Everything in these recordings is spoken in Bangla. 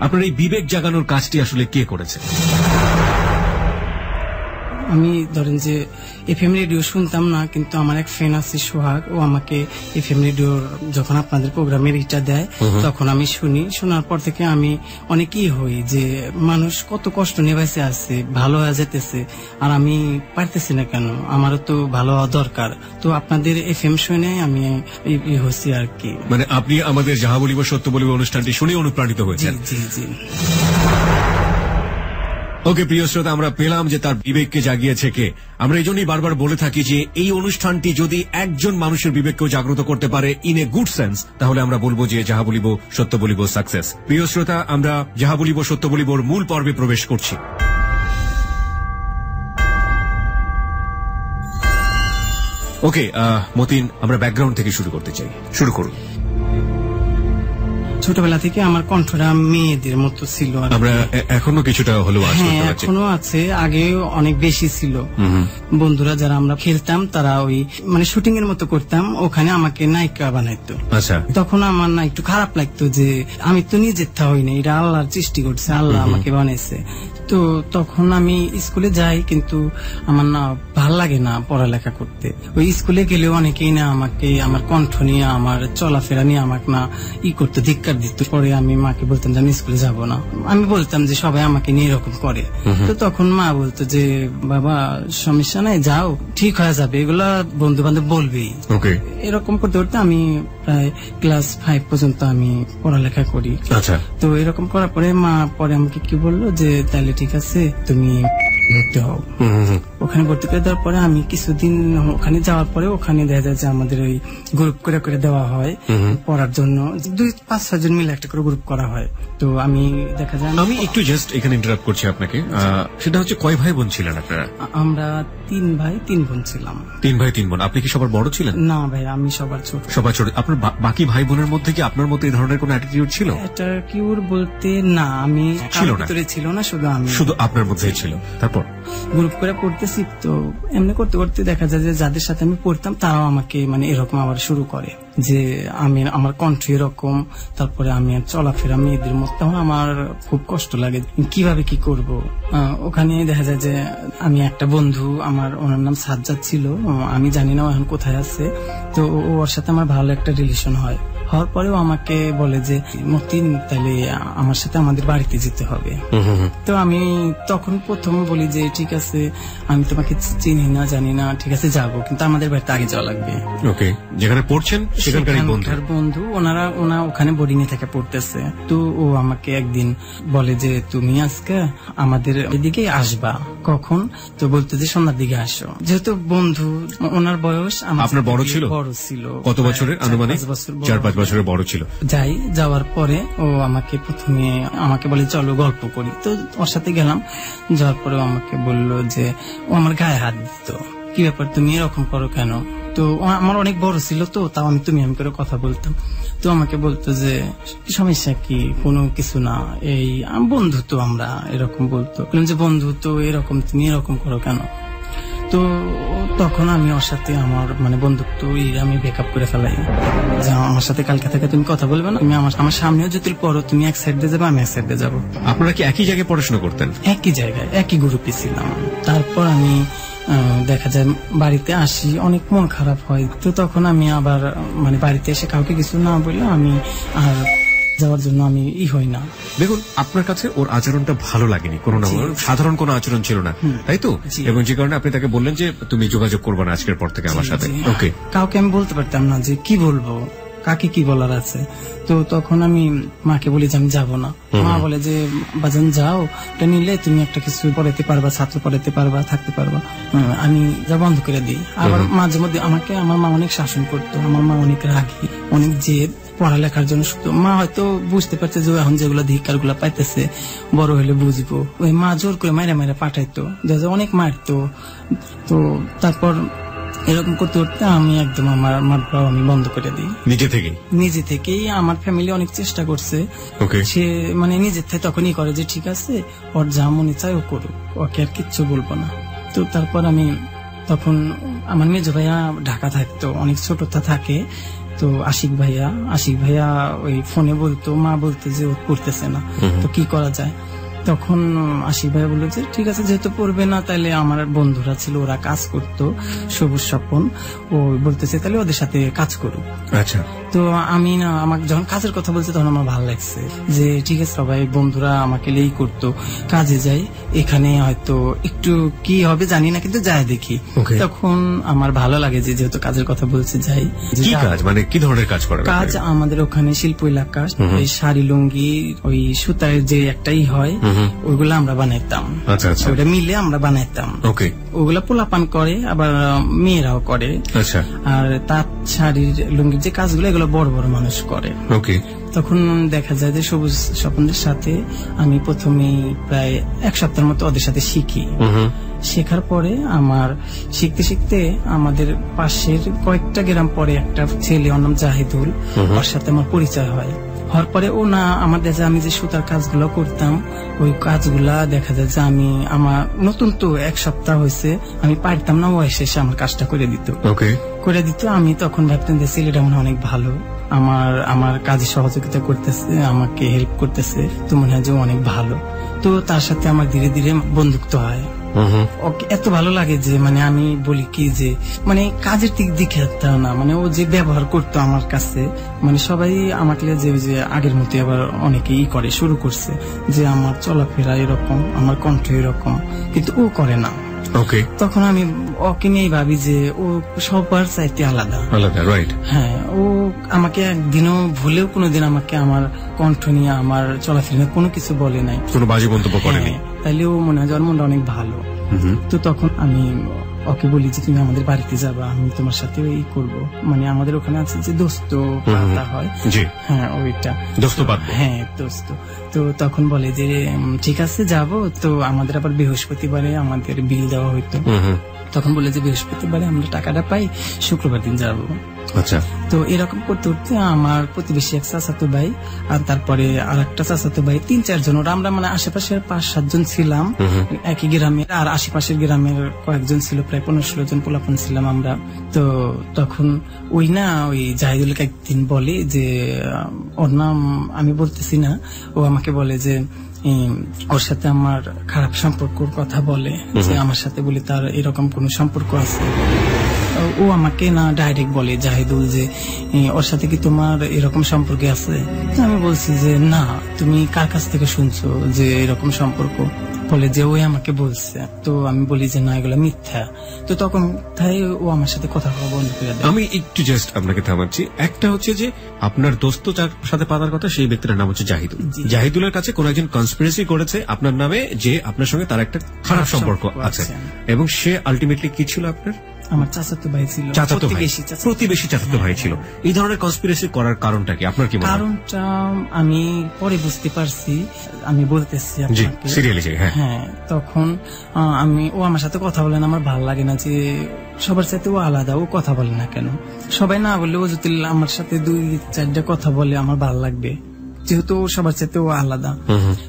আপনার এই বিবেক জাগানোর কাজটি আসলে কে করেছে? আমি ধরেন যে এফএম রেডিও শুনতাম না কিন্তু আমার এক ফ্রেন্ড আছে সোহাগ ও আমাকে এফএম রেডিওর যখন আপনাদের প্রোগ্রামের ইটা দেয় তখন আমি শুনি। শোনার পর থেকে আমি অনেকই হই যে মানুষ কত কষ্ট নেবাইছে আছে ভালো হয়ে যেতেছে আর আমি পারতেছি না কেন? আমারও তো ভালো হওয়া দরকার। তো আপনাদের এফএম শুনে আমি হচ্ছি আর কি। মানে আপনি আমাদের যাহা বলিব সত্য বলিব অনুষ্ঠানটি শুনে অনুপ্রাণিত জি হয়েছেন জি জি। ওকে প্রিয় শ্রোতা, আমরা পেলাম যে তার বিবেককে জাগিয়েছে কে। আমরা এই জন্যই বারবার বলে থাকি যে এই অনুষ্ঠানটি যদি একজন মানুষের বিবেককেও জাগ্রত করতে পারে ইন এ গুড সেন্স তাহলে আমরা বলব যে যাহা বলিব সত্য বলিব সাকসেস প্রিয় শ্রোতা, আমরা যাহা বলিব সত্য বলিবর মূল পর্বে প্রবেশ করছি। ওকে মতিন, আমরা ব্যাকগ্রাউন্ড থেকে শুরু করতে চাই। শুরু করুন। ছোটবেলা থেকে আমার কণ্ঠটা মেয়েদের মতো ছিল আমরা এখনও কিছুটা হলো হ্যাঁ এখনও আছে। আগে অনেক বেশি ছিল। বন্ধুরা যারা আমরা খেলতাম তারা ওই মানে শুটিং এর মতো করতাম। ওখানে আমাকে নায়িকা বানাইতো। আচ্ছা। তখন আমার না একটু খারাপ লাগতো যে আমি তো নিজের থা হইনি এটা আল্লাহর সৃষ্টি করছে। আল্লাহ আমাকে বানাইছে। তো তখন আমি স্কুলে যাই কিন্তু আমার না ভালো লাগে না পড়ালেখা করতে। ওই স্কুলে গেলেও অনেকেই না আমাকে আমার কণ্ঠ নিয়ে আমার চলাফেরা নিয়ে আমাকে না ই করতো ধিক্কার দিত পরে আমি মাকে বলতাম যে আমি স্কুলে যাব না। আমি বলতাম যে সবাই আমাকে নিয়ে এরকম করে। তো তখন মা বলতো যে বাবা সমস্যা নাই যাও ঠিক হয়ে যাবে। এগুলা বন্ধু বান্ধব বলবেই এরকম করতে করতে আমি প্রায় ক্লাস ফাইভ পর্যন্ত আমি পড়ালেখা করি। আচ্ছা। তো এরকম করার পরে মা পরে আমাকে কি বলল যে তাহলে ঠিক আছে তুমি ভর্তি হও। হুম, হুম, হুম। ওখানে ভর্তি করে দেওয়ার পরে আমি কিছুদিন ওখানে যাওয়ার পরে ওখানে দেখা যায় যে আমাদের ওই গ্রুপ করে করে দেওয়া হয় পড়ার জন্য। দুই পাঁচ ছয় জন মিলে একটা করে গ্রুপ করা হয়। তো আমি দেখা যায় আমি একটু জাস্ট এখানে ইন্টারাপ্ট করছি আপনাকে। সেটা হচ্ছে কয় ভাই বোন ছিলেন আপনারা? আমরা তিন ভাই তিন বোন ছিলাম। তিন ভাই তিন বোন। আপনি কি সবার বড় ছিলেন? না ভাই আমি সবার ছোট। সবার ছোট। আপনার বাকি ভাই বোনের মধ্যে কি আপনার মতো এই ধরনের কোন অ্যাটিটিউড ছিল? এটা কিউর বলতে না আমি ছিল না। ভিতরে ছিল না শুধু আমি। শুধু আপনার মধ্যেই ছিল। তারপর? গ্রুপ করে পড়তেছি তো এমনি করতে করতে দেখা যায় যে যাদের সাথে আমি পড়তাম, তারাও আমাকে মানে এরকম আবার শুরু করে যে আমি, আমার কণ্ঠ এরকম, তারপরে আমি চলাফেরা মেয়েদের মতো, তখন আমার খুব কষ্ট লাগে, কীভাবে কি করব? ওখানে দেখা যায় যে আমি একটা বন্ধু, আমার, ওনার নাম সাজ্জাদ ছিল আমি জানি না এখন কোথায় আছে, তো ওর সাথে আমার ভালো একটা রিলেশন হয়। হওয়ার পরেও আমাকে বলে যে মতিন তাহলে আমার সাথে আমাদের বাড়িতে যেতে হবে। তো আমি তখন প্রথম বলি যে ঠিক আছে আমি তোমাকে চিনি না জানি না ঠিক আছে যাব। কিন্তু আমাদের বাড়িতে আগে যাওয়া লাগবে। ওকে যেখানে পড়ছেন সেখানকারই বন্ধু সেখানকার বন্ধু। ওনারা ওনা ওখানে বোর্ডিং এ থেকে পড়তেছে। তো ও আমাকে একদিন বলে যে তুমি আজকে আমাদের এদিকে আসবা কখন? তো বলতে যে সন্ধ্যার দিকে আসো। যেহেতু বন্ধু ওনার বয়স আমার আপনার বড় ছিল? বড় ছিল কত বছরের আনুমানিক? চার পাঁচ বছরের বড় ছিল। যাই, যাওয়ার পরে ও আমাকে প্রথমে আমাকে বলে, চলো গল্প করি। তো ওর সাথে গেলাম। যাওয়ার পরে আমাকে বলল যে, ও আমার গায়ে হাত দিত। কি ব্যাপার, তুমি এরকম করো কেন? তো আমার অনেক বড় ছিল তো, তাও আমি তুমি আমি করে কথা বলতাম। তো আমাকে বলতো যে সমস্যা কি? কোনো কিছু না। এই বন্ধু তো আমরা। এরকম বলতো। যে, বন্ধু তো এরকম, তুমি এরকম করো কেন? তো তখন আমি ওর সাথে আমার মানে বন্ধুত্ব আমি ব্রেকআপ করে ফেলাই। যে আমার সাথে কালকে থেকে তুমি কথা বলবে না তুমি আমার আমার সামনেও যদি পড়ো তুমি এক সাইড দিয়ে যাবে আমি এক সাইড দিয়ে যাব। আপনারা কি একই জায়গায় পড়াশোনা করতেন? একই জায়গায় একই গ্রুপে ছিলাম। তারপর আমি দেখা যায় বাড়িতে আসি অনেক মন খারাপ হয়। তো তখন আমি আবার মানে বাড়িতে এসে কাউকে কিছু না বললে আমি আর যাওয়ার জন্য আমি ই হই না। দেখুন আপনার কাছে ওর আচরণটা ভালো লাগেনি কোনো না সাধারণ কোনো আচরণ ছিল না তাই তো? এবং যে কারণে আপনি তাকে বললেন যে তুমি যোগাযোগ করবে না আজকের পর থেকে আমার সাথে। ওকে কাউকে আমি বলতে পারতাম না যে কি বলব? কাকে কি বলার আছে? তো তখন আমি মাকে বলি যে আমি যাব না। মা বলে যে বাজান যাও। এটা নিলে তুমি একটা কিছু পড়াতে পারবা ছাত্র পড়াতে পারবা থাকতে পারবা। আমি যা বন্ধ করে দিই। আবার মাঝে মধ্যে আমাকে আমার মা অনেক শাসন করতো আমার মা অনেক রাগি অনেক জেদ। পড়ালেখার জন্য শুধু মা হয়তো বুঝতে পারছে যে এখন যেগুলো ধিকারগুলা পাইতেছে বড় হলে বুঝব। ওই মা জোর করে মাইরা মাইরা পাঠাইতো দেখা অনেক মারতো। তো তারপর এরকম করতে করতে আমি একদম আমার মাঠটাও আমি বন্ধ করে দিই। নিজে থেকেই? নিজে থেকেই আমার ফ্যামিলি অনেক চেষ্টা করছে। ওকে সে মানে নিজের থেকে তখনই করে যে ঠিক আছে ওর যা মনে চায় ও করুক ওকে আর কিচ্ছু বলব না। তো তারপর আমি তখন আমার মেজো ভাইয়া ঢাকা থাকতো অনেক ছোটটা থাকে। তো আশিক ভাইয়া আশিক ভাইয়া ওই ফোনে বলতো মা বলতো যে ও করতেছে না। তো কি করা যায়? তখন আশিক ভাইয়া বলল যে ঠিক আছে যেহেতু পড়বে না তাহলে আমার বন্ধুরা ছিল ওরা কাজ করতো সবুজ স্বপন। ও বলতেছে তাহলে ওদের সাথে কাজ করুক আচ্ছা। তো আমি না আমাকে যখন কাজের কথা বলছে তখন আমার ভালো লাগছে যে ঠিক আছে সবাই বন্ধুরা আমাকে লেই করতো কাজে যাই। এখানে হয়তো একটু কি হবে জানি না কিন্তু যাই দেখি। তখন আমার ভালো লাগে যে যেহেতু কাজের কথা বলছে যাই। কি কাজ? মানে কি ধরনের কাজ করেন কাজ আমাদের ওখানে শিল্প এলাকা ওই শাড়ি লুঙ্গি ওই সুতার যে একটাই হয় ওইগুলো আমরা বানাইতাম। আচ্ছা আচ্ছা। ওটা মিলে আমরা বানাইতাম। ওকে ওগুলা পোলাপান করে আবার মেয়েরাও করে। আচ্ছা। আর তাঁত শাড়ির লুঙ্গির যে কাজগুলো এগুলো বড় বড় মানুষ করে। ওকে তখন দেখা যায় যে সবুজ স্বপনদের সাথে আমি প্রথমে প্রায় এক সপ্তাহের মতো ওদের সাথে শিখি। শেখার পরে আমার শিখতে শিখতে আমাদের পাশের কয়েকটা গ্রাম পরে একটা ছেলে ওর নাম জাহিদুল। ওর সাথে আমার পরিচয় হয়। হওয়ার পরে ও না আমার দেখা আমি যে সুতার কাজগুলো করতাম ওই কাজগুলা দেখা যায় যে আমি আমার নতুন তো এক সপ্তাহ হয়েছে আমি পারতাম না ও এসে আমার কাজটা করে দিত। করে দিত আমি তখন ভাবতাম যে ছেলেটা মনে অনেক ভালো। আমার আমার কাজে সহযোগিতা করতেছে আমাকে হেল্প করতেছে তো মনে হয় যে অনেক ভালো। তো তার সাথে আমার ধীরে ধীরে বন্ধুত্ব হয়। এত ভালো লাগে যে মানে আমি বলি কি যে মানে কাজের দিক দিকে না মানে ও যে ব্যবহার করতো আমার কাছে মানে সবাই আমাকে যে যে আগের মতো আবার অনেকে ই করে শুরু করছে যে আমার চলাফেরা এরকম আমার কণ্ঠ এরকম কিন্তু ও করে না। ওকে তখন আমি ওকে নিয়েই ভাবি যে ও সবার চাইতে আলাদা। আলাদা রাইট হ্যাঁ ও আমাকে একদিনও ভুলেও কোনোদিন আমাকে আমার কণ্ঠ নিয়ে আমার চলাফেরা নিয়ে কোনো কিছু বলে নাই। কোনো বাজে মন্তব্য করেনি। তাইলে ও মনে হয় জন্মটা অনেক ভালো। তো তখন আমি ওকে বলি যে তুমি আমাদের বাড়িতে যাবা আমি তোমার সাথে এই করব। মানে আমাদের ওখানে আছে যে দোস্ত পাতা হয়। হ্যাঁ ওইটা। দোস্ত হ্যাঁ দোস্ত। তো তখন বলে যে ঠিক আছে যাব। তো আমাদের আবার বৃহস্পতিবারে আমাদের বিল দেওয়া হইতো। তখন বলে যে বৃহস্পতিবারে আমরা টাকাটা পাই শুক্রবার দিন যাব। আচ্ছা। তো এরকম করতে করতে আমার প্রতিবেশী এক চাচাতো ভাই আর তারপরে আর একটা চাচাতো ভাই তিন চারজন ওরা আমরা মানে আশেপাশের পাঁচ সাতজন ছিলাম। একই গ্রামে আর আশেপাশের গ্রামের কয়েকজন ছিল প্রায় পনেরো ষোলো জন পোলাপন ছিলাম আমরা। তো তখন ওই না ওই জাহিদুলকে একদিন বলে যে ওর নাম আমি বলতেছি না। ও আমাকে বলে যে ওর সাথে আমার খারাপ সম্পর্কর কথা বলে যে আমার সাথে বলে তার এরকম কোনো সম্পর্ক আছে। ও আমাকে না ডাইরেক্ট বলে জাহিদুল যে ওর সাথে কি তোমার এরকম সম্পর্কে আছে? আমি বলছি যে না তুমি কার কাছ থেকে শুনছো যে এরকম সম্পর্ক? বলে যে ওই আমাকে বলছে। তো আমি বলি যে না এগুলো মিথ্যা। তো তখন তাই ও আমার সাথে কথা বলা বন্ধ করে দেয়। আমি একটু জাস্ট আপনাকে থামাচ্ছি। একটা হচ্ছে যে আপনার দোস্ত যার সাথে পাতার কথা সেই ব্যক্তির নাম হচ্ছে জাহিদুল। জাহিদুলের কাছে কোন একজন কনস্পিরেসি করেছে আপনার নামে যে আপনার সঙ্গে তার একটা খারাপ সম্পর্ক আছে। এবং সে আলটিমেটলি কি ছিল আপনার? আমার চাচাতো ভাই ছিল চাচাতো ভাই। প্রতিবেশী চাচাতো। ভাই ছিল। এই ধরনের কনস্পিরেসি করার কারণটা কি? আপনার কি কারণটা আমি পরে বুঝতে পারছি। আমি বলতেছি আপনাকে। হ্যাঁ। হ্যাঁ তখন আমি ও আমার সাথে কথা বলে না আমার ভালো লাগে না যে সবার সাথে ও আলাদা ও কথা বলে না কেন? সবাই না বললে ও যদি আমার সাথে দুই চারটা কথা বলে আমার ভালো লাগবে। যেহেতু সবার সাথে ও আলাদা।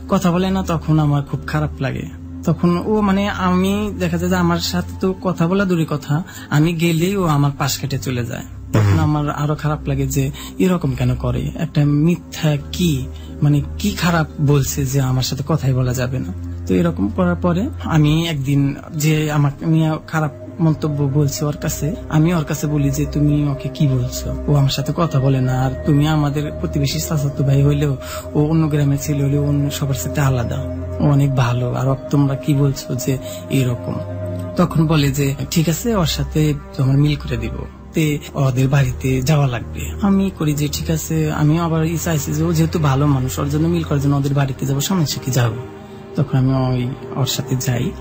কথা বলে না তখন আমার খুব খারাপ লাগে। তখন ও মানে আমি দেখা যায় যে আমার সাথে তো কথা বলা দূরে কথা। আমি গেলেই ও আমার পাশ কেটে চলে যায়। তখন আমার আরও খারাপ লাগে যে এরকম কেন করে? একটা মিথ্যা কি? মানে কি খারাপ বলছে যে আমার সাথে কথাই বলা যাবে না? তো এরকম করার পরে আমি একদিন যে আমাকে নিয়ে খারাপ মন্তব্য বলছে ওর কাছে। আমি ওর কাছে বলি যে, তুমি ওকে কি বলছো? ও আমার সাথে কথা বলে না। আর তুমি আমাদের প্রতিবেশী চাচাতো ভাই হইলেও ও অন্য গ্রামে ছিল হলেও অন্য সবার সাথে আলাদা। ও অনেক ভালো। আর তোমরা কি বলছো যে, এরকম? তখন বলে যে, ঠিক আছে, ওর সাথে তোমার মিল করে দিব। ওদের বাড়িতে যাওয়া লাগবে। আমি করি যে, ঠিক আছে। আমি আবার চাইছি যে, ও যেহেতু ভালো মানুষ, ওর জন্য মিল করার জন্য ওদের বাড়িতে যাব সমস্যা কি যাব। তখন আমি ওই ওর সাথে যাই।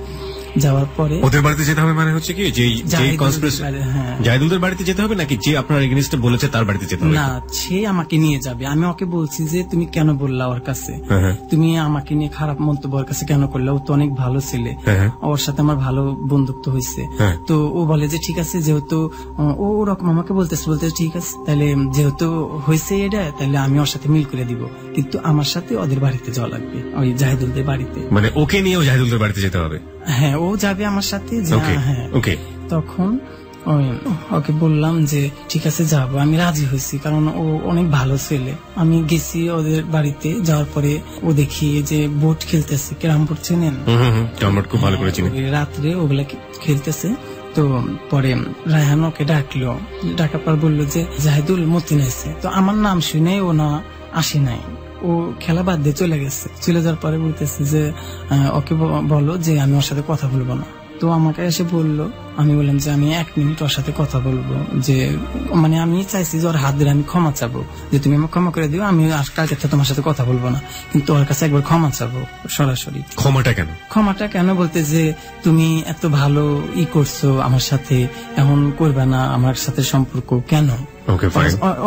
যাওয়ার পরে ওদের বাড়িতে যেতে হবে মানে হচ্ছে কি? যে যে কনস্পিরেসি হ্যাঁ। জাহিদুলদের বাড়িতে যেতে হবে নাকি যে আপনার এগেনস্টে বলেছে তার বাড়িতে যেতে হবে? না সে আমাকে নিয়ে যাবে। আমি ওকে বলছি যে তুমি কেন বললা ওর কাছে? হ্যাঁ, হ্যাঁ। তুমি আমাকে নিয়ে খারাপ মন্তব্য ওর কাছে কেন করলে? ও তো অনেক ভালো ছেলে। ওর সাথে আমার ভালো বন্ধুত্ব হয়েছে। হ্যাঁ। তো ও বলে যে ঠিক আছে যেহেতু ও ওরকম আমাকে বলতেছে বলতে ঠিক আছে তাহলে যেহেতু হয়েছে এটা তাহলে আমি ওর সাথে মিল করে দিব। কিন্তু আমার সাথে ওদের বাড়িতে যাওয়া লাগবে ওই জাহিদুলদের বাড়িতে। মানে ওকে নিয়েও জাহিদুলদের বাড়িতে যেতে হবে? হ্যাঁ ও যাবে আমার সাথে হ্যাঁ। ওকে তখন ওই- ওকে বললাম যে ঠিক আছে যাব আমি রাজি হয়েছি কারণ ও অনেক ভালো ছেলে। আমি গেছি ওদের বাড়িতে যাওয়ার পরে ও দেখি যে বোট খেলতেছে ক্যারাম বোর্ড চেনেন খুব ভালো করে চিনি। রাত্রে ওগুলা খেলতেছে তো পরে রায়হান ওকে ডাকলো ডাকার পর বলল যে জাহিদুল মতিন এসে তো আমার নাম শুনে ও না আসে নাই। ও খেলা বাদ দিয়ে চলে গেছে। চলে যাওয়ার পরে বলতেছে যে ওকে বলো যে আমি ওর সাথে কথা বলব না। তো আমাকে এসে বলল আমি বললাম যে আমি এক মিনিট ওর সাথে কথা বলব। যে মানে আমি চাইছি যে ওর হাত ধরে আমি ক্ষমা চাবো। যে তুমি আমাকে ক্ষমা করে দিও আমি আর কালকে তোমার সাথে কথা বলব না। কিন্তু ওর কাছে একবার ক্ষমা চাবো সরাসরি। ক্ষমাটা কেন? ক্ষমাটা কেন বলতে যে তুমি এত ভালো ই করছ আমার সাথে এমন করবে না আমার সাথে সম্পর্ক কেন?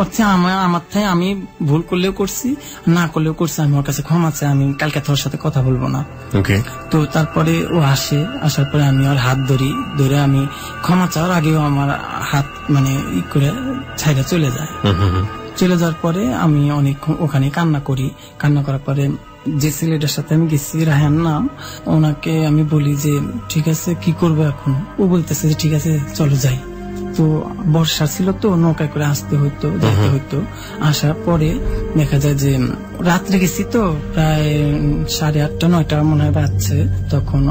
অর্থে আমার থেকে আমি ভুল করলেও করছি না করলেও করছি আমি ওর কাছে ক্ষমা চাই আমি কালকে তোর সাথে কথা বলব না। তো তারপরে ও আসে আসার পরে আমি ওর হাত ধরি ধরে আমি ক্ষমা চাওয়ার আগেও আমার হাত মানে ই করে ছাইরা চলে যায়। চলে যাওয়ার পরে আমি অনেক ওখানে কান্না করি। কান্না করার পরে যে ছেলেটার সাথে আমি গেছি রাহান নাম ওনাকে আমি বলি যে ঠিক আছে কি করব এখন? ও বলতেছে যে ঠিক আছে চলো যাই। তো বর্ষা ছিল তো নৌকায় করে আসতে হইতো যেতে হইতো। আসার পরে দেখা যায় যে রাত্রে গেছি তো প্রায় সাড়ে আটটা নয়টা মনে হয় বাজছে। তখন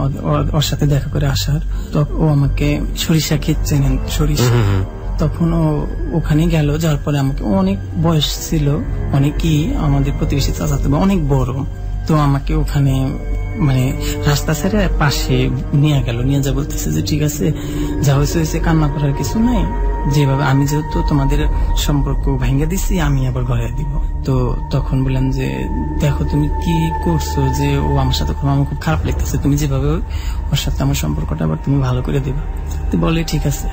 ওর সাথে দেখা করে আসার। তো ও আমাকে সরিষা খেচ্ছেন সরিষা। তখন ও ওখানে গেল যার পরে আমাকে অনেক বয়স ছিল অনেকই আমাদের প্রতিবেশী চাচাতো অনেক বড়। তো আমাকে ওখানে মানে রাস্তা ছেড়ে পাশে নিয়ে গেল। নিয়ে যা বলতেছে যে, ঠিক আছে, যা হয়েছে হয়েছে, কান্না করার কিছু নাই। যেভাবে আমি যেহেতু তোমাদের সম্পর্ক ভেঙে দিছি, আমি আবার ঘরে দিব। তো তখন বললাম যে, দেখো, তুমি কি করছ যে, ও আমার সাথে খুব, আমার খুব খারাপ লাগতেছে। তুমি যেভাবে ওর সাথে আমার সম্পর্কটা আবার তুমি ভালো করে দিবা। তো বলে, ঠিক আছে।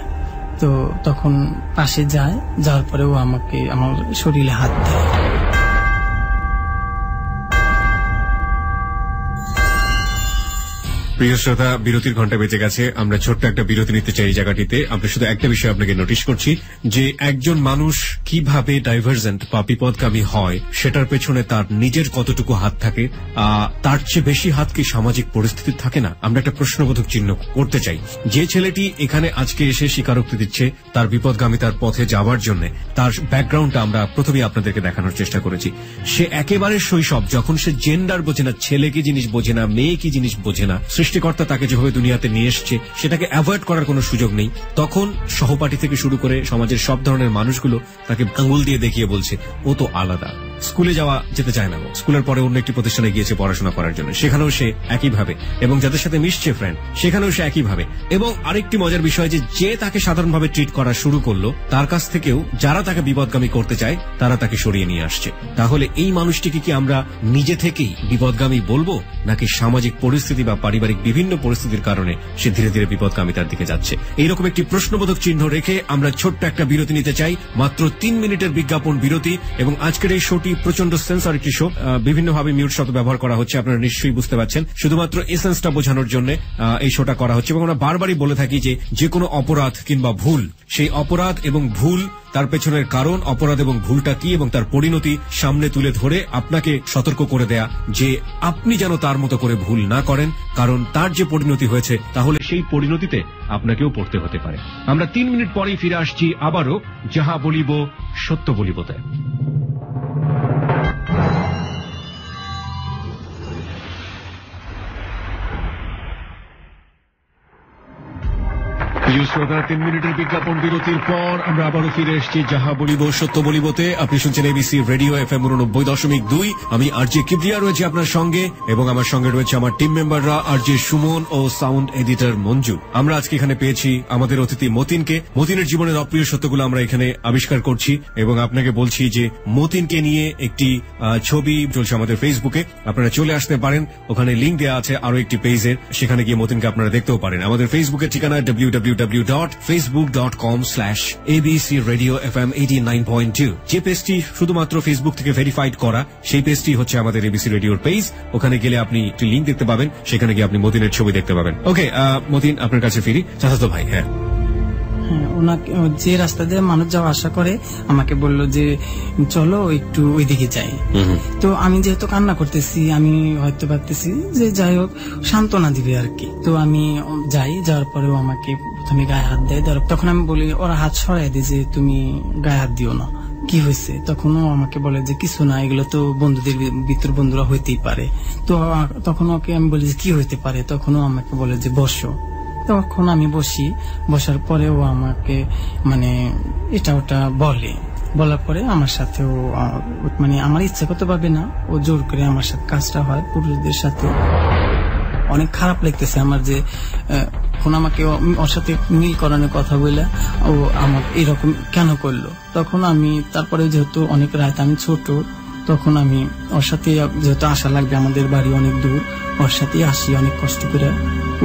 তো তখন পাশে যায়, যাওয়ার পরে ও আমাকে, আমার শরীরে হাত দেয়। প্রিয় শ্রোতা, বিরতির ঘণ্টা বেঁচে গেছে। আমরা ছোট্ট একটা বিরতি নিতে চাই জায়গাটিতে। আমরা শুধু একটা বিষয় আপনাকে নোটিশ করছি, যে একজন মানুষ কীভাবে ডাইভার্জেন্ট বা বিপদগামী হয়, সেটার পেছনে তার নিজের কতটুকু হাত থাকে তার চেয়ে বেশি হাত কি সামাজিক পরিস্থিতি থাকে না? আমরা একটা প্রশ্নবোধক চিহ্ন করতে চাই। যে ছেলেটি এখানে আজকে এসে স্বীকারোক্তি দিচ্ছে তার বিপদগামী তার পথে যাওয়ার জন্য, তার ব্যাকগ্রাউন্ডটা আমরা প্রথমেই আপনাদেরকে দেখানোর চেষ্টা করেছি। সে একেবারে শৈশব, যখন সে জেন্ডার বোঝে না, ছেলে কি জিনিস বোঝে না, মেয়ে কি জিনিস বোঝে না সৃষ্টিকর্তা তাকে যেভাবে দুনিয়াতে নিয়ে এসছে, সেটাকে অ্যাভয়েড করার কোনো সুযোগ নেই। তখন সহপাঠী থেকে শুরু করে সমাজের সব ধরনের মানুষগুলো তাকে আঙ্গুল দিয়ে দেখিয়ে বলছে, ও তো আলাদা। স্কুলে যাওয়া যেতে চায় না স্কুলের পরে অন্য একটি প্রতিষ্ঠানে গিয়েছে পড়াশোনা করার জন্য। সেখানেও সে একইভাবে এবং যাদের সাথে মিশছে ফ্রেন্ড সেখানেও সে একইভাবে এবং আরেকটি মজার বিষয় যে যে তাকে সাধারণভাবে ট্রিট করা শুরু করল, তার কাছ থেকেও যারা তাকে বিপদগামী করতে চায়, তারা তাকে সরিয়ে নিয়ে আসছে। তাহলে এই মানুষটিকে কি আমরা নিজে থেকেই বিপদগামী বলব? নাকি সামাজিক পরিস্থিতি বা পারিবারিক বিভিন্ন পরিস্থিতির কারণে সে ধীরে ধীরে বিপদগামিতার দিকে যাচ্ছে? এইরকম একটি প্রশ্নবোধক চিহ্ন রেখে আমরা ছোট্ট একটা বিরতি নিতে চাই, মাত্র তিন মিনিটের বিজ্ঞাপন বিরতি, এবং আজকের এই শোটি প্রচণ্ড সেন্সর একটি শো বিভিন্নভাবে মিউট শব্দ ব্যবহার করা হচ্ছে, আপনারা নিশ্চয়ই বুঝতে পারছেন। শুধুমাত্র এসেন্সটা বোঝানোর জন্য এই শোটা করা হচ্ছে এবং আমরা বারবারই বলে থাকি যে যে কোনো অপরাধ কিংবা ভুল, সেই অপরাধ এবং ভুল তার পেছনের কারণ, অপরাধ এবং ভুলটা কি এবং তার পরিণতি সামনে তুলে ধরে আপনাকে সতর্ক করে দেয়া যে আপনি যেন তার মতো করে ভুল না করেন, কারণ তার যে পরিণতি হয়েছে, তাহলে সেই পরিণতিতে আপনাকেও পড়তে হতে পারে। আমরা তিন মিনিট পরেই ফিরে আসছি আবারও, যাহা বলিব সত্য বলিবতে তিন মিনিটের বিজ্ঞাপন বিরতির পর আমরা আবারও ফিরে এসেছি, যাহা বলিব সত্য বলিবতে। আপনি শুনছেন এবিসি রেডিও এফ এম উননব্বই দশমিক দুই। আমি আর জে কিবরিয়া আপনার সঙ্গে এবং আমার সঙ্গে রয়েছে আমার টিম মেম্বাররা আর জে সুমন ও সাউন্ড এডিটর মঞ্জু। আমরা আজকে এখানে পেয়েছি আমাদের অতিথি মতিনকে। মতিনের জীবনের অপ্রিয় সত্যগুলো আমরা এখানে আবিষ্কার করছি এবং আপনাকে বলছি যে মতিনকে নিয়ে একটি ছবি চলছে আমাদের ফেসবুকে আপনারা চলে আসতে পারেন। ওখানে লিঙ্ক দেওয়া আছে আরও একটি পেজের সেখানে গিয়ে মতিনকে আপনারা দেখতেও পারেন। আমাদের ফেসবুকের ঠিকানা W www.facebook.com slash abc radio fm 89.2 যে পেজটি শুধুমাত্র ফেসবুক থেকে ভেরিফাইড করা সেই পেজটি হচ্ছে আমাদের এবিসি রেডিওর পেজ ওখানে গেলে আপনি একটি লিঙ্ক দেখতে পাবেন সেখানে গিয়ে আপনি মতিনের ছবি দেখতে পাবেন। ওকে মতিন আপনার কাছে ফিরি। চাচাতো ভাই হ্যাঁ। হ্যাঁ ওনাকে যে রাস্তা দিয়ে মানুষ যাওয়া আশা করে আমাকে বলল যে চলো একটু ওইদিকে যাই। তো আমি যেহেতু কান্না করতেছি আমি হয়তো ভাবতেছি যে যাই হোক সান্ত্বনা দিবে আর কি। তো আমি যাই যাওয়ার পরেও আমাকে প্রথমে গায়ে হাত দেয়, ধরো। তখন আমি বলি, ওরা হাত সরাই দিই যে তুমি গায়ে হাত দিও না। কি হয়েছে? তখন ও আমাকে বলে যে, কিছু না, এগুলো তো বন্ধুদের ভিতর বন্ধুরা হইতেই পারে। তো তখন ওকে আমি বলি যে, কি হইতে পারে? তখন ও আমাকে বলে যে, বসো। তখন আমি বসি। বসার পরে ও আমাকে মানে এটা ওটা বলে। বলার পরে আমার সাথে ও মানে আমার ইচ্ছাগত ভাবে না। ও জোর করে আমার সাথে কাজটা হয়, পুরুষদের সাথে। অনেক খারাপ লাগতেছে আমার যে এখন আমাকে ওর সাথে মিল করানোর কথা বলে ও আমার এরকম কেন করল? তখন আমি, তারপরে যেহেতু অনেক রাত আমি ছোট, তখন আমি ওর সাথে যেহেতু আসা লাগবে, আমাদের বাড়ি অনেক দূর, ওর সাথে আসি, অনেক কষ্ট করে।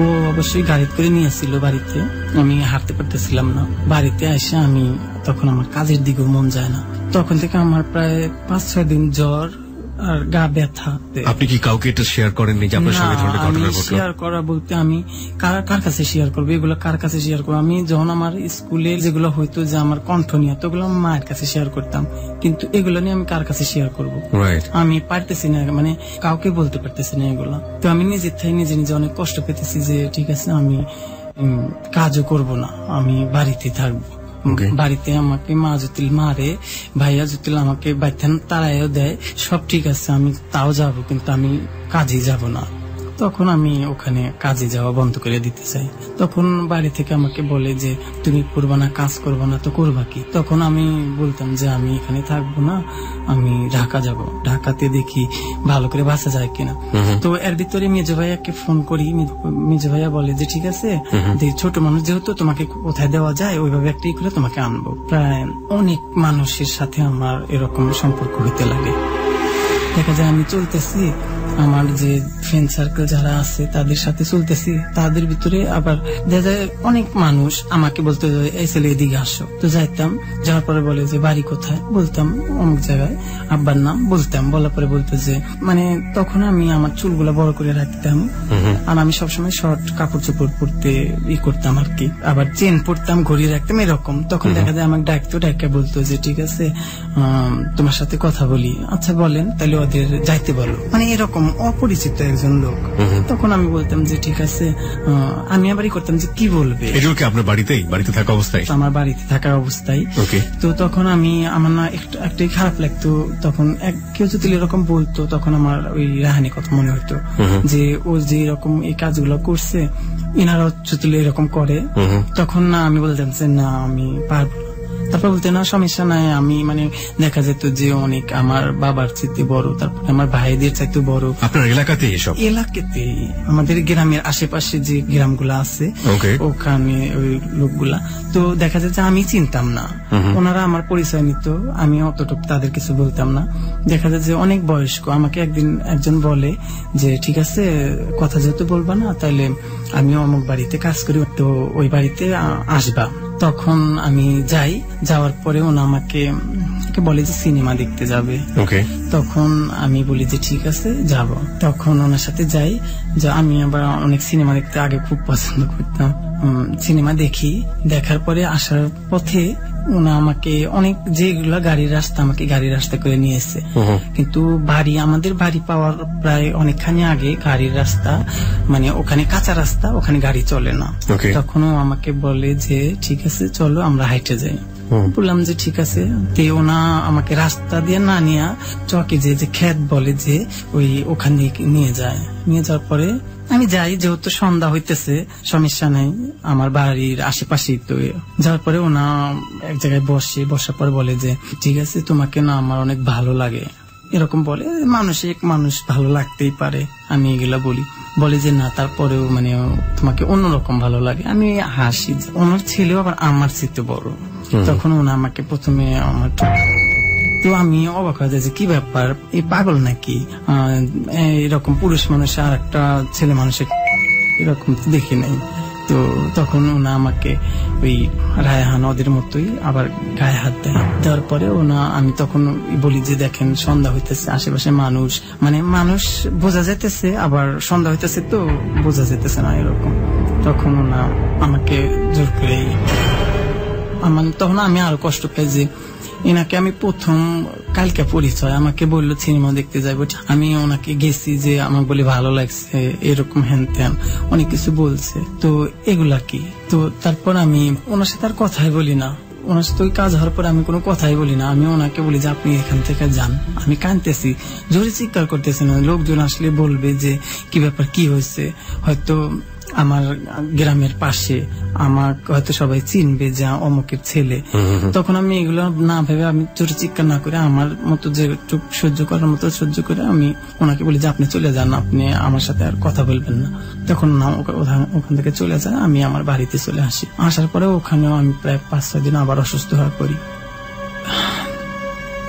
ও অবশ্যই গাড়িতে করে নিয়ে নিয়েছিল বাড়িতে। আমি হাঁটতে পারতেছিলাম না। বাড়িতে এসে আমি, তখন আমার কাজের দিকেও মন যায় না। তখন থেকে আমার প্রায় পাঁচ ছয় দিন জ্বর আর গা ব্যথা। আপনি কি কাউকে এটা শেয়ার করেননি যে আপনার সঙ্গে ধরনের ঘটনা ঘটলো? শেয়ার করা বলতে আমি কার কার কাছে শেয়ার করব? এগুলো কার কাছে শেয়ার করব? আমি যখন আমার স্কুলে যেগুলো হইতো যে আমার কণ্ঠ নিয়ে তো ওগুলো আমার মায়ের কাছে শেয়ার করতাম। কিন্তু এগুলো নিয়ে আমি কার কাছে শেয়ার করব? আমি পারতেছি না মানে কাউকে বলতে পারতেছি না এগুলো। তো আমি নিজের থেকে নিজে নিজে অনেক কষ্ট পেতেছি যে ঠিক আছে আমি কাজও করব না আমি বাড়িতে থাকব. বাড়িতে আমাকে মা জুতিল মারে, ভাইয়া জুতিল আমাকে বাইথান তারাইও দেয়, সব ঠিক আছে, আমি তাও যাব, কিন্তু আমি কাজে যাব না। তখন আমি ওখানে কাজে যাওয়া বন্ধ করে দিতে চাই। তখন বাড়ি থেকে আমাকে বলে যে তুমি করবা না কাজ করবা না তো করবা কি? তখন আমি বলতাম যে আমি এখানে থাকব না আমি ঢাকা যাব। ঢাকাতে দেখি ভালো করে বাসা যায় কিনা। তো এর ভিতরে মেজো ভাইয়াকে ফোন করি। মেজো ভাইয়া বলে যে ঠিক আছে যে ছোট মানুষ যেহেতু তোমাকে কোথায় দেওয়া যায় ওইভাবে একটাই করে তোমাকে আনব। প্রায় অনেক মানুষের সাথে আমার এরকম সম্পর্ক হইতে লাগে। দেখা যায় আমি চলতেছি আমার যে ফ্রেন্ড সার্কেল যারা আছে তাদের সাথে চলতেছি। তাদের ভিতরে আবার দেখা যায় অনেক মানুষ আমাকে বলতে এই ছেলে এদিকে আসো। তো যাইতাম যাওয়ার পরে বলে যে বাড়ি কোথায়? বলতাম অমুক জায়গায় আব্বার নাম বলতাম। বলার পরে বলতো যে মানে তখন আমি আমার চুলগুলো বড় করে রাখতাম আর আমি সবসময় শর্ট কাপড় চোপড় পরতে ই করতাম আর কি। আবার চেন পরতাম ঘড়ি রাখতাম এরকম। তখন দেখা যায় আমাকে ডাকতো ডাকে বলতো যে ঠিক আছে তোমার সাথে কথা বলি। আচ্ছা বলেন তাহলে ওদের যাইতে বলো। মানে এরকম অপরিচিত একজন লোক। তখন আমি বলতাম যে ঠিক আছে আমি আবারই করতাম যে কি বলবে? এগুলো কি আপনার বাড়িতেই? বাড়িতে থাকা অবস্থায়? আমার বাড়িতে থাকা অবস্থায়। তো তখন আমি আমার না একটু একটাই খারাপ লাগতো। তখন এক কেউ যদি এরকম বলতো তখন আমার ওই রাহানি কথা মনে হতো। যে ও যে এরকম এই কাজগুলো করছে ইনারা যদি এরকম করে তখন না আমি বলতাম যে না আমি পারব না। তারপর বলতে না সমস্যা নাই আমি মানে দেখা যেত যে অনেক আমার বাবার চাইতে বড় তারপর আমার ভাইদের চাইতে বড়। আপনার এলাকাতে এসব? এলাকাতে আমাদের গ্রামের আশেপাশে যে গ্রামগুলো আছে ওখানে ওই লোকগুলা। তো দেখা যায় যে আমি চিনতাম না। ওনারা আমার পরিচয় নিত আমি অতটুকু তাদের কিছু বলতাম না। দেখা যায় যে অনেক বয়স্ক আমাকে একদিন একজন বলে যে ঠিক আছে কথা যেহেতু বলবা না তাহলে আমি অমুক বাড়িতে কাজ করি তো ওই বাড়িতে আসবা। তখন আমি যাই যাওয়ার পরে ওনা আমাকে বলে যে সিনেমা দেখতে যাবে। তখন আমি বলি যে ঠিক আছে যাব। তখন ওনার সাথে যাই যা আমি আবার অনেক সিনেমা দেখতে আগে খুব পছন্দ করতাম। সিনেমা দেখি দেখার পরে আসার পথে ওনা আমাকে অনেক যেগুলা গাড়ির রাস্তা আমাকে গাড়ির রাস্তা করে নিয়েছে কিন্তু বাড়ি আমাদের বাড়ি পাওয়ার প্রায় অনেকখানি আগে গাড়ির রাস্তা মানে ওখানে কাঁচা রাস্তা ওখানে গাড়ি চলে না। Okay. তখন আমাকে বলে যে ঠিক আছে চলো আমরা হাইটে যাই। বললাম যে ঠিক আছে। তে ওনা আমাকে রাস্তা দিয়ে না নিয়ে চকে যে যে ক্ষেত বলে যে ওই ওখান নিয়ে যায়। নিয়ে যাওয়ার পরে আমি যাই যেহেতু সন্ধ্যা হইতেছে সমস্যা নাই আমার বাড়ির আশেপাশে তো যাওয়ার পরে ওনা এক জায়গায় বসে বসার পরে বলে যে ঠিক আছে তোমাকে না আমার অনেক ভালো লাগে। এরকম বলে মানসিক মানুষ ভালো লাগতেই পারে আমি এগুলা বলি। বলে যে না তারপরেও মানে তোমাকে অন্যরকম ভালো লাগে। আমি হাসি ওনার ছেলেও আবার আমার চেয়ে বড়। তখন ওনা আমাকে প্রথমে আমার তো আমি অবাক হয়ে যাই যে কি ব্যাপার? এই পাগল নাকি? এরকম পুরুষ মানুষ আর একটা ছেলে মানুষের এরকম দেখি নাই। তো তখন ওনা আমাকে ওই রায়হান ওদের মতোই আবার গায়ে হাত দেয়। দেওয়ার পরে ওনা, আমি তখন বলি যে, দেখেন, সন্ধ্যা হইতেছে, আশেপাশে মানুষ। মানে মানুষ বোঝা যাইতেছে, আবার সন্ধ্যা হইতেছে তো বোঝা যাইতেছে না এরকম। তখন ওনা আমাকে জোর করে আমার তখন আমি আরও কষ্ট পাই যে এনাকে আমি প্রথম কালকে পরিচয়, আমাকে বলল সিনেমা দেখতে যাব আমি ওনাকে গেছি যে আমার বলে ভালো লাগছে, এরকম হ্যান ত্যান, অনেক কিছু বলছে। তো এগুলা কি? তো তারপর আমি ওনার সাথে আর কথাই বলি না। ওনার সাথে ওই কাজ হওয়ার পর আমি কোনো কথাই বলি না। আমি ওনাকে বলি যে, আপনি এখান থেকে যান। আমি কানতেছি জোরে চিৎকার করতেছি না। লোকজন আসলে বলবে যে, কি ব্যাপার? কি হয়েছে? হয়তো আমার গ্রামের পাশে আমার হয়তো সবাই চিনবে যে অমুকের ছেলে। তখন আমি এগুলো না ভেবে আমি জোরে চিৎকার না করে আমার মতো যে সহ্য করার মতো সহ্য করে আমি ওনাকে বলি যে আপনি চলে যান আপনি আমার সাথে আর কথা বলবেন না। তখন না ওখান ওখান থেকে চলে যায় আমি আমার বাড়িতে চলে আসি। আসার পরে ওখানেও আমি প্রায় পাঁচ ছয় দিন আবার অসুস্থ হয়ে পড়ি।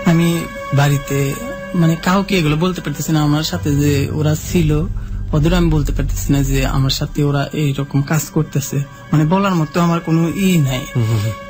আমি বাড়িতে মানে কাউকে এগুলো বলতে পারতেছি না আমার সাথে যে ওরা ছিল। ওদের আমি বলতে পারতেছি না যে আমার সাথে ওরা এইরকম কাজ করতেছে। মানে বলার মতো আমার কোনো ই নাই।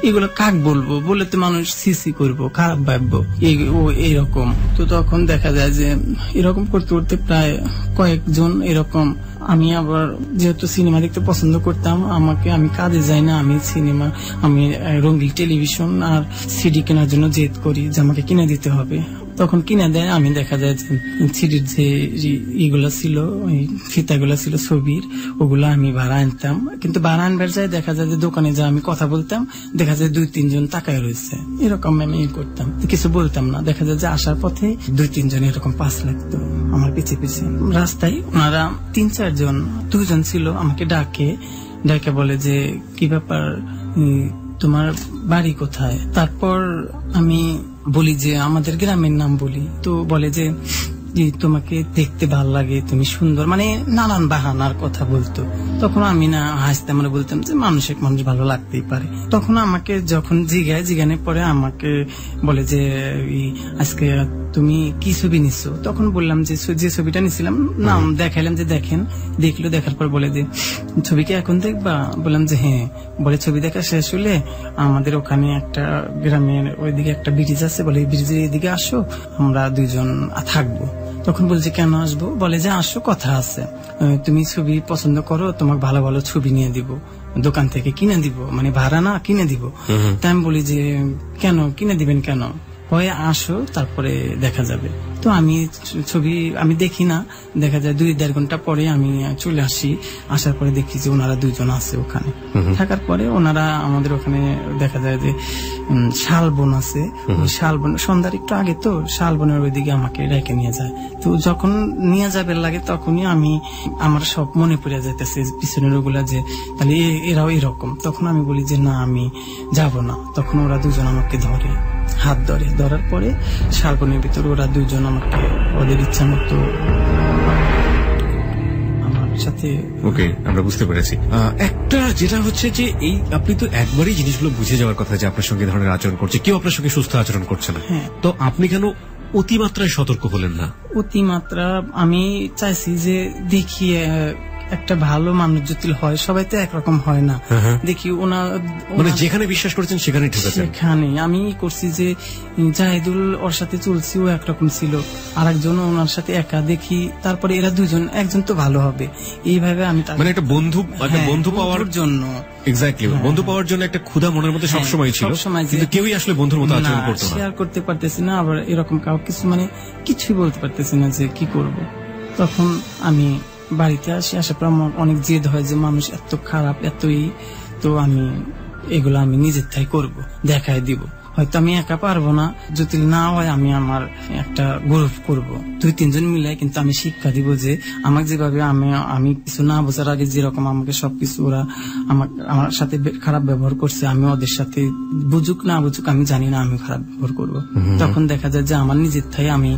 এগুলো কাক বলব? বলে তো মানুষ সিসি করব খারাপ ভাববো। এই- ও এইরকম। তো তখন দেখা যায় যে এরকম করতে করতে প্রায় কয়েকজন এরকম আমি আবার যেহেতু সিনেমা দেখতে পছন্দ করতাম, আমাকে আমি কাজে যাই না, আমি সিনেমা, আমি রঙিন টেলিভিশন আর সিডি কেনার জন্য জেদ করি যে আমাকে কিনে দিতে হবে। তখন কিনে দেয়, আমি দেখা যায় যে সিডির যে ইগুলো ছিল, ওই ফিতাগুলো ছিল ছবির, ওগুলো আমি ভাড়া আনতাম। কিন্তু ভাড়া আনবার যায় দেখা যায় যে দোকানে যা আমি কথা বলতাম, দেখা যায় দুই, তিনজন তাকায় রয়েছে। এরকম আমি ই করতাম। কিছু বলতাম না। দেখা যায় যে আসার পথে দুই, তিনজন এরকম পাস লাগতো আমার পিছে পিছে। রাস্তায় ওনারা তিন চারজন দুজন ছিল, আমাকে ডাকে ডাকে বলে যে, কি ব্যাপার? তোমার বাড়ি কোথায়? তারপর আমি বলি যে, আমাদের গ্রামের নাম বলি। তো বলে যে যে তোমাকে দেখতে ভালো লাগে তুমি সুন্দর মানে নানান বাহানার কথা বলতো। তখন আমি না হাসতে মানে বলতাম যে মানুষের মানুষ ভালো লাগতেই পারে। তখন আমাকে যখন জিগায় জিগানে পরে আমাকে বলে যে আজকে তুমি কি ছবি নিছো? তখন বললাম যে যে ছবিটা নিছিলাম নাম দেখাইলাম যে দেখেন দেখল দেখার পর বলে যে ছবি কি এখন দেখবা? বললাম যে হ্যাঁ। বলে ছবি দেখা শেষ হলে আমাদের ওখানে একটা গ্রামের ওইদিকে একটা ব্রিজ আছে বলে ব্রিজের এদিকে আসো আমরা দুইজন থাকব। তখন বলছে কেন আসব? বলে যে আসো কথা আছে। তুমি ছবি পছন্দ করো তোমাকে ভালো ভালো ছবি নিয়ে দিব। দোকান থেকে কিনে দিব মানে ভাড়া না কিনে দিব। তাই আমি বলি যে কেন? কিনে দিবেন কেন? হয় আসো তারপরে দেখা যাবে। তো আমি ছবি আমি দেখি না দেখা যায় দুই দেড় ঘণ্টা পরে আমি চলে আসি আসার পরে দেখি যে ওনারা দুইজন আছে ওখানে। থাকার পরে ওনারা আমাদের ওখানে দেখা যায় যে শালবন আছে। শালবন সন্ধ্যার একটু আগে তো শালবনের ওইদিকে আমাকে রেখে নিয়ে যায়। তো যখন নিয়ে যাবে লাগে তখনই আমি আমার সব মনে পড়ে যাইতেছে পিছনের ওগুলা যে তাহলে এরাও এরকম। তখন আমি বলি যে না আমি যাব না। তখন ওরা দুজন আমাকে ধরে। হাত ধরে। ধরার পরে শালবনের ভিতরে ওরা দুজন আমাকে ওদের ইচ্ছা মতো আমার সাথে ওকে আমরা বুঝতে পেরেছি। একটা যেটা হচ্ছে যে এই আপনি তো একবারই জিনিসগুলো বুঝে যাওয়ার কথা যে আপনার সঙ্গে ধরনের আচরণ করছে। কেউ আপনার সঙ্গে সুস্থ আচরণ করছে না। হ্যাঁ। তো আপনি কেন অতিমাত্রায় সতর্ক হলেন না? অতিমাত্রা আমি চাইছি যে দেখি একটা ভালো মানুষ যদি হয় সবাই তো একরকম হয় না। দেখি ওনা মানে যেখানে বিশ্বাস করেছেন সেখানে ঠেকেছেন সেখানে। আমি করছি যে জাহিদুল ওর সাথে চলছি ও একরকম ছিল। আর একজন ওনার সাথে একা দেখি তারপরে এরা দুজন একজন তো ভালো হবে। এইভাবে আমি মানে একটা বন্ধু একটা হ্যাঁ, বন্ধু পাওয়ার জন্য। এক্স্যাক্টলি বন্ধু পাওয়ার জন্য একটা ক্ষুধা মনের মধ্যে হ্যাঁ, সবসময় ছিল। কিন্তু কেউই আসলে বন্ধুর মতো আচরণ করতো না। শেয়ার করতে পারতেছি না আবার এরকম কাউ কিছু মানে কিছুই বলতে পারতেছি না যে কি করব। তখন আমি বাড়িতে আসি, আসার পর আমার অনেক জেদ হয় যে মানুষ এত খারাপ, এতই, তো আমি এগুলো আমি নিজের তাই করব দেখাই দিব। হয়তো আমি একা পারব না। যদি না হয় আমি আমার একটা গ্রুপ করব। দুই তিনজন মিলে কিন্তু আমি শিক্ষা দিব যে আমাকে যেভাবে আমি আমি কিছু না বোঝার আগে যেরকম আমাকে সবকিছু ওরা আমাকে আমার সাথে খারাপ ব্যবহার করছে আমি ওদের সাথে বুঝুক না বুঝুক আমি জানি না আমি খারাপ ব্যবহার করব। তখন দেখা যায় যে আমার নিজের থেকে আমি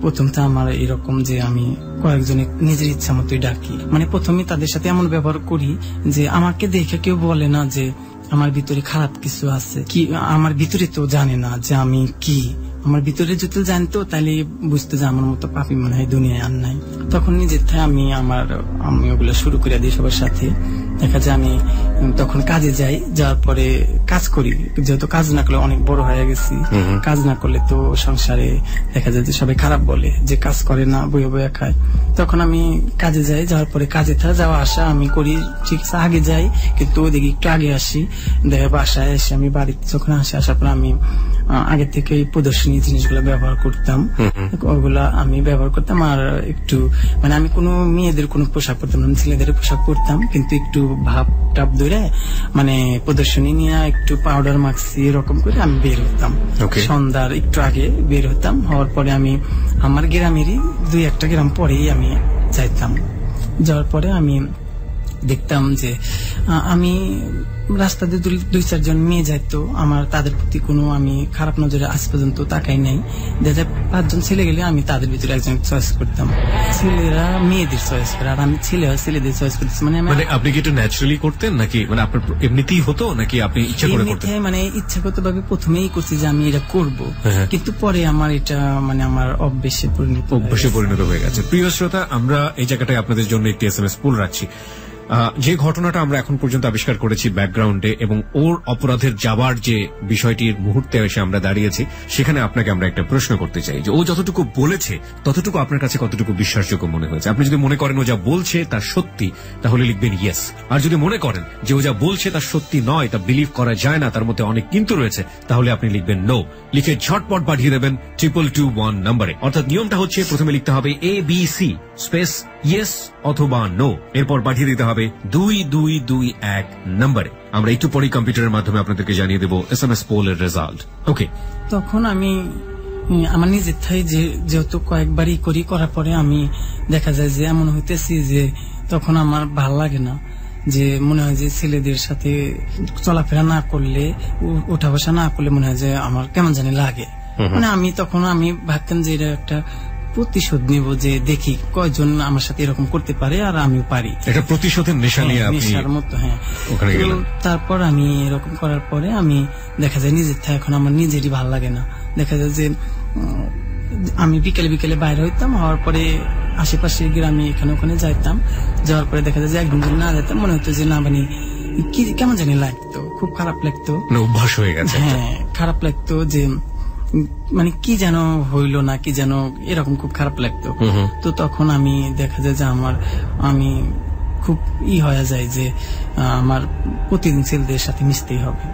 প্রথমটা আমার এরকম যে আমি কয়েকজনে নিজের ইচ্ছা মতোই ডাকি। মানে প্রথমে তাদের সাথে এমন ব্যবহার করি যে আমাকে দেখে কেউ বলে না যে আমার ভিতরে খারাপ কিছু আছে? কি আমার ভিতরে তো জানে না যে আমি কি। আমার ভিতরে যদি জানতো তাহলে বুঝতে যে আমার মতো পাপি মনে হয় দুনিয়ায় আর নাই। তখন নিজের থেকে আমি আমার আমি ওগুলো শুরু করে দিই সবার সাথে। দেখা যায় আমি তখন কাজে যাই যাওয়ার পরে কাজ করি। যেহেতু কাজ না করলে অনেক বড় হয়ে গেছি। কাজ না করলে তো সংসারে দেখা যায় যে সবাই খারাপ বলে যে কাজ করে না বইয়ে বইয়ে খায়। তখন আমি কাজে যাই যাওয়ার পরে কাজে থা যাওয়া আসা আমি করি। ঠিক আছে আগে যাই কিন্তু ওদিকে একটু আগে আসি। দেখা বাসায় এসে আমি বাড়িতে যখন আসি আসার পর আমি আগে থেকে এই প্রদর্শনী জিনিসগুলো ব্যবহার করতাম। ওগুলা আমি ব্যবহার করতাম আর একটু মানে আমি কোনো মেয়েদের কোনো পোশাক পরতাম না ছেলেদের পোশাক পরতাম। কিন্তু একটু ভাব টাপ ধরে মানে প্রদর্শনী নিয়ে একটু পাউডার মাখছি এরকম করে আমি বের হতাম। সন্ধ্যার একটু আগে বের হতাম হওয়ার পরে আমি আমার গ্রামেরই দুই একটা গ্রাম পরেই আমি যাইতাম। যাওয়ার পরে আমি দেখতাম যে আমি রাস্তাতে দুই- দুই চারজন মেয়ে যাইতো আমার তাদের প্রতি কোনো আমি খারাপ নজরে আজ পর্যন্ত তাকাই নাই। দেখা যায় পাঁচজন ছেলে গেলে আমি তাদের ভিতরে একজন চয়েস করতাম। ছেলেরা মেয়েদের চয়েস করে আর আমি ছেলে ছেলেদের চয়েস করতেছি। মানে মানে আপনি কি এটা ন্যাচারালি করতেন নাকি মানে আপনার এমনিতেই হতো নাকি আপনি ইচ্ছা করে করতেন? মানে ইচ্ছাগত ভাবে প্রথমেই করছি যে আমি এটা করব। হ্যাঁ। কিন্তু পরে আমার এটা মানে আমার অভ্যেসে পরিণত হয়ে অভ্যাসে। পরিণত হয়ে গেছে। প্রিয় শ্রোতা আমরা এই জায়গাটায় আপনাদের জন্য একটি এস এম এস পুল রাখছি। যে ঘটনাটা আমরা এখন পর্যন্ত আবিষ্কার করেছি ব্যাকগ্রাউন্ডে এবং ওর অপরাধের যাবার যে বিষয়টির মুহূর্তে এসে আমরা দাঁড়িয়েছি, সেখানে আপনাকে আমরা একটা প্রশ্ন করতে চাই যে ও যতটুকু বলেছে, ততটুকু আপনার কাছে কতটুকু বিশ্বাসযোগ্য মনে হয়েছে? আপনি যদি মনে করেন ও যা বলছে তা সত্যি, তাহলে লিখবেন ইয়েস আর যদি মনে করেন যে ও যা বলছে তা সত্যি নয়, তা বিলিভ করা যায় না, তার মধ্যে অনেক কিন্তু রয়েছে, তাহলে আপনি লিখবেন নো লিখে ঝটপট পাঠিয়ে দেবেন ট্রিপল টু ওয়ান নাম্বারে অর্থাৎ নিয়মটা হচ্ছে প্রথমে লিখতে হবে A B C space yes অথবা নো এরপর পাঠিয়ে দিতে হবে দুই দুই দুই এক নম্বরে। আমরা একটু পরেই কম্পিউটারের মাধ্যমে আপনাদেরকে জানিয়ে দেবো এস এম এস পোলের রেজাল্ট ওকে তখন আমি আমার নিজের থাই যে যেহেতু কয়েকবারই করি করার পরে আমি দেখা যায় যে এমন হইতেছি যে তখন আমার ভালো লাগে না। যে মনে হয় যে ছেলেদের সাথে চলাফেরা না করলে উ- ওঠা বসা না করলে মনে হয় যে আমার কেমন জানি লাগে। মানে আমি তখন আমি ভাবতাম যে এটা একটা প্রতিশোধ নিব যে দেখি কয়জন আমার সাথে এরকম করতে পারে আর আমিও পারি। এটা প্রতিশোধের নেশা নিয়ে হ্যাঁ, আপনি নেশার মতো হ্যাঁ। তারপর আমি এরকম করার পরে আমি দেখা যায় নিজের থেকে এখন আমার নিজেরই ভালো লাগে না। দেখা যায় যে আমি বিকেলে বিকেলে বাইরে হইতাম হওয়ার পরে আশেপাশে গ্রামে এখানে ওখানে যাইতাম। যাওয়ার পরে দেখা যায় যে একদম যদি না যেতাম মনে হতো যে না মানে কি কেমন জানি লাগতো খুব খারাপ লাগতো। মানে অভ্যাস হয়ে গেছে হ্যাঁ খারাপ লাগতো যে মানে কি যেন হইল না কি যেন এরকম খুব খারাপ লাগতো। তো তখন আমি দেখা যায় যে আমার আমি খুব ই হয়ে যায় যে আমার প্রতিদিন ছেলেদের সাথে মিশতেই হবে।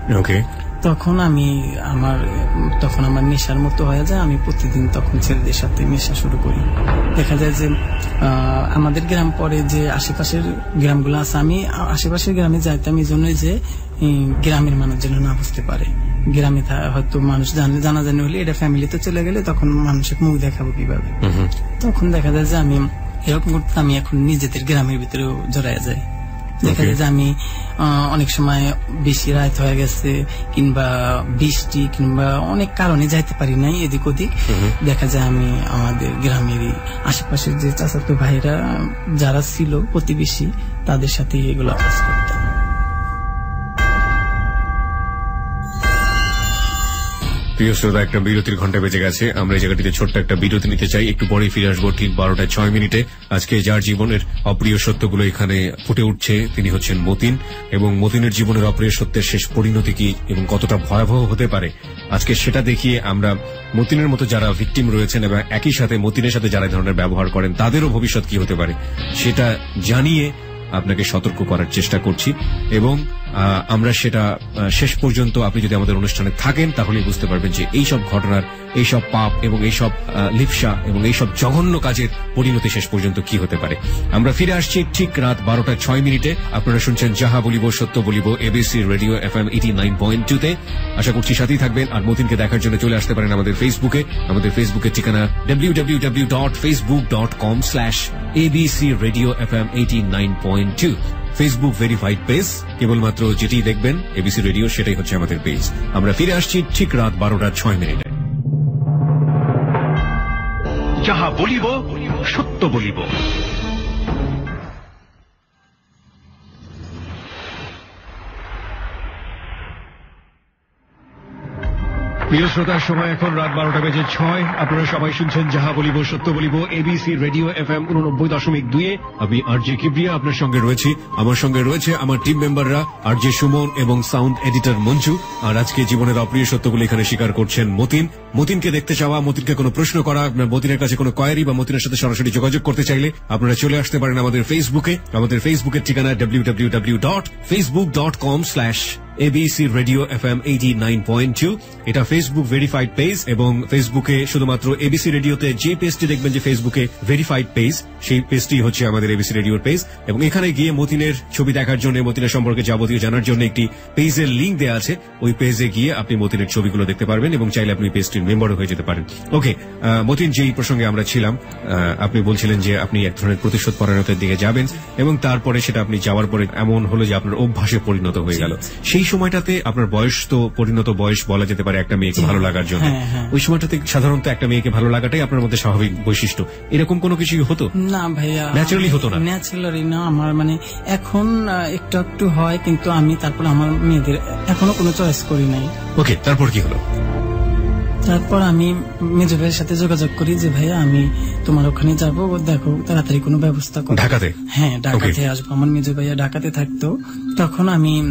তখন আমি আমার তখন আমার নেশার মতো হয়ে যায় আমি প্রতিদিন তখন ছেলেদের সাথে মেশা শুরু করি। দেখা যায় যে আমাদের গ্রাম পরে যে আশেপাশের গ্রামগুলো আছে আমি আশেপাশের গ্রামে যাইতাম এই জন্যই যে গ্রামের মানুষ যেন না বুঝতে পারে। গ্রামে হয়তো মানুষ জানে জানা জানি হলে এটা ফ্যামিলিতে চলে গেলে তখন মানুষের মুখ দেখাবো কীভাবে। তখন দেখা যায় যে আমি এরকম করতে আমি এখন নিজেদের গ্রামের ভিতরেও জড়ায় যাই। দেখা যায় যে আমি অনেক সময় বেশি রাত হয়ে গেছে কিংবা বৃষ্টি কিংবা অনেক কারণে যাইতে পারি নাই এদিক ওদিক। দেখা যায় আমি আমাদের গ্রামেরই আশেপাশের যে চাচাতো ভাইরা যারা ছিল প্রতিবেশী তাদের সাথে এগুলো কাজ করতাম। প্রিয় শ্রোতা, একটা বিরতির ঘণ্টা বেজে গেছে। আমরা এই জায়গাটিতে ছোট্ট একটা বিরতি নিতে চাই। একটু পরে ফিরে আসব ঠিক বারোটায় ছয় মিনিটে। আজকে যার জীবনের অপ্রিয় সত্যগুলো এখানে ফুটে উঠছে, তিনি হচ্ছেন মতিন। এবং মতিনের জীবনের অপ্রিয় সত্যের শেষ পরিণতি কি এবং কতটা ভয়াবহ হতে পারে? আজকে সেটা দেখিয়ে আমরা মতিনের মতো যারা ভিকটিম রয়েছেন এবং একই সাথে মতিনের সাথে যারা ধরনের ব্যবহার করেন, তাদেরও ভবিষ্যৎ কি হতে পারে? সেটা জানিয়ে আপনাকে সতর্ক করার চেষ্টা করছি। এবং আমরা সেটা শেষ পর্যন্ত আপনি যদি আমাদের অনুষ্ঠানে থাকেন তাহলে বুঝতে পারবেন যে এইসব ঘটনার, এইসব পাপ এবং এইসব লিপসা এবং এইসব জঘন্য কাজের পরিণতি শেষ পর্যন্ত কি হতে পারে। আমরা ফিরে আসছি ঠিক রাত বারোটা ছয় মিনিটে। আপনারা শুনছেন যাহা বলিব, সত্য বলিব ABC radio F M eighty nine point two তে। আশা করছি সাথেই থাকবেন। আর মতিনকে দেখার জন্য চলে আসতে পারেন আমাদের ফেসবুকে আমাদের ফেসবুকের ঠিকানা W W W dot Facebook dot com slash ABC radio F M eighty nine point two Facebook verified page কেবলমাত্র যেটি দেখবেন এবিসি রেডিও সেটাই হচ্ছে আমাদের পেজ আমরা ফিরে আসছি ঠিক রাত বারোটা ছয় মিনিটে। যাহা বলিব, সত্য বলিব। প্রিয় শ্রোতার সময় এখন রাত বারোটা বেজে ছয়। আপনারা সবাই শুনছেন যাহা বলিব, সত্য বলিব এবিসি রেডিও এফ এম উননব্বই দশমিক দুয়ে আমি আর জে কিবরিয়া, আপনার সঙ্গে রয়েছি। আমার সঙ্গে রয়েছে আমার টিম মেম্বাররা আর জে সুমন এবং সাউন্ড এডিটর মঞ্জু। আর আজকে জীবনের অপ্রিয় সত্যগুলো এখানে স্বীকার করছেন মতিন। মতিনকে দেখতে চাওয়া, মতিনকে কোনো প্রশ্ন করা, আপনার মতিনের কাছে কোনো কোয়ারি বা মতিনের সাথে সরাসরি যোগাযোগ করতে চাইলে আপনারা চলে আসতে পারেন আমাদের ফেসবুকে আমাদের ফেসবুকের ঠিকানা W W W dot Facebook dot com slash ABC radio F M eighty nine point two এটা ফেসবুক ভেরিফাইড পেজ এবং ফেসবুকে শুধুমাত্র এবিসি রেডিওতে যে পেজটি দেখবেন যে ফেসবুকে ভেরিফাইড পেজ সেই পেজটি হচ্ছে আমাদের এবিসি রেডিওর পেজ এবং এখানে গিয়ে মতিনের ছবি দেখার জন্য মতিনের সম্পর্কে যাবতীয় জানার জন্য একটি পেজের লিঙ্ক দেওয়া আছে। ওই পেজে গিয়ে আপনি মতিনের ছবিগুলো দেখতে পারবেন এবং চাইলে আপনি পেজটির মেম্বারও হয়ে যেতে পারেন। ওকে মতিন যেই প্রসঙ্গে আমরা ছিলাম আপনি বলছিলেন যে আপনি এক ধরনের প্রতিশোধ পরায়ণতার দিকে যাবেন এবং তারপরে সেটা আপনি যাওয়ার পরে এমন হলো যে আপনার অভ্যাসে পরিণত হয়ে গেল। সেই সময়টাতে আপনার বয়স তো পরিণত বয়স বলা যেতে পারে একটা মেয়েকে ভালো লাগার জন্য। হ্যাঁ, হ্যাঁ। ওই সময়টাতে সাধারণত একটা মেয়েকে ভালো লাগাটাই আপনার মধ্যে স্বাভাবিক বৈশিষ্ট্য। এরকম কোনো কিছু হতো? না ভাইয়া। ন্যাচারালি হতো না? ন্যাচারালি না আমার মানে এখন একটু একটু হয় কিন্তু আমি তারপর আমার মেয়েদের এখনও কোনো চয়েস করি নাই। ওকে তারপর কি হলো? তারপর আমি মেজো ভাইয়ের সাথে যোগাযোগ করি যে ভাইয়া আমি তোমার ওখানে যাব। দেখো তাড়াতাড়ি কোনো ব্যবস্থা করো। ঢাকাতে? হ্যাঁ ঢাকাতে আসব। আমার মেজো ভাইয়া ঢাকাতে থাকতো। তখন আমি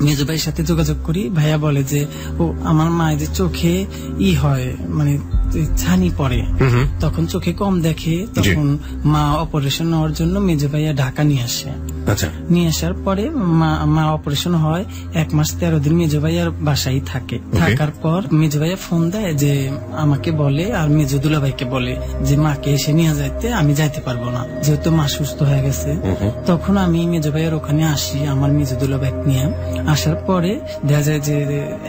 মেজো ভাইয়ের সাথে যোগাযোগ করি। ভাইয়া বলে যে ও আমার মায়ের চোখে ই হয় মানে ছানি পড়ে। তখন চোখে কম দেখে তখন মা অপারেশন নেওয়ার জন্য মেজো ভাইয়া ঢাকা নিয়ে আসে। আচ্ছা। নিয়ে আসার পরে মা মা অপারেশন হয়। এক মাস তেরো দিন মেজো ভাইয়ার বাসায় থাকে। থাকার পর মেজো ভাইয়া ফোন দেয় যে আমাকে বলে আর মেজুদুল্লা ভাইকে বলে যে মাকে এসে নিয়ে যাইতে আমি যাইতে পারব না। যেহেতু মা সুস্থ হয়ে গেছে তখন আমি মেজো ভাইয়ের ওখানে আসি আমার মেজুদুল্লা দুলা ভাই নিয়ে। আসার পরে দেখা যায় যে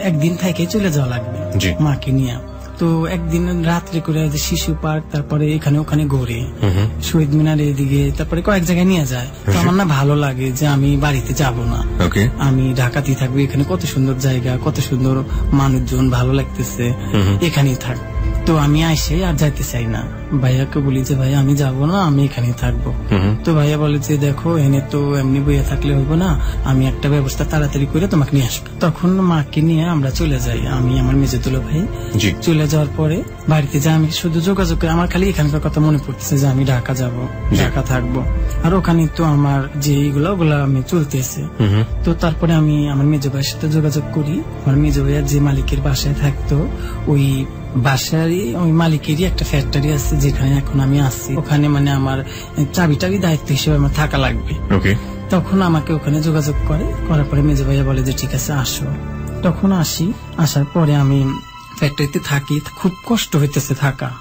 একদিন থেকে চলে যাওয়া লাগবে মাকে নিয়ে। তো একদিন রাত্রে করে যে শিশু পার্ক তারপরে এখানে ওখানে ঘুরে। শহীদ মিনার এদিকে তারপরে কয়েক জায়গায় নিয়ে যায়। তো আমার না ভালো লাগে যে আমি বাড়িতে যাব না। আমি ঢাকাতেই থাকব এখানে কত সুন্দর জায়গা কত সুন্দর মানুষজন ভালো লাগতেছে। এখানেই থাক। তো আমি আইসে আর যাইতে চাই না। ভাইয়াকে বলি যে ভাইয়া আমি যাব না আমি এখানে থাকব। তো ভাইয়া বলে যে দেখো এনে তো এমনি বইয়া থাকলে হইব না। আমি একটা ব্যবস্থা তাড়াতাড়ি করে তোমাকে নিয়ে আসব। তখন মাকে নিয়ে আমরা চলে যাই। আমি আমার মেজেতুলো ভাই চলে যাওয়ার পরে বাড়িতে যা আমি শুধু যোগাযোগ করি। আমার খালি এখানকার কথা মনে পড়তেছে যে আমি ঢাকা যাব ঢাকা থাকব। আর ওখানে তো আমার যে এইগুলো ওগুলো আমি চলতেছে। তো তারপরে আমি আমার মেজো ভাইয়ের সাথে যোগাযোগ করি। আমার মেজো ভাইয়ার যে মালিকের বাসায় থাকতো ওই বাসারই ওই মালিকেরই একটা ফ্যাক্টরি আছে যেখানে এখন আমি আছি। ওখানে মানে আমার চাবি টাবি দায়িত্ব হিসেবে আমার থাকা লাগবে। ওকে তখন আমাকে ওখানে যোগাযোগ করে। করার পরে মেজো ভাইয়া বলে যে ঠিক আছে আসো। তখন আসি। আসার পরে আমি ফ্যাক্টরিতে থাকি। খুব কষ্ট হইতেছে থাকা।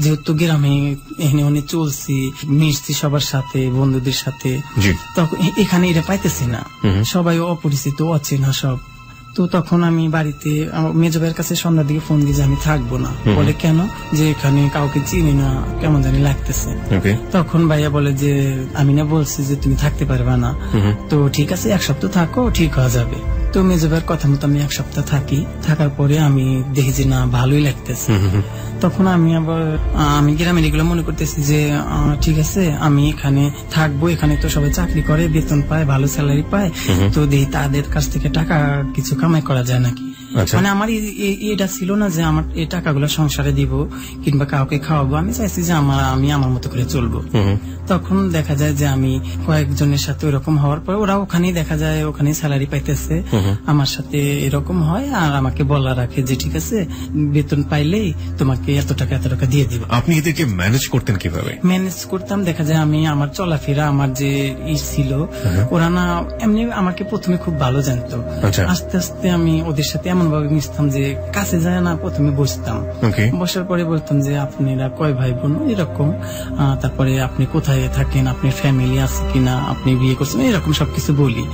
যেহেতু গ্রামে এখানে অনেক চলছি মিশছি সবার সাথে বন্ধুদের সাথে। তখন এখানে এটা পাইতেছি না। সবাই অপরিচিত অচেনা সব। তো তখন আমি বাড়িতে মেজো ভাইয়ের কাছে সন্ধ্যার দিকে ফোন দিয়ে যে আমি থাকব না। বলে কেন? যে এখানে কাউকে চিনি না কেমন জানি লাগতেছে। তখন ভাইয়া বলে যে আমি না বলছি যে তুমি থাকতে পারবে না। তো ঠিক আছে এক সপ্তাহ থাকো ঠিক হওয়া যাবে। তো মেজবার কথা মতো আমি এক সপ্তাহ থাকি। থাকার পরে আমি দেখি যে না ভালোই লাগতেছে। তখন আমি আবার আমি গ্রামের এগুলো মনে করতেছি যে ঠিক আছে আমি এখানে থাকব। এখানে তো সবাই চাকরি করে বেতন পায় ভালো স্যালারি পায়। তো দেখি তাদের কাছ থেকে টাকা কিছু কামাই করা যায় নাকি। মানে আমার এটা ছিল না যে আমার এই টাকাগুলো সংসারে দিব কিংবা কাউকে খাওয়াবো। আমি চাইছি যে আমার আমি আমার মতো করে চলবো। তখন দেখা যায় যে আমি কয়েকজনের সাথে ওরকম হওয়ার পর ওরা ওখানেই দেখা যায় ওখানে স্যালারি পাইতেছে। আমার সাথে এরকম হয় আর আমাকে বলা রাখে যে ঠিক আছে বেতন পাইলেই তোমাকে এত টাকা এত টাকা দিয়ে দিব। আপনি এদেরকে ম্যানেজ করতেন কীভাবে? ম্যানেজ করতাম দেখা যায় আমি আমার চলাফেরা আমার যে ই ছিল ওরা না এমনি আমাকে প্রথমে খুব ভালো জানতো। আচ্ছা। আস্তে আস্তে আমি ওদের সাথে এমন ভাবে মিশতাম যে কাছে যায় না প্রথমে বসতাম। বসার পরে বলতাম যে আপনারা কয় ভাই বোন এরকম তারপরে আপনি কোথায় থাকেন? আপনার ফ্যামিলি আছে কিনা? আপনি বিয়ে করছেন? এরকম সবকিছু বলি।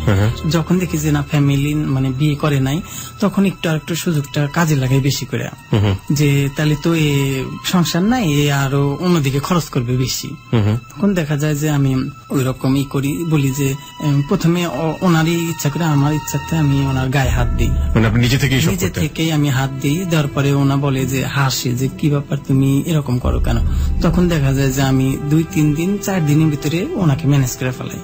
যখন দেখি যে না ফ্যামিলি মানে বিয়ে করে নাই তখন একটু আর একটু সুযোগটা কাজে লাগাই বেশি করে। যে তাহলে তো এ সংসার নাই এ আরও অন্যদিকে খরচ করবে বেশি। তখন দেখা যায় যে আমি ওই রকম ই করি বলি যে প্রথমে ওনারই ইচ্ছা করে আমার ইচ্ছাতে আমি ওনার গায়ে হাত দিই। মানে আপনি নিজে সব নিজে থেকেই আমি হাত দিই দেওয়ার পরে ওনা বলে যে হাসে যে কি ব্যাপার তুমি এরকম করো কেন? তখন দেখা যায় যে আমি দুই তিন দিন চার দিনের ভিতরে ওনাকে ম্যানেজ করে ফেলাই।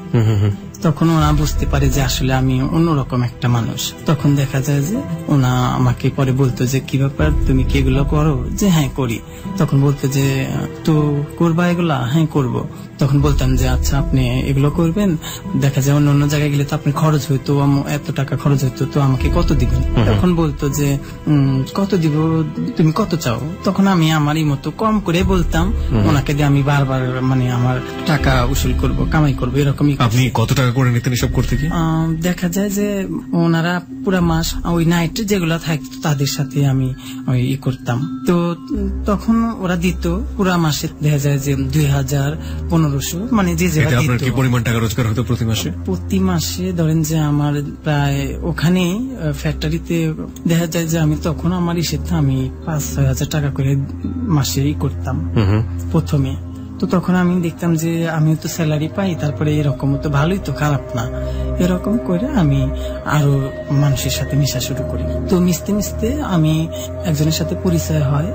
তখন ওনা বুঝতে পারে যে আসলে আমি অন্যরকম একটা মানুষ। তখন দেখা যায় যে ওনা আমাকে পরে বলতো যে কি ব্যাপার? তুমি কি এগুলো করো? যে হ্যাঁ করি। তখন বলতো যে তো করবা এগুলা? হ্যাঁ করব। তখন বলতাম যে আচ্ছা আপনি এগুলো করবেন। দেখা যায় অন্য অন্য জায়গায় গেলে তো আপনি খরচ হইতো এত টাকা খরচ হইতো তো আমাকে কত দিবেন? তখন বলতো যে কত দিব? তুমি কত চাও? তখন আমি আমারই মতো কম করে বলতাম ওনাকে দিয়ে আমি বারবার মানে আমার টাকা উসুল করব কামাই করব এরকমই আপনি কত টাকা করে নিতেন এসব করতে গিয়ে আহ, দেখা যায় যে ওনারা পুরা মাস ওই নাইট যেগুলো থাকতো তাদের সাথে আমি ওই ই করতাম। তো তখন ওরা দিত পুরা মাসে দেখা যায় যে দুই হাজার পনেরোশো মানে যে আপনার কি পরিমাণ টাকা রোজগার হতো প্রতি মাসে? প্রতি মাসে ধরেন যে আমার প্রায় ওখানে ফ্যাক্টরিতে দেখা যায় যে আমি তখন আমার ইসেতে আমি পাঁচ ছয় হাজার টাকা করে মাসে ই করতাম প্রথমে। তো তখন আমি দেখতাম যে আমি তো স্যালারি পাই তারপরে এরকম তো ভালোই তো খারাপ না। এরকম করে আমি আরও মানুষের সাথে মিশা শুরু করি। তো মিশতে মিশতে আমি একজনের সাথে পরিচয় হয়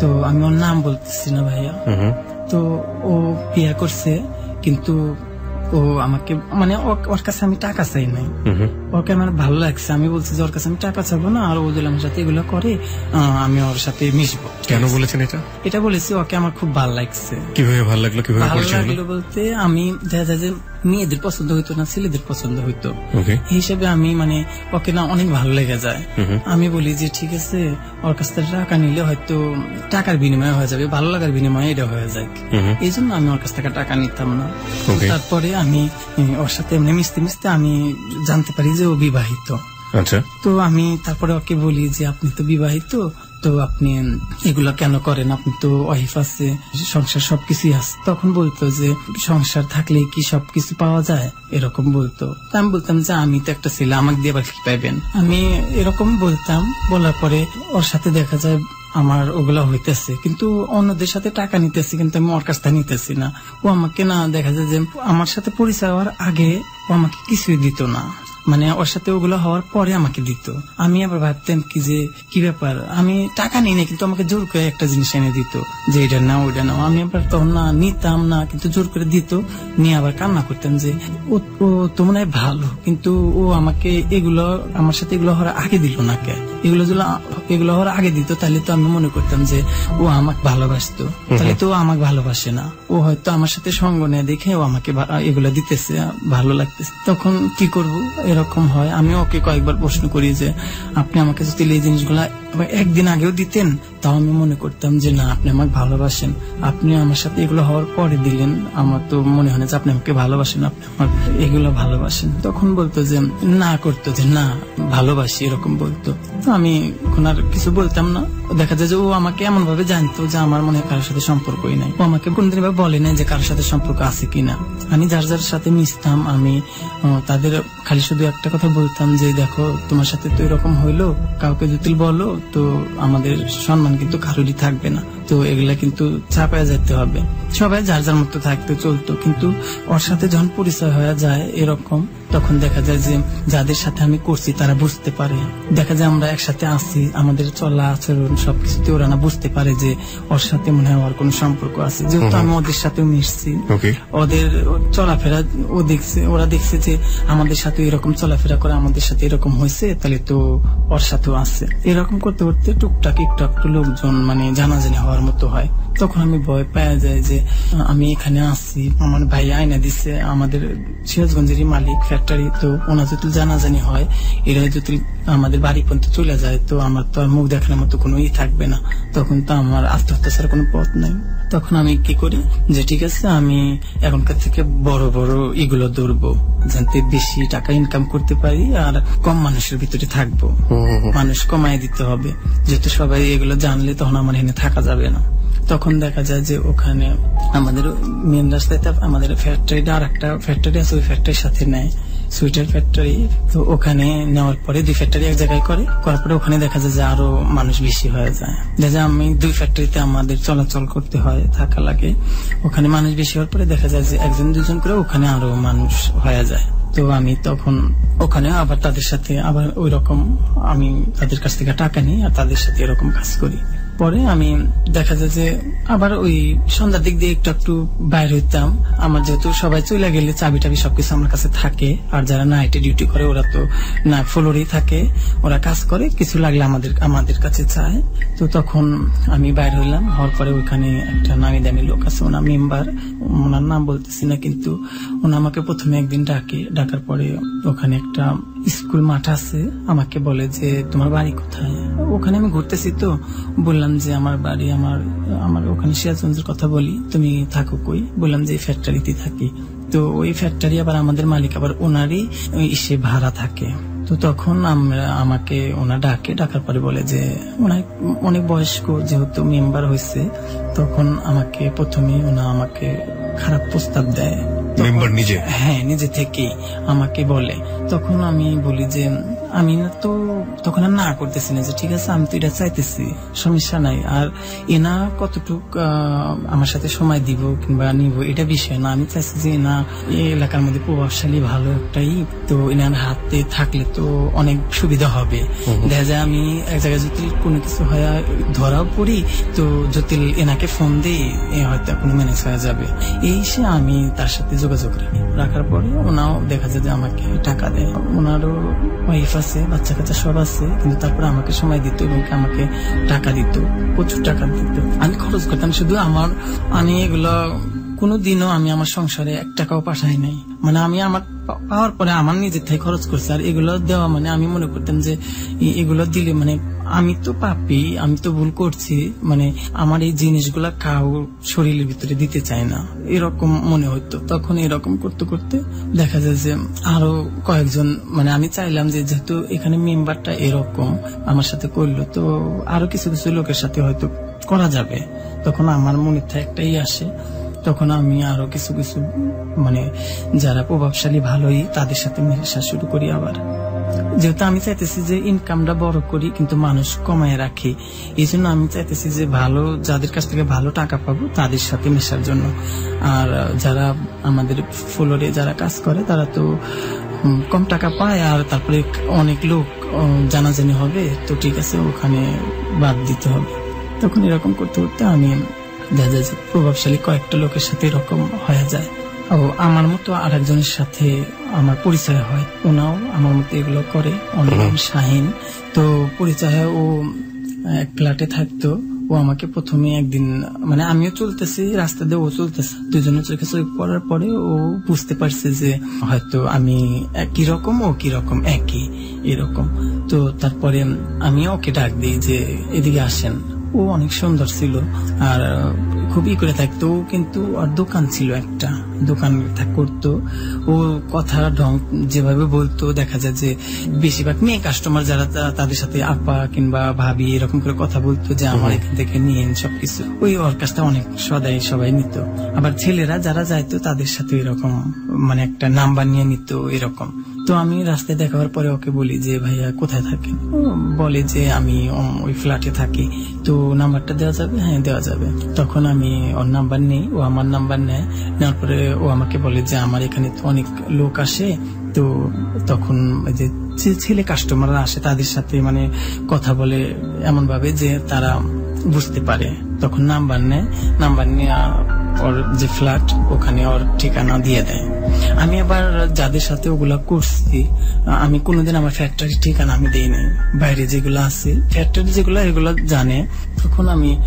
তো আমি ওর নাম বলতেছি না ভাইয়া। তো ও বিয়ে করছে কিন্তু ও আমাকে মানে ওর কাছে আমি টাকা চাই নাই। ওকে আমার ভালো লাগছে। আমি বলছি যে ওর কাছে আমি টাকা চাবো না আর ও যদি আমার সাথে এগুলো করে আমি ওর সাথে মিশবো। কেন বলেছেন এটা? এটা বলেছি ওকে আমার খুব ভালো লাগছে। কীভাবে ভালো লাগল কীভাবে ভালো লাগল বলতে আমি দেখা যায় যে মেয়েদের পছন্দ হইতো না ছেলেদের পছন্দ হইতো। এই হিসেবে আমি মানে ওকে না অনেক ভালো লেগে যায়। আমি বলি যে ঠিক আছে ওর কাছ থেকে টাকা নিলে হয়তো টাকার বিনিময়ে হয়ে যাবে ভালো লাগার বিনিময়ে এটা হয়ে যায় এই জন্য আমি ওর কাছ থেকে টাকা নিতাম না। তারপরে আমি ওর সাথে এমনি মিশতে মিশতে আমি জানতে পারি যে ও বিবাহিত। আচ্ছা। তো আমি তারপরে ওকে বলি যে আপনি তো বিবাহিত তো আপনি এগুলো কেন করেন? আপনি তো ওয়াইফ আছে সংসার সবকিছুই আছে। তখন বলতো যে সংসার থাকলে কি সবকিছু পাওয়া যায়? এরকম বলতো। তো আমি বলতাম যে আমি তো একটা ছেলে আমাকে দিয়ে আবার কি পাইবেন? আমি এরকম বলতাম। বলার পরে ওর সাথে দেখা যায় আমার ওগুলা হইতেছে। কিন্তু অন্যদের সাথে টাকা নিতেছি, কিন্তু আমি ওর কাছ থেকে নিতেছি না। ও আমাকে না দেখা যায় যে আমার সাথে পরিচয় হওয়ার আগে ও আমাকে কিছুই দিত না। মানে ওর সাথে ওগুলো হওয়ার পরে আমাকে দিত। আমি আবার ভাবতাম কি যে কি ব্যাপার? আমি টাকা নিই না কিন্তু আমাকে জোর করে একটা জিনিস এনে দিত যে এটা নাও ওইটা নাও। আমি আবার তখন না নিতাম না কিন্তু জোর করে দিত। নিয়ে আবার কান্না করতাম যে ও তো মনে হয় ভালো কিন্তু ও আমাকে এগুলো আমার সাথে এগুলো হওয়ার আগে দিল না কে? এগুলো এগুলো হওয়ার আগে দিত তাহলে তো আমি মনে করতাম যে ও আমাকে ভালোবাসতো। তাহলে তো ও আমাকে ভালোবাসে না। ও হয়তো আমার সাথে সঙ্গ নেয় দেখে ও আমাকে এগুলো দিতেছে ভালো লাগতেছে। তখন কি করব? এরকম হয়। আমিও ওকে কয়েকবার প্রশ্ন করি যে আপনি আমাকে যদি এই জিনিসগুলা একদিন আগেও দিতেন, তাও আমি মনে করতাম যে, না, আপনি আমাকে ভালোবাসেন। আপনি আমার সাথে এগুলো হওয়ার পরে দিলেন। আমার তো মনে হয় যে আপনি আমাকে ভালোবাসেন, আপনি আমার এগুলো ভালোবাসেন। তখন বলতো যে, না, করতো যে, না, ভালোবাসি, এরকম বলতো। তো আমি এখন আর কিছু বলতাম না। দেখা যায় যে, ও আমাকে এমন ভাবে জানতো যে, আমার মনে কারোর সাথে সম্পর্কই নাই। ও আমাকে কোনদিন বলে নাই যে, কারোর সাথে সম্পর্ক আছে কিনা। আমি যার যার সাথে মিশতাম, আমি তাদের খালি শুধু একটা কথা বলতাম যে, দেখো, তোমার সাথে তো এরকম হইল, কাউকে যদি বলো তো আমাদের সম্মান কিন্তু কারোরই থাকবে না। তো এগুলা কিন্তু চাপায় যেতে হবে। সবাই যার যার মতো থাকতে চলতো। কিন্তু ওর সাথে যখন পরিচয় হয়ে যায় এরকম তখন দেখা যায় যে যাদের সাথে আমি করছি তারা বুঝতে পারে। দেখা যায় আমরা একসাথে আসি আমাদের চলা আচরণ সবকিছুতে ওরা না বুঝতে পারে যে ওর সাথে মনে হয় ওর কোনো সম্পর্ক আছে। যেহেতু আমি ওদের সাথেও মিশছি। ওদের চলাফেরা ও দেখছে ওরা দেখছে যে আমাদের সাথে এরকম চলাফেরা করে আমাদের সাথে এরকম হয়েছে তাহলে তো ওর সাথেও আছে। এরকম করতে করতে টুকটাক একটু একটু লোকজন মানে জানাজানি হওয়ার মতো হয়। তখন আমি ভয় পাওয়া যায় যে আমি এখানে আসছি আমার ভাই আয়না দিচ্ছে আমাদের সিরাজগঞ্জেরই মালিক ফ্যাক্টরি তো ওনার যদি জানাজানি হয় এরা যদি আমাদের বাড়ি পর্যন্ত চলে যায় তো আমার তো আর মুখ দেখানোর মতো কোনো ই থাকবে না। তখন তো আমার আত্মহত্যা ছাড়া কোনো পথ নাই। তখন আমি কি করি? যে ঠিক আছে আমি এখনকার থেকে বড় বড় এগুলো ধরবো যাতে বেশি টাকা ইনকাম করতে পারি আর কম মানুষের ভিতরে থাকব। মানুষ কমায় দিতে হবে। যেহেতু সবাই এগুলো জানলে তখন আমার এখানে থাকা যাবে না। তখন দেখা যায় যে ওখানে আমাদের মেন রাস্তায় আমাদের ফ্যাক্টরিটা আর একটা ফ্যাক্টরি আছে, ওই ফ্যাক্টরির সাথে নেয় সুইটার ফ্যাক্টরি তো ওখানে নেওয়ার পরে দুই ফ্যাক্টরি এক জায়গায় করে, করার পরে ওখানে দেখা যায় যে আরও মানুষ বেশি হয়ে যায়। দেখা আমি দুই ফ্যাক্টরিতে আমাদের চলাচল করতে হয়, থাকা লাগে। ওখানে মানুষ বেশি হওয়ার পরে দেখা যায় যে একজন দুজন করে ওখানে আরও মানুষ হয়ে যায়। তো আমি তখন ওখানে আবার তাদের সাথে আবার ওই রকম আমি তাদের কাছ থেকে টাকা নিই আর তাদের সাথে এরকম কাজ করি। পরে আমি দেখা যায় যে আবার ওই সন্ধ্যার দিক দিয়ে একটু একটু বাইর হইতাম। আমার যেহেতু সবাই চলে গেলে চাবি টাবি সবকিছু আমার কাছে থাকে, আর যারা নাইটে ডিউটি করে ওরা তো না ফ্লোরেই থাকে। ওরা কাজ করে, কিছু লাগলে আমাদের আমাদের কাছে চায়। তো তখন আমি বাইর হইলাম, হওয়ার পরে ওইখানে একটা নামি দামি লোক আছে, ওনার মেম্বার। ওনার নাম বলতেছি না, কিন্তু ওনা আমাকে প্রথমে একদিন ডাকে। ডাকার পরে ওখানে একটা স্কুল মাঠ আছে, আমাকে বলে যে, তোমার বাড়ি কোথায়? ওখানে আমি ঘুরতেছি তো, বললাম যে, আমার বাড়ি, আমার আমার ওখানে সিরাজগঞ্জের কথা বলি, তুমি থাকো কই? বললাম যে ফ্যাক্টরিতে থাকি। তো ওই ফ্যাক্টরি আবার আমাদের মালিক, আবার ওনারই ইসে ভাড়া থাকে। তো তখন আমরা, আমাকে ওনা ডাকে, ডাকার পরে বলে যে, অনেক বয়স্ক যেহেতু মেম্বার হয়েছে তখন আমাকে প্রথমে ওনা আমাকে খারাপ প্রস্তাব দেয়। মেম্বার নিজে? হ্যাঁ নিজে থেকেই আমাকে বলে তখন আমি বলি যে আমি না তো তখন আর না করতেছি না যে ঠিক আছে আমি তো এটা চাইতেছি সমস্যা নাই। আর এনা কতটুক আমার সাথে সময় দিব কিংবা নিব এটা বিষয় না। আমি চাইছি যে এনা এই এলাকার মধ্যে প্রভাবশালী ভালো একটাই তো এনার হাতে থাকলে তো অনেক সুবিধা হবে। দেখা যায় আমি এক জায়গায় যদি কোনো কিছু হয় ধরাও পড়ি তো জটিল এনাকে ফোন দিই হয়তো কোনো ম্যানেজ হয়ে যাবে। এই সে আমি তার সাথে যোগাযোগ রাখি। রাখার পরে ওনাও দেখা যায় যে আমাকে টাকা দেয়। ওনারও আছে বাচ্চা কাচ্চা সব আছে, কিন্তু তারপর আমাকে সময় দিত এবং আমাকে টাকা দিত, প্রচুর টাকা দিত। আমি খরচ করতাম, শুধু আমার আমি এগুলো কোনো দিনও আমি আমার সংসারে এক টাকাও পাঠাই নাই। মানে আমি আমার পাওয়ার পরে আমার নিজের থেকে খরচ করছি, আর এগুলো দেওয়া মানে আমি মনে করতাম যে এগুলো দিলে মানে আমি তো পাপি, আমি তো ভুল করছি মানে আমার এই জিনিসগুলা কাউ শরীরের ভিতরে দিতে চায় না। এরকম মনে হতো তখন এরকম করতে করতে দেখা যায় যে আরও কয়েকজন মানে আমি চাইলাম যে যেহেতু এখানে মেম্বারটা এরকম আমার সাথে করল, তো আরও কিছু কিছু লোকের সাথে হয়তো করা যাবে। তখন আমার মনে থেকে একটাই আসে তখন আমি আরও কিছু কিছু মানে যারা প্রভাবশালী ভালোই, তাদের সাথে মেশা শুরু করি আবার। যেহেতু আমি চাইতেছি যে ইনকামটা বড় করি, কিন্তু মানুষ কমায় রাখি। এই জন্য আমি চাইতেছি যে ভালো, যাদের কাছ থেকে ভালো টাকা পাবো, তাদের সাথে মেশার জন্য। আর যারা আমাদের ফ্লোরে যারা কাজ করে, তারা তো কম টাকা পায়, আর তারপরে অনেক লোক জানাজানি হবে, তো ঠিক আছে, ওখানে বাদ দিতে হবে। তখন এরকম করতে করতে আমি দেখা যায় যে প্রভাবশালী কয়েকটা লোকের সাথে এরকম হয়ে যায়। ও আমার মতো আর একজনের সাথে আমার পরিচয় হয়। ওনাও আমার মতো এগুলো করে। অনেক শাহিন। তো পরিচয় ও এক ফ্ল্যাটে থাকতো। ও আমাকে প্রথমে একদিন মানে আমিও চলতেছি রাস্তা দিয়ে ও চলতেছে। দুজনের চোখে চোখ পড়ার পরে ও বুঝতে পারছে যে হয়তো আমি একই রকম ও কি রকম একই এরকম। তো তারপরে আমি ওকে ডাক দিই যে এদিকে আসেন। ও অনেক সুন্দর ছিল। আর খুবই করে থাকতো। ও কিন্তু ওর দোকান ছিল একটা। দোকান করতো। ও কথা ঢং যেভাবে বলতো দেখা যায় যে বেশিরভাগ মেয়ে কাস্টমার যারা তাদের সাথে আপা কিংবা ভাবি এরকম করে কথা বলতো যে আমার এখান থেকে নিয়ে সবকিছু। ওই ওর কাছটা অনেক সদাই সবাই নিত। আবার ছেলেরা যারা যাইতো তাদের সাথে এরকম মানে একটা নাম্বার নিয়ে নিত এরকম। তো আমি রাস্তায় দেখাবার পরে ওকে বলি যে, ভাইয়া, কোথায় থাকে বলে যে, আমি ওই ফ্ল্যাটে থাকি। তো নাম্বারটা দেওয়া যাবে? হ্যাঁ দেওয়া যাবে। তখন আমি ওর নাম্বার নেই, ও আমার নাম্বার নেয়। নেওয়ার পরে ও আমাকে বলে যে, আমার এখানে তো অনেক লোক আসে। তো তখন যে ছেলে কাস্টমাররা আসে তাদের সাথে মানে কথা বলে এমন ভাবে যে তারা বুঝতে পারে। তখন নাম্বার নেয়, নাম্বার নিয়ে ওর যে ফ্ল্যাট ওখানে ওর ঠিকানা দিয়ে দেয়। আমি আবার যাদের সাথে ওগুলা করছি, আমি কোনোদিন আমার ফ্যাক্টরি ঠিকানা আমি দিই নাই। বাইরে যেগুলো আছে ফ্যাক্টরি যেগুলো, এগুলো জানে। তখন আমি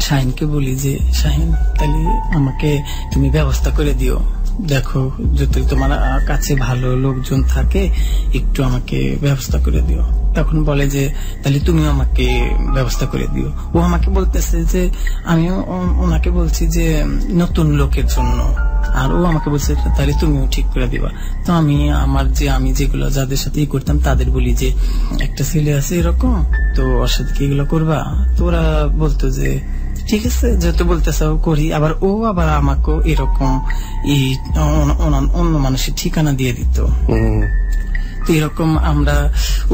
শাহিনকে বলি যে, শাহিন, তাহলে আমাকে তুমি ব্যবস্থা করে দিও। দেখো, যদি তোমার কাছে ভালো লোকজন থাকে, একটু আমাকে ব্যবস্থা করে দিও। তখন বলে যে, তাহলে তুমি আমাকে ব্যবস্থা করে দিও। ও আমাকে বলতেছে যে, আমিও ওনাকে বলছি যে, নতুন লোকের জন্য। আর ও আমাকে বলছে, তাহলে তুমিও ঠিক করে দিবা। তো আমি আমার যে, আমি যেগুলো যাদের সাথে করতাম, তাদের বলি যে, একটা ছেলে আছে এরকম, তো ওর সাথে কি এগুলো করবা? তো ওরা বলতো যে ঠিক আছে যেহেতু বলতেছে করি আবার ও আবার আমাকেও এরকম অন্য মানুষের ঠিকানা দিয়ে দিত। তো এরকম আমরা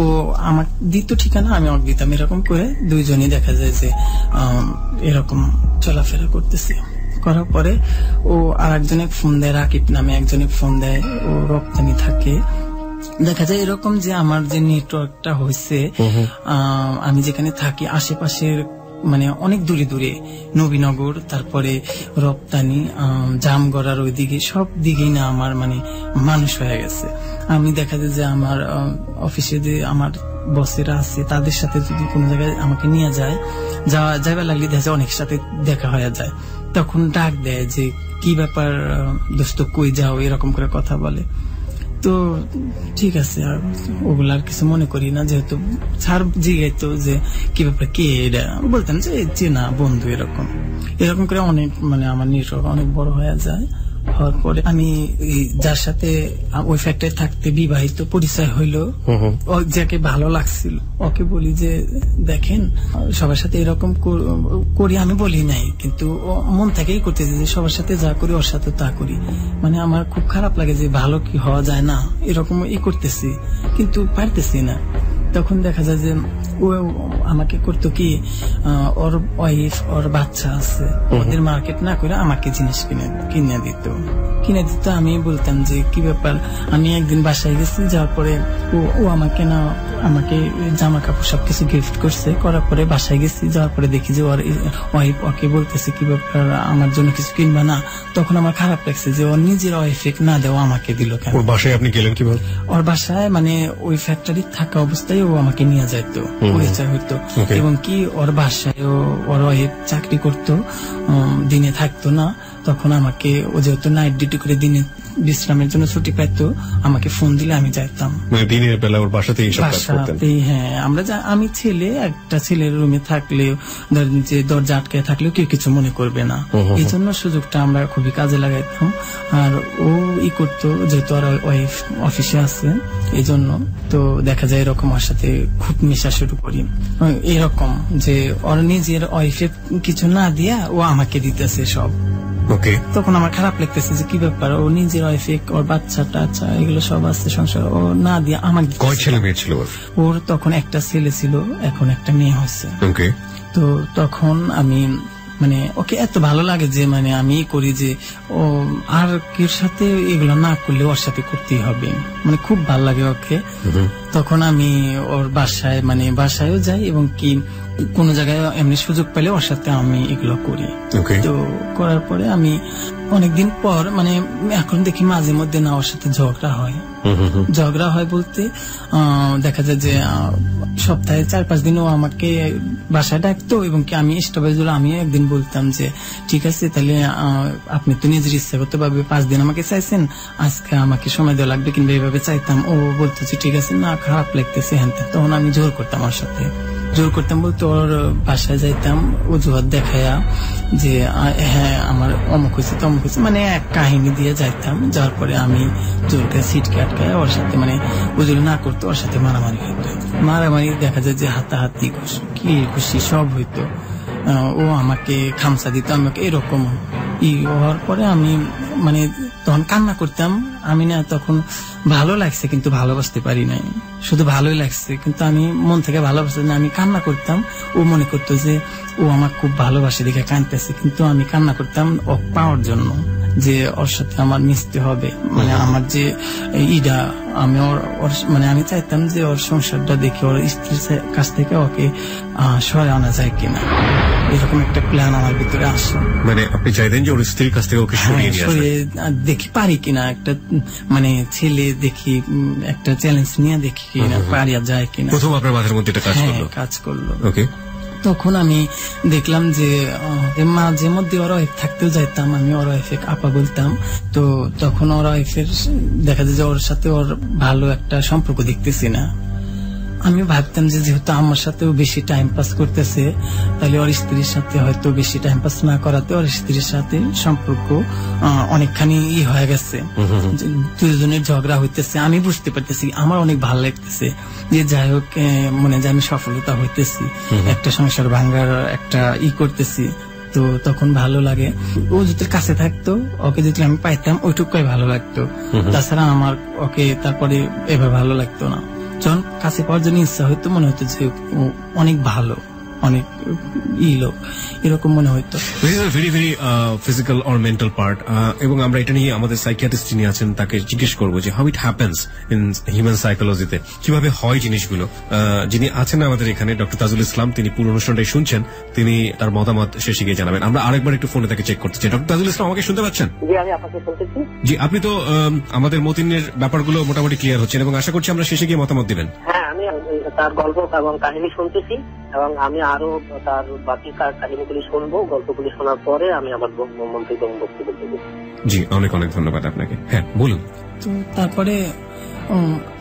ও আমার দিত ঠিকানা আমি ওকে দিতাম। এরকম করে দুইজনই দেখা যায় যে এরকম চলাফেরা করতেছি। করার পরে ও আর একজনে ফোন দেয় রাকিব নামে একজনে ফোন দেয় ও রপ্তানি থাকে। দেখা যায় এরকম যে আমার যে নেটওয়ার্কটা হয়েছে আমি যেখানে থাকি আশেপাশের মানে অনেক দূরে দূরে। নবীনগর, তারপরে রপ্তানি জামগড়ার ওইদিকে, সব দিকেই না আমার মানে মানুষ হয়ে গেছে। আমি দেখা যায় যে আমার অফিসে যে আমার বসেরা আছে, তাদের সাথে যদি কোনো জায়গায় আমাকে নিয়ে যায়, যাওয়া যাইবার লাগলে দেখা যায় অনেক সাথে দেখা হয়ে যায়। তখন ডাক দেয় যে, কি ব্যাপার দোস্ত, কই যাও? এরকম করে কথা বলে। তো ঠিক আছে, আর ওগুলো আর কিছু মনে করি না, যেহেতু স্যার জিগাইতো যে কি ব্যাপার, কে এটা? বলতেন যে চেনা বন্ধু, এরকম। এরকম করে অনেক মানে আমার নেটওয়ার্ক অনেক বড় হয়ে যায়। হওয়ার পরে আমি যার সাথে ওই ফ্যাক্টরি থাকতে বিবাহিত পরিচয় হইল। ও যাকে ভালো লাগছিল ওকে বলি যে দেখেন সবার সাথে এরকম করি আমি বলি নাই। কিন্তু মন থেকেই করতেছে যে সবার সাথে যা করি ওর সাথে তা করি। মানে আমার খুব খারাপ লাগে যে ভালো কি হওয়া যায় না? এরকম ই করতেছি কিন্তু পারতেছি না। তখন দেখা যায় যে ও আমাকে করতো কি ওর ওয়াইফ ওর বাচ্চা আছে। ওদের মার্কেট না করে আমাকে জিনিস কিনে কিনে দিত। কিনে দিত আমি বলতাম যে কি ব্যাপার? আমি একদিন বাসায় গেছি যাওয়ার পরে ও আমাকে না আমাকে জামা কাপড় সবকিছু গিফট করছে। করার পরে বাসায় গেছি যাওয়ার পরে দেখি যে ওর ওয়াইফ ওকে বলতেছে কি ব্যাপার? আমার জন্য কিছু কিনবা না? তখন আমার খারাপ লাগছে যে ওর নিজের ওয়াইফে না দেওয়া আমাকে দিল কেন? ওর বাসায় আপনি গেলেন কীভাবে? ওর বাসায় মানে ওই ফ্যাক্টরি থাকা অবস্থায় ও আমাকে নিয়ে যাইতো পরিচয় হইতো। এবং কি ওর বাসায় ও ওর চাকরি করতো দিনে থাকতো না। তখন আমাকে ও যেহেতু নাইট ডিউটি করে দিনে বিশ্রামের জন্য ছুটি পাইতো আমাকে ফোন দিলে আমি যাইতাম। মানে দিনের বেলা ওর কাজ করতেন। বাসাতেই হ্যাঁ আমরা আমি ছেলে একটা ছেলের রুমে থাকলে ধরেন যে দরজা আটকে থাকলেও কেউ কিছু মনে করবে না। এই জন্য সুযোগটা আমরা খুবই কাজে লাগাইতাম। আর ও ই করতো যেহেতু আর ওয়াইফ অফিসে আছে এই জন্য তো দেখা যায় এরকম ওর সাথে খুব মেশা শুরু করি। এরকম যে ওর নিজের ওয়াইফে কিছু না দিয়া ও আমাকে দিতেছে সব। ওকে তখন আমার খারাপ লাগতেছে যে কি ব্যাপার? ও নিজের ওয়াইফে ওর বাচ্চা টাচ্চা এগুলো সব আছে সংসার। ও না দিয়া দিতেছে। কয় ছেলে মেয়ে ছিল ওর? তখন একটা ছেলে ছিল এখন একটা মেয়ে হয়েছে। ওকে তো তখন আমি মানে ওকে এত ভালো লাগে যে মানে আমি করি যে ও আর কেউ সাথে এগুলো না করলে ওর সাথে করতেই হবে। মানে খুব ভালো লাগে ওকে। তখন আমি ওর বাসায় মানে বাসায়ও যাই এবং কি কোনো জায়গায় এমনি সুযোগ পেলে ওর সাথে আমি এগুলো করি। তো করার পরে আমি অনেকদিন পর মানে এখন দেখি মাঝে মধ্যে না ওর সাথে ঝগড়া হয়। ঝগড়া হয় বলতে দেখা যায় যে সপ্তাহে চার পাঁচ দিন ও আমাকে বাসায় ডাকতো এবং কি আমি স্টপেজ আমি একদিন বলতাম যে ঠিক আছে তাহলে আপনি তো নিজের ইচ্ছা করতে পারবে পাঁচ দিন আমাকে চাইছেন আজকে আমাকে সময় দেওয়া লাগবে কিংবা এইভাবে চাইতাম। ও বলতেছে ঠিক আছে না খারাপ লাগতেছে হ্যান তখন আমি জোর করতাম ওর সাথে। জোর করতাম বলতে ওর বাসায় যাইতাম, অজুহাত দেখায়া যে হ্যাঁ আমার অমুক হয়েছে তমুক হয়েছে মানে এক কাহিনী দিয়ে যাইতাম, যাওয়ার পরে আমি জোর করে সিটকে আটকায় ওর সাথে মানে ও না করতো, ওর সাথে মারামারি হইতো মারামারি দেখা যায় যে হাতাহাতি কি খুশি সব হইতো। ও আমাকে খামসা দিত, আমাকে এরকম ই হওয়ার পরে আমি মানে তখন কান্না করতাম। আমি না তখন ভালো লাগছে কিন্তু ভালোবাসতে পারি নাই। শুধু ভালোই লাগছে কিন্তু আমি মন থেকে ভালোবাসতে না আমি কান্না করতাম। ও মনে করতো যে ও আমার খুব ভালোবাসে দেখে কাঁদতেছে কিন্তু আমি কান্না করতাম ও পাওয়ার জন্য যে ওর সাথে আমার মিশতে হবে। মানে আমার যে ইডা আমি ওর ওর- মানে আমি চাইতাম যে ওর সংসারটা দেখে ওর স্ত্রীর কাছ থেকে ওকে সরে আনা যায় কিনা। এরকম একটা প্ল্যান আমার ভিতরে আসে মানে আপনি চাইতেন যে ওর স্ত্রীর কাছ থেকে ওকে সরিয়ে হ্যাঁ, নিয়ে আসবেন দেখি পারি কিনা একটা মানে ছেলে দেখি একটা চ্যালেঞ্জ নিয়ে দেখি কিনা পারিয়া যায় কিনা। প্রথম আপনার মাথার মধ্যে এটা কাজ হ্যাঁ করল? কাজ করল। ওকে তখন আমি দেখলাম যে মাঝে মধ্যে ওর ওয়াইফ থাকতেও যাইতাম আমি ওর ওয়াইফে আপা বলতাম তো তখন ওর ওয়াইফের দেখা যায় যে ওর সাথে ওর ভালো একটা সম্পর্ক দেখতেছি না। আমি ভাবতাম যে যেহেতু আমার সাথেও বেশি টাইম পাস করতেছে তাহলে ওর স্ত্রীর সাথে হয়তো বেশি টাইম পাস না করাতে ওর স্ত্রীর সাথে সম্পর্ক অনেকখানি ই হয়ে গেছে। দুজনের ঝগড়া হইতেছে আমি বুঝতে পারতেছি আমার অনেক ভালো লাগতেছে যে যাই হোক মনে যে আমি সফলতা হইতেছি। একটা সংসার ভাঙ্গার একটা ই করতেছি তো তখন ভালো লাগে। ও যদি কাছে থাকতো ওকে যদি আমি পাইতাম ওইটুকুই ভালো লাগতো। তাছাড়া আমার ওকে তারপরে এভাবে ভালো লাগতো না। যখন কাছে পাওয়ার জন্য ইচ্ছা হয়তো মনে হতো যে অনেক ভালো। অনেক ই লোক এরকম মনে হইতো। Very very physical or mental part এবং আমরা এটা নিয়ে আমাদের সাইকিয়াট্রিস্ট যিনি আছেন তাকে জিজ্ঞেস করব যে how it happens in human সাইকোলজিতে কীভাবে হয় জিনিসগুলো? আহ, যিনি আছেন আমাদের এখানে ডক্টর তাজুল ইসলাম তিনি পুরো অনুষ্ঠানটাই শুনছেন তিনি তার মতামত শেষে গিয়ে জানাবেন। আমরা আরেকবার একটু ফোনে তাকে চেক করতে চাই ডক্টর তাজুল ইসলাম আমাকে শুনতে পাচ্ছেন? জি আমি আপনাকে শুনতেছি। জি আপনি তো আম, আমাদের মতিনের ব্যাপারগুলো মোটামুটি ক্লিয়ার হচ্ছেন এবং আশা করছি আমরা শেষে গিয়ে মতামত দিবেন। হ্যাঁ তার গল্প এবং কাহিনী শুনতেছি এবং আমি আরও তার বাকি কাহিনীগুলি শুনব গল্পগুলি শোনার পরে আমি আমার মন্ত্রী মন্তব্য এবং বক্তব্য দেবো। জি অনেক অনেক ধন্যবাদ আপনাকে। হ্যাঁ বলুন। তো তারপরে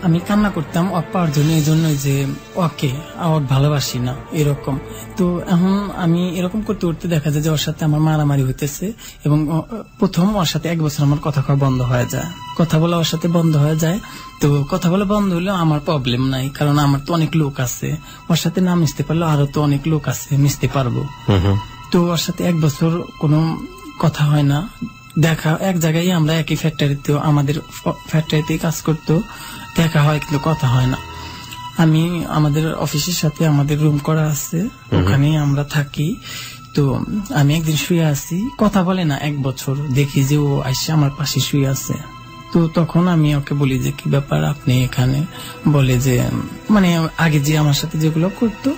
আমি কান্না করতাম ওর পাওয়ার জন্য এই জন্য যে ওকে ওর ভালোবাসি না এরকম। তো এখন আমি এরকম করতে করতে দেখা যায় যে ওর সাথে আমার মারামারি হইতেছে এবং প্রথম ওর সাথে এক বছর আমার কথা কওয়া বন্ধ হয়ে যায়। কথা বলা ওর সাথে বন্ধ হয়ে যায়। তো কথা বলা বন্ধ হলেও আমার প্রবলেম নাই কারণ আমার তো অনেক লোক আছে। ওর সাথে না মিশতে পারলেও আরও তো অনেক লোক আছে মিশতে পারব। তো ওর সাথে এক বছর কোনো কথা হয় না। দেখা এক জায়গায় আমরা একই ফ্যাক্টরিতে আমাদের ফ্যাক্টরিতে কাজ করতো দেখা হয় কিন্তু কথা হয় না। আমি আমাদের অফিসের সাথে আমাদের রুম করা আছে ওখানে আমরা থাকি। তো আমি একদিন শুয়ে আছি কথা বলে না এক বছর। দেখি যে ও আসছে আমার পাশে শুয়ে আছে। তো তখন আমি ওকে বলি যে কি ব্যাপার আপনি এখানে? বলে যে মানে আগে যে আমার সাথে যেগুলো করতো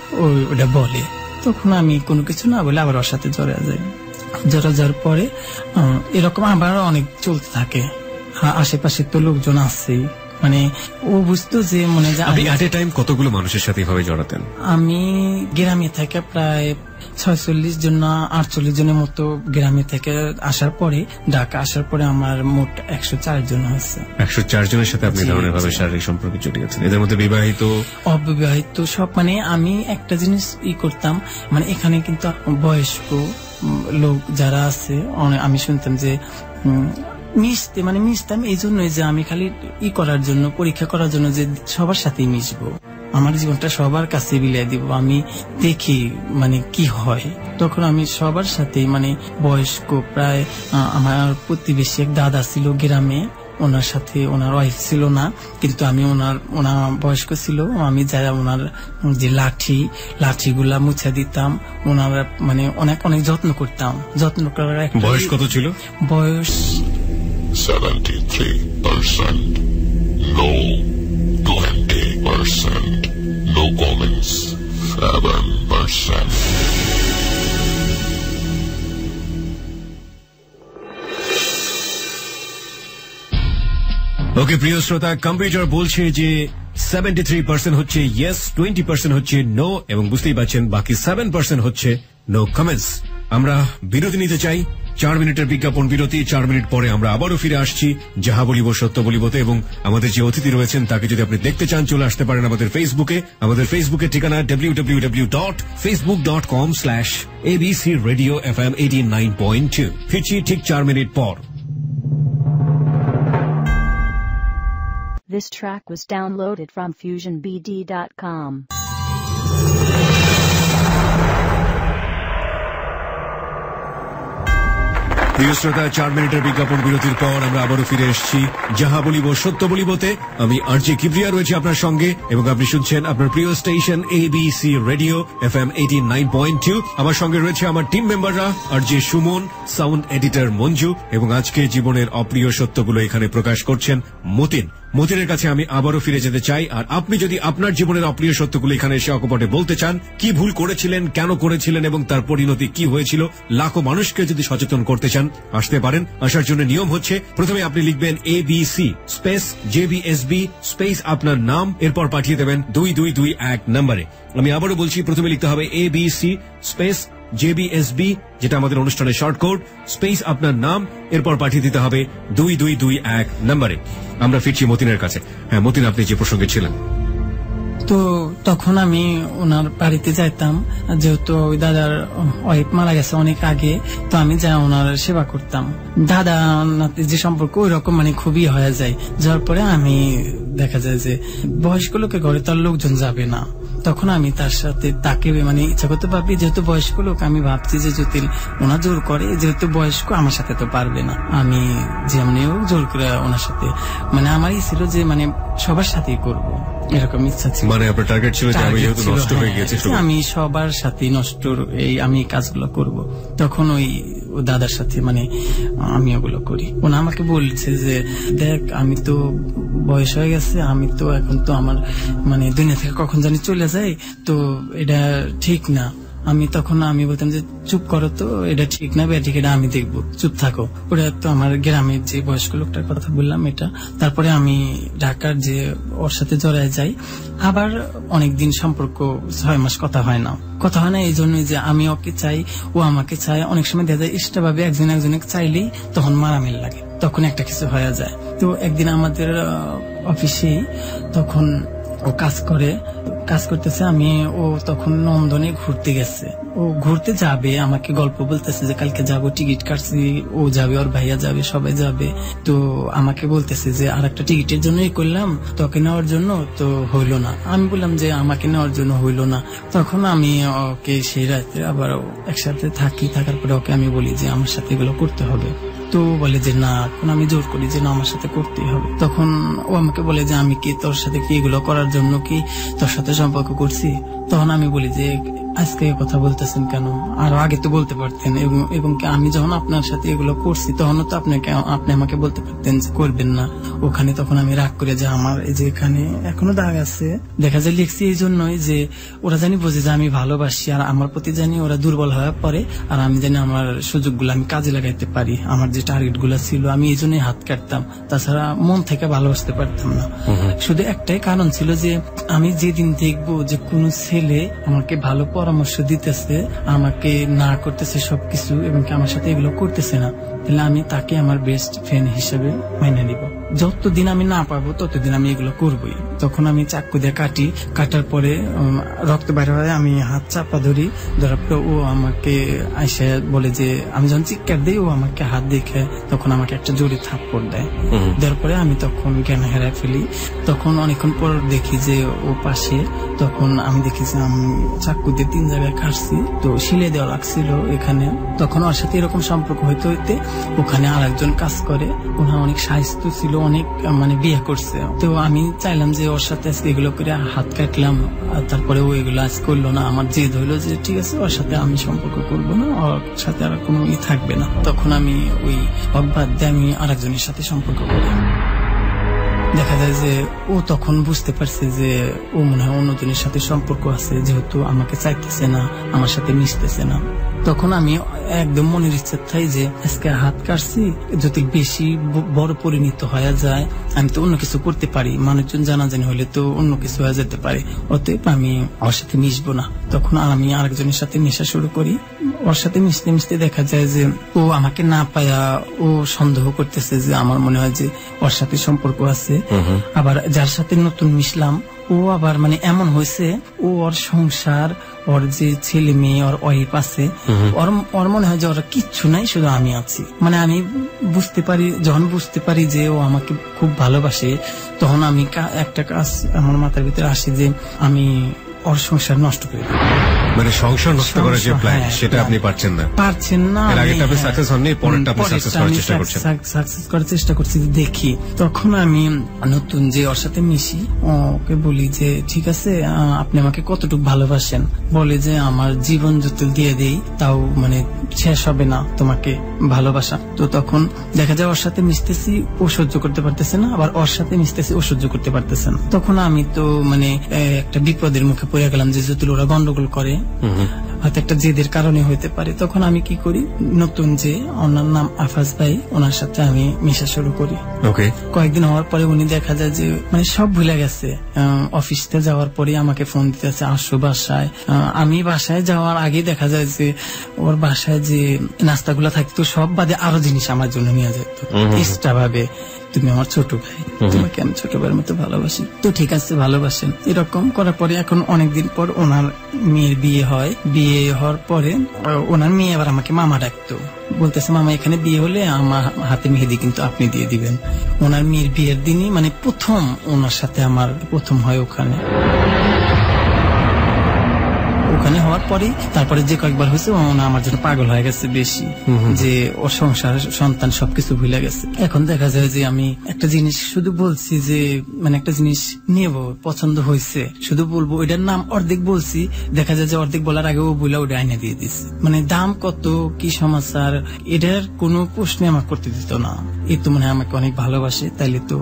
ওটা বলে। তখন আমি কোনো কিছু না বলে আবার ওর সাথে জড়া যাই। জড়া যার পরে এরকম আবার অনেক চলতে থাকে। আশেপাশে তো লোকজন আছেই। মানে ও বুঝতো যে মনে যে আপনি আমি- অ্যাট এ টাইম কতগুলো মানুষের সাথে এভাবে জড়াতেন? আমি গ্রামে থেকে প্রায় ছয়চল্লিশ জন না আটচল্লিশ জনের মতো গ্রামে থেকে আসার পরে ঢাকা আসার পরে আমার মোট একশো চার জন হয়েছে। একশো চার জনের সাথে আপনি ধরনের ভাবে শারীরিক সম্পর্কে জড়িয়েছেন এদের মধ্যে বিবাহিত? অবিবাহিত সব মানে আমি একটা জিনিস ই করতাম মানে এখানে কিন্তু বয়স্ক লোক যারা আছে আমি শুনতাম যে মিশতে মানে মিশতাম এই জন্যই যে আমি খালি ই করার জন্য পরীক্ষা করার জন্য যে সবার সাথেই মিশবো। আমার জীবনটা সবার কাছে বিলিয়ে দিব আমি দেখি মানে কি হয় তখন আমি সবার সাথে মানে বয়স্ক প্রায় আমার প্রতিবেশী এক দাদা ছিল গ্রামে ওনার সাথে ওনার ওয়াইফ ছিল না কিন্তু আমি ওনার ওনার বয়স্ক ছিল আমি যারা ওনার যে লাঠি লাঠিগুলা মুছে দিতাম ওনার মানে অনেক অনেক যত্ন করতাম যত্ন করার বয়স কত ছিল বয়স 73%. No 20%. No comments. 7%. ওকে প্রিয় শ্রোতা কম্পিউটার বলছে যে সেভেন্টি থ্রি পার্সেন্ট হচ্ছে ইয়েস টোয়েন্টি পার্সেন্ট হচ্ছে নো এবং বুঝতেই পারছেন, বাকি সেভেন পার্সেন্ট হচ্ছে নো কমেন্টস আমরা বিরতি নিতে চাই চার মিনিটের বিজ্ঞাপন বিরতি, চার মিনিট পরে আমরা আবারও ফিরে আসছি। যাহা বলিব সত্য বলিবতে এবং আমাদের যে অতিথি রয়েছেন, তাকে যদি আপনি দেখতে চান, চলে আসতে পারেন আমাদের ফেসবুকে আমাদের ফেসবুকের ঠিকানা W W W dot Facebook dot com slash ABC radio F M eighty nine point two ফিরছি ঠিক চার মিনিট পর। This track was downloaded from FusionBD.com. প্রিয় শ্রোতা, চার মিনিটের বিজ্ঞাপন বিরতির পর আমরা আবারও ফিরে এসেছি। যাহা বলিব, সত্য বলিবতে, আমি আরজে কিবরিয়া রয়েছে আপনার সঙ্গে এবং আপনি শুনছেন আপনার প্রিয় station ABC radio F M eighty nine point two আমার সঙ্গে রয়েছে আমার টিম মেম্বাররা RJ Suman sound editor Manju এবং আজকে জীবনের অপ্রিয় সত্যগুলো এখানে প্রকাশ করছেন মতিন। মতিনের কাছে আমি আবারও ফিরে যেতে চাই, আর আপনি যদি আপনার জীবনের অপ্রিয় সত্যগুলো এখানে এসে অকপটে বলতে চান, কি ভুল করেছিলেন, কেন করেছিলেন এবং তার পরিণতি কি হয়েছিল, লাখো মানুষকে যদি সচেতন করতে চান আসতে পারেন। আসার জন্য নিয়ম হচ্ছে, প্রথমে আপনি লিখবেন A B C space JBSB space আপনার নাম, এরপর পাঠিয়ে দেবেন দুই দুই দুই এক নম্বরে। আমি আবারও বলছি, প্রথমে লিখতে হবে A B C space JBSB যেটা আমাদের অনুষ্ঠানের শর্ট কোড স্পেস আপনার নাম, এরপর পাঠিয়ে দিতে হবে দুই দুই দুই এক নম্বরে। আমরা ফিরছি মতিনের কাছে। হ্যাঁ মতিন, আপনি যে প্রসঙ্গে ছিলেন। তো তখন আমি ওনার বাড়িতে যাইতাম। যেহেতু ওই দাদার ওয়াইফ মারা গেছে অনেক আগে, তো আমি যা ওনার সেবা করতাম। দাদা, নাতি, যে সম্পর্ক ওই রকম মানে খুবই হয়ে যায়। যাওয়ার পরে আমি দেখা যায় যে বয়স্ক লোকের ঘরে তার লোকজন যাবে না। তখন আমি তার সাথে তাকে মানে ইচ্ছা করতে ভাবি যেহেতু বয়স্ক লোক, আমি ভাবছি যে যদি ওনা জোর করে, যেহেতু বয়স্ক, আমার সাথে তো পারবে না। আমি যেমনি হোক জোর করে ওনার সাথে মানে আমারই ছিল যে মানে সবার সাথেই করব। এরকম ইচ্ছা ছিল। মানে আপনার টার্গেট ছিল যে আমি যেহেতু নষ্ট হয়ে গেছি আমি সবার সাথে নষ্ট এই আমি কাজগুলো করব। তখন ওই দাদার সাথে মানে আমি ওগুলো করি। ওনা আমাকে বলছে যে দেখ আমি তো বয়স হয়ে গেছে আমি তো এখন তো আমার মানে দুনিয়া থেকে কখন জানি চলে যাই তো এটা ঠিক না। আমি তখন আমি বলতাম যে, চুপ করো তো, এটা ঠিক না, বেঠিক, এটা আমি দেখব। চুপ থাকো। ওটা তো আমার গ্রামের যে বয়স্ক লোকটার কথা বললাম এটা। তারপরে আমি ঢাকার যে ওর সাথে জড়ায় যাই, আবার অনেকদিন সম্পর্ক ছয় মাস কথা হয় না। কথা হয় না এই জন্যই যে আমি ওকে চাই, ও আমাকে চায়। অনেক সময় দেখা যায় ইষ্টভাবে একজন একজনকে চাইলেই তখন মারামিল লাগে, তখন একটা কিছু হয়ে যায়। তো একদিন আমাদের অফিসেই তখন ও কাজ করে কাজ করতেছে, আমি ও তখন নন্দনে ঘুরতে গেছে। ও ঘুরতে যাবে, আমাকে গল্প বলতেছে যে কালকে যাব, টিকিট কাটছি, ও যাবে, ওর ভাইয়া যাবে, সবাই যাবে। তো আমাকে বলতেছে যে আর একটা টিকিটের জন্যই করলাম, তোকে নেওয়ার জন্য তো হইল না। আমি বললাম যে আমাকে নেওয়ার জন্য হইল না। তখন আমি ওকে সেই রাতে আবার একসাথে থাকি, থাকার পরে ওকে আমি বলি যে আমার সাথে এগুলো করতে হবে। তো বলে যে, না, এখন আমি জোর করি যে, না, আমার সাথে করতেই হবে। তখন ও আমাকে বলে যে, আমি কি তোর সাথে কি এগুলো করার জন্য কি তোর সাথে সম্পর্ক করছি? তখন আমি বলি যে আজকে এই কথা বলতেছেন কেন? আরও আগে তো বলতে পারতেন এবং আমি যখন আপনার সাথে এগুলো করছি তখনও তো আপনাকে আপনি আমাকে বলতে পারতেন যে করবেন না। ওখানে তখন আমি রাগ করে যে আমার এই যে এখানে এখনও দাগ আছে। দেখা যায় লিখছি এই জন্যই যে ওরা জানি বোঝে যে আমি ভালোবাসি আর আমার প্রতি জানি ওরা দুর্বল হয়ে পড়ে আর আমি জানি আমার সুযোগগুলো আমি কাজে লাগাইতে পারি। আমার যে টার্গেটগুলো ছিল আমি এই জন্যই হাত কাটতাম। তাছাড়া মন থেকে ভালোবাসতে পারতাম না। শুধু একটাই কারণ ছিল যে আমি যেদিন দেখব যে কোন ছেলে আমাকে ভালো পরামর্শ দিতেছে, আমাকে না করতেছে সবকিছু এবং আমার সাথে এগুলো করতেছে না, তাহলে আমি তাকে আমার বেস্ট ফ্রেন্ড হিসেবে মেনে নিব। যতদিন আমি না পাবো ততদিন আমি এগুলো করবই। তখন আমি চাকু দিয়ে কাটি কাটার পরে রক্ত বাইরে হয় আমি হাত চাপা ধরি ধরার পরে ও আমাকে আইসে বলে যে আমি যখন চিৎকার দিই ও আমাকে হাত দেখে তখন আমাকে একটা জোরে থাপ্পড় দেয়। দেওয়ার পরে আমি তখন জ্ঞান হারায় ফেলি। তখন অনেকক্ষণ পর দেখি যে ও পাশে তখন আমি দেখি যে আমি চাকু দিয়ে তিন জায়গায় কাটছি তো সিলে দেওয়া লাগছিল এখানে। তখন ওর সাথে এরকম সম্পর্ক হইতে হইতে ওখানে আর একজন কাজ করে ওনার অনেক সাহিত্য ছিল অনেক মানে বিয়ে করছে। তো আমি চাইলাম যে ওর সাথে আজকে এগুলো করে হাত কাটলাম তারপরে ও এগুলো আজ করল না। আমার জেদ হইল যে ঠিক আছে, ওর সাথে আমি সম্পর্ক করব না, ওর সাথে আর কোনো ই থাকবে না। তখন আমি ওই অবাদ দিয়ে আমি আরেকজনের সাথে সম্পর্ক করি। দেখা যায় যে ও তখন বুঝতে পারছে যে ও মনে হয় অন্যজনের সাথে সম্পর্ক আছে, যেহেতু আমাকে চাইতেছে না, আমার সাথে মিশতেছে না। তখন আমি একদম মনের ইচ্ছা থাই যে আজকে হাত কাটছি যদি বেশি বড় পরিণত হয়ে যায় আমি তো অন্য কিছু করতে পারি মানুষজন জানাজানি হলে তো অন্য কিছু হয়ে যেতে পারে অতএব আমি ওর সাথে মিশবো না। তখন আমি আরেকজনের সাথে মেশা শুরু করি ওর সাথে মিশতে মিশতে দেখা যায় যে ও আমাকে না পায়া ও সন্দেহ করতেছে যে আমার মনে হয় যে ওর সাথে সম্পর্ক আছে। আবার যার সাথে নতুন মিশলাম ও আবার মানে এমন হয়েছে ও ওর সংসার ওর যে ছেলে মেয়ে ওর ওয়াইফ আছে ওর ওর মনে হয় যে ওর কিচ্ছু নাই শুধু আমি আছি মানে আমি বুঝতে পারি যখন বুঝতে পারি যে ও আমাকে খুব ভালোবাসে তখন আমি একটা কাজ আমার মাথার ভিতরে আসি যে আমি ওর সংসার নষ্ট করে। মানে সংসার নষ্ট করার যে প্ল্যান হ্যাঁ, সেটা আপনি পারছেন না। পারছেন না এর আমি, আগেরটা আপনি হ্যাঁ। success হননি, পরেরটা আপনি success করার চেষ্টা করছেন। success করার চেষ্টা করছি দেখি। তখন আমি নতুন যে ওর সাথে মিশি ওকে বলি যে ঠিক আছে আপনি আমাকে কতটুকু ভালোবাসেন? বলে যে আমার জীবন যত দিয়ে দেই তাও মানে শেষ হবে না তোমাকে ভালোবাসা। তো তখন দেখা যায় ওর সাথে মিশতেছি ও সহ্য করতে পারতেছে না আবার ওর সাথে মিশতেছি ও সহ্য করতে পারতেছে না। তখন আমি তো মানে একটা বিপদের মুখে পড়ে গেলাম যে যদি ওরা গন্ডগোল করে হয়তো একটা জেদের কারণে হইতে পারে। তখন আমি কি করি? নতুন যে ওনার নাম আফাজ ভাই ওনার সাথে আমি মিশা শুরু করি। ওকে। কয়েকদিন হওয়ার পরে উনি দেখা যায় যে মানে সব ভুলে গেছে। আহ, অফিসতে যাওয়ার পরে আমাকে ফোন দিতেছে আসো বাসায়। আমি বাসায় যাওয়ার আগে দেখা যায় যে ওর বাসায় যে নাস্তাগুলো থাকতো সব বাদে আরও জিনিস আমার জন্য নিয়ে যেত এক্সট্রা ভাবে। তুমি আমার ছোট ভাই তোমাকে আমি ছোট ভাইয়ের মতো ভালোবাসি। তো ঠিক আছে। ভালোবাসেন। এরকম করার পরে এখন অনেকদিন পর ওনার মেয়ের বিয়ে হয়। বিয়ে হওয়ার পরে ওনার মেয়ে আবার আমাকে মামা ডাকতো। বলতেছে মামা এখানে বিয়ে হলে আমার হাতে মেহেদি কিন্তু আপনি দিয়ে দিবেন। ওনার মেয়ের বিয়ের দিনই মানে প্রথম ওনার সাথে আমার প্রথম হয় ওখানে। ওখানে হওয়ার পরেই তারপরে যে কয়েকবার হয়েছে আমার জন্য পাগল হয়ে গেছে বেশি। যে ওর সংসার সন্তান সবকিছু ভুলে গেছে। এখন দেখা যায় যে আমি একটা জিনিস শুধু বলছি যে মানে একটা জিনিস নেব পছন্দ হয়েছে। শুধু বলব ওইটার নাম অর্ধেক বলছি দেখা যায় যে অর্ধেক বলার আগে ও বলে ওটা আইনে দিয়ে দিচ্ছে মানে দাম কত কি সমাচার এটার কোনো প্রশ্নে আমার করতে দিত না। এই তো মনে আমাকে অনেক ভালোবাসে তাইলে তো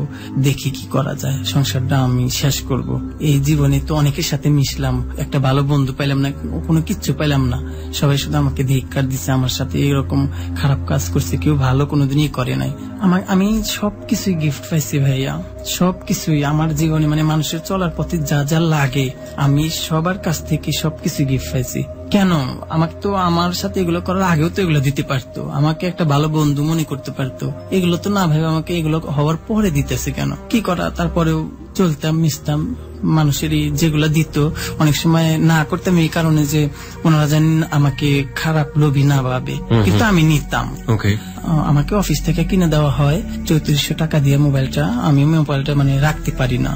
দেখি কি করা যায়। সংসারটা আমি শেষ করব। এই জীবনে তো অনেকের সাথে মিশলাম একটা ভালো বন্ধু পাইলাম না কোনো কিচ্ছু পাইলাম না। সবাই শুধু আমাকে ধিক্কার দিচ্ছে আমার সাথে এরকম খারাপ কাজ করছে, কেউ ভালো কোনোদিনই করে নাই। আমার, আমি সবকিছুই গিফট পাইছি ভাইয়া। সবকিছুই আমার জীবনে মানে মানুষের চলার পথে যা যা লাগে, আমি সবার কাছ থেকে সবকিছু গিফট পাইছি। কেন? আমাকে তো আমার সাথে এগুলো করার আগেও তো এগুলো দিতে পারতো। আমাকে একটা ভালো বন্ধু মনে করতে পারতো। এগুলো তো না ভেবে আমাকে এগুলো হওয়ার পরে দিতেছে কেন? কি করা? তারপরেও চলতাম, মিশতাম। মানুষেরই যেগুলো দিত অনেক সময় না করতাম এই কারণে যে ওনারা জানেন আমাকে খারাপ লোভী না ভাবে। কিন্তু আমি নিতাম। ওকে আমাকে অফিস থেকে কিনে দেওয়া হয়। চৌত্রিশশো টাকা দিয়ে মোবাইলটা আমি মোবাইলটা মানে রাখতে পারি না।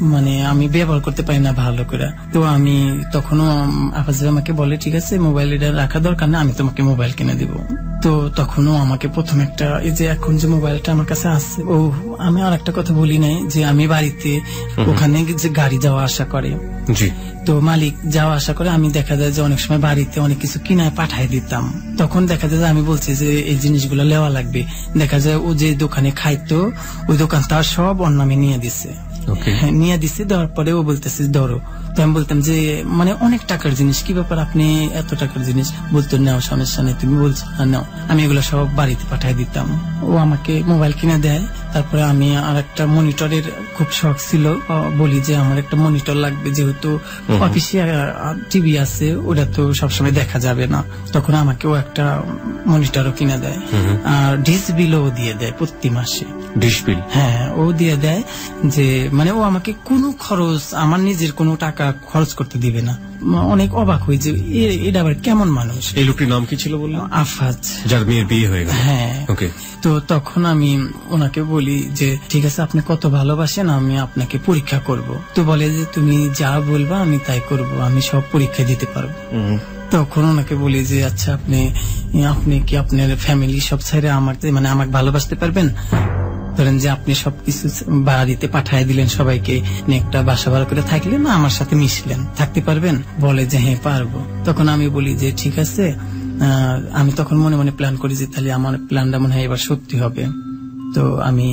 মানে আমি ব্যবহার করতে পারি না ভালো করে। তো আমি তখনও আফাজ আমাকে বলে ঠিক আছে মোবাইল এটা রাখা দরকার না আমি তোমাকে মোবাইল কিনে দিব। তো তখনও আমাকে প্রথম একটা এই যে এখন যে মোবাইলটা আমার কাছে আছে ও আমি আর একটা কথা বলি নাই যে আমি বাড়িতে ওখানে যে গাড়ি যাওয়া আসা করে। তো মালিক যাওয়া আসা করে আমি দেখা যায় যে অনেক সময় বাড়িতে অনেক কিছু কিনায় পাঠাই দিতাম। তখন দেখা যায় যে আমি বলছি যে এই জিনিসগুলো লেওয়া লাগবে। দেখা যায় ও যে দোকানে খাইতো ওই দোকান তার সব অন্য নামে নিয়ে দিছে। ওকে হ্যাঁ, নিয়ে দিছে দেওয়ার পরে ও বলতেছে ধরো। তো আমি বলতাম যে মানে অনেক টাকার জিনিস কি ব্যাপার আপনি এত টাকার জিনিস? বলতো নাও সমস্যা নেই তুমি বলছো না নাও। আমি এগুলো সব বাড়িতে পাঠাই দিতাম। ও আমাকে মোবাইল কিনে দেয়। তারপরে আমি আর একটা মনিটরের খুব শখ ছিল বলি যে আমার একটা মনিটর লাগবে যেহেতু অফিসে টিভি আছে ওটা তো সবসময় দেখা যাবে না। তখন আমাকেও একটা মনিটরও কিনে দেয়। আর ডিস বিলও দিয়ে দেয় প্রতি মাসে। Dish bill? হ্যাঁ ও দিয়ে দেয় যে মানে ও আমাকে কোনো খরচ আমার নিজের কোনো টাকা খরচ করতে দিবে না। অনেক অবাক হই যে এটা আবার কেমন মানুষ? এই লোকটির নাম কি ছিল বললাম আফাজ। যার মেয়ের বিয়ে হয়ে গেল। হ্যাঁ। ওকে। তো তখন আমি ওনাকে বলি যে ঠিক আছে আপনি কত ভালোবাসেন আমি আপনাকে পরীক্ষা করব। তো বলে যে তুমি যা বলবা আমি তাই করব আমি সব পরীক্ষা দিতে পারব। তখন ওনাকে বলি যে আচ্ছা আপনি আপনি কি আপনার ফ্যামিলি সব ছেড়ে আমাকে মানে আমাকে ভালোবাসতে পারবেন? ধরেন যে আপনি সবকিছু বাড়িতে পাঠিয়ে দিলেন সবাইকে একটা বাসা ভাড়া করে থাকলেন না আমার সাথে মিশলেন। থাকতে পারবেন? বলে যে হ্যাঁ পারব। তখন আমি বলি যে ঠিক আছে। আমি তখন মনে মনে প্ল্যান করি যে তাহলে আমার প্ল্যানটা মনে হয় এবার সত্যি হবে। তো আমি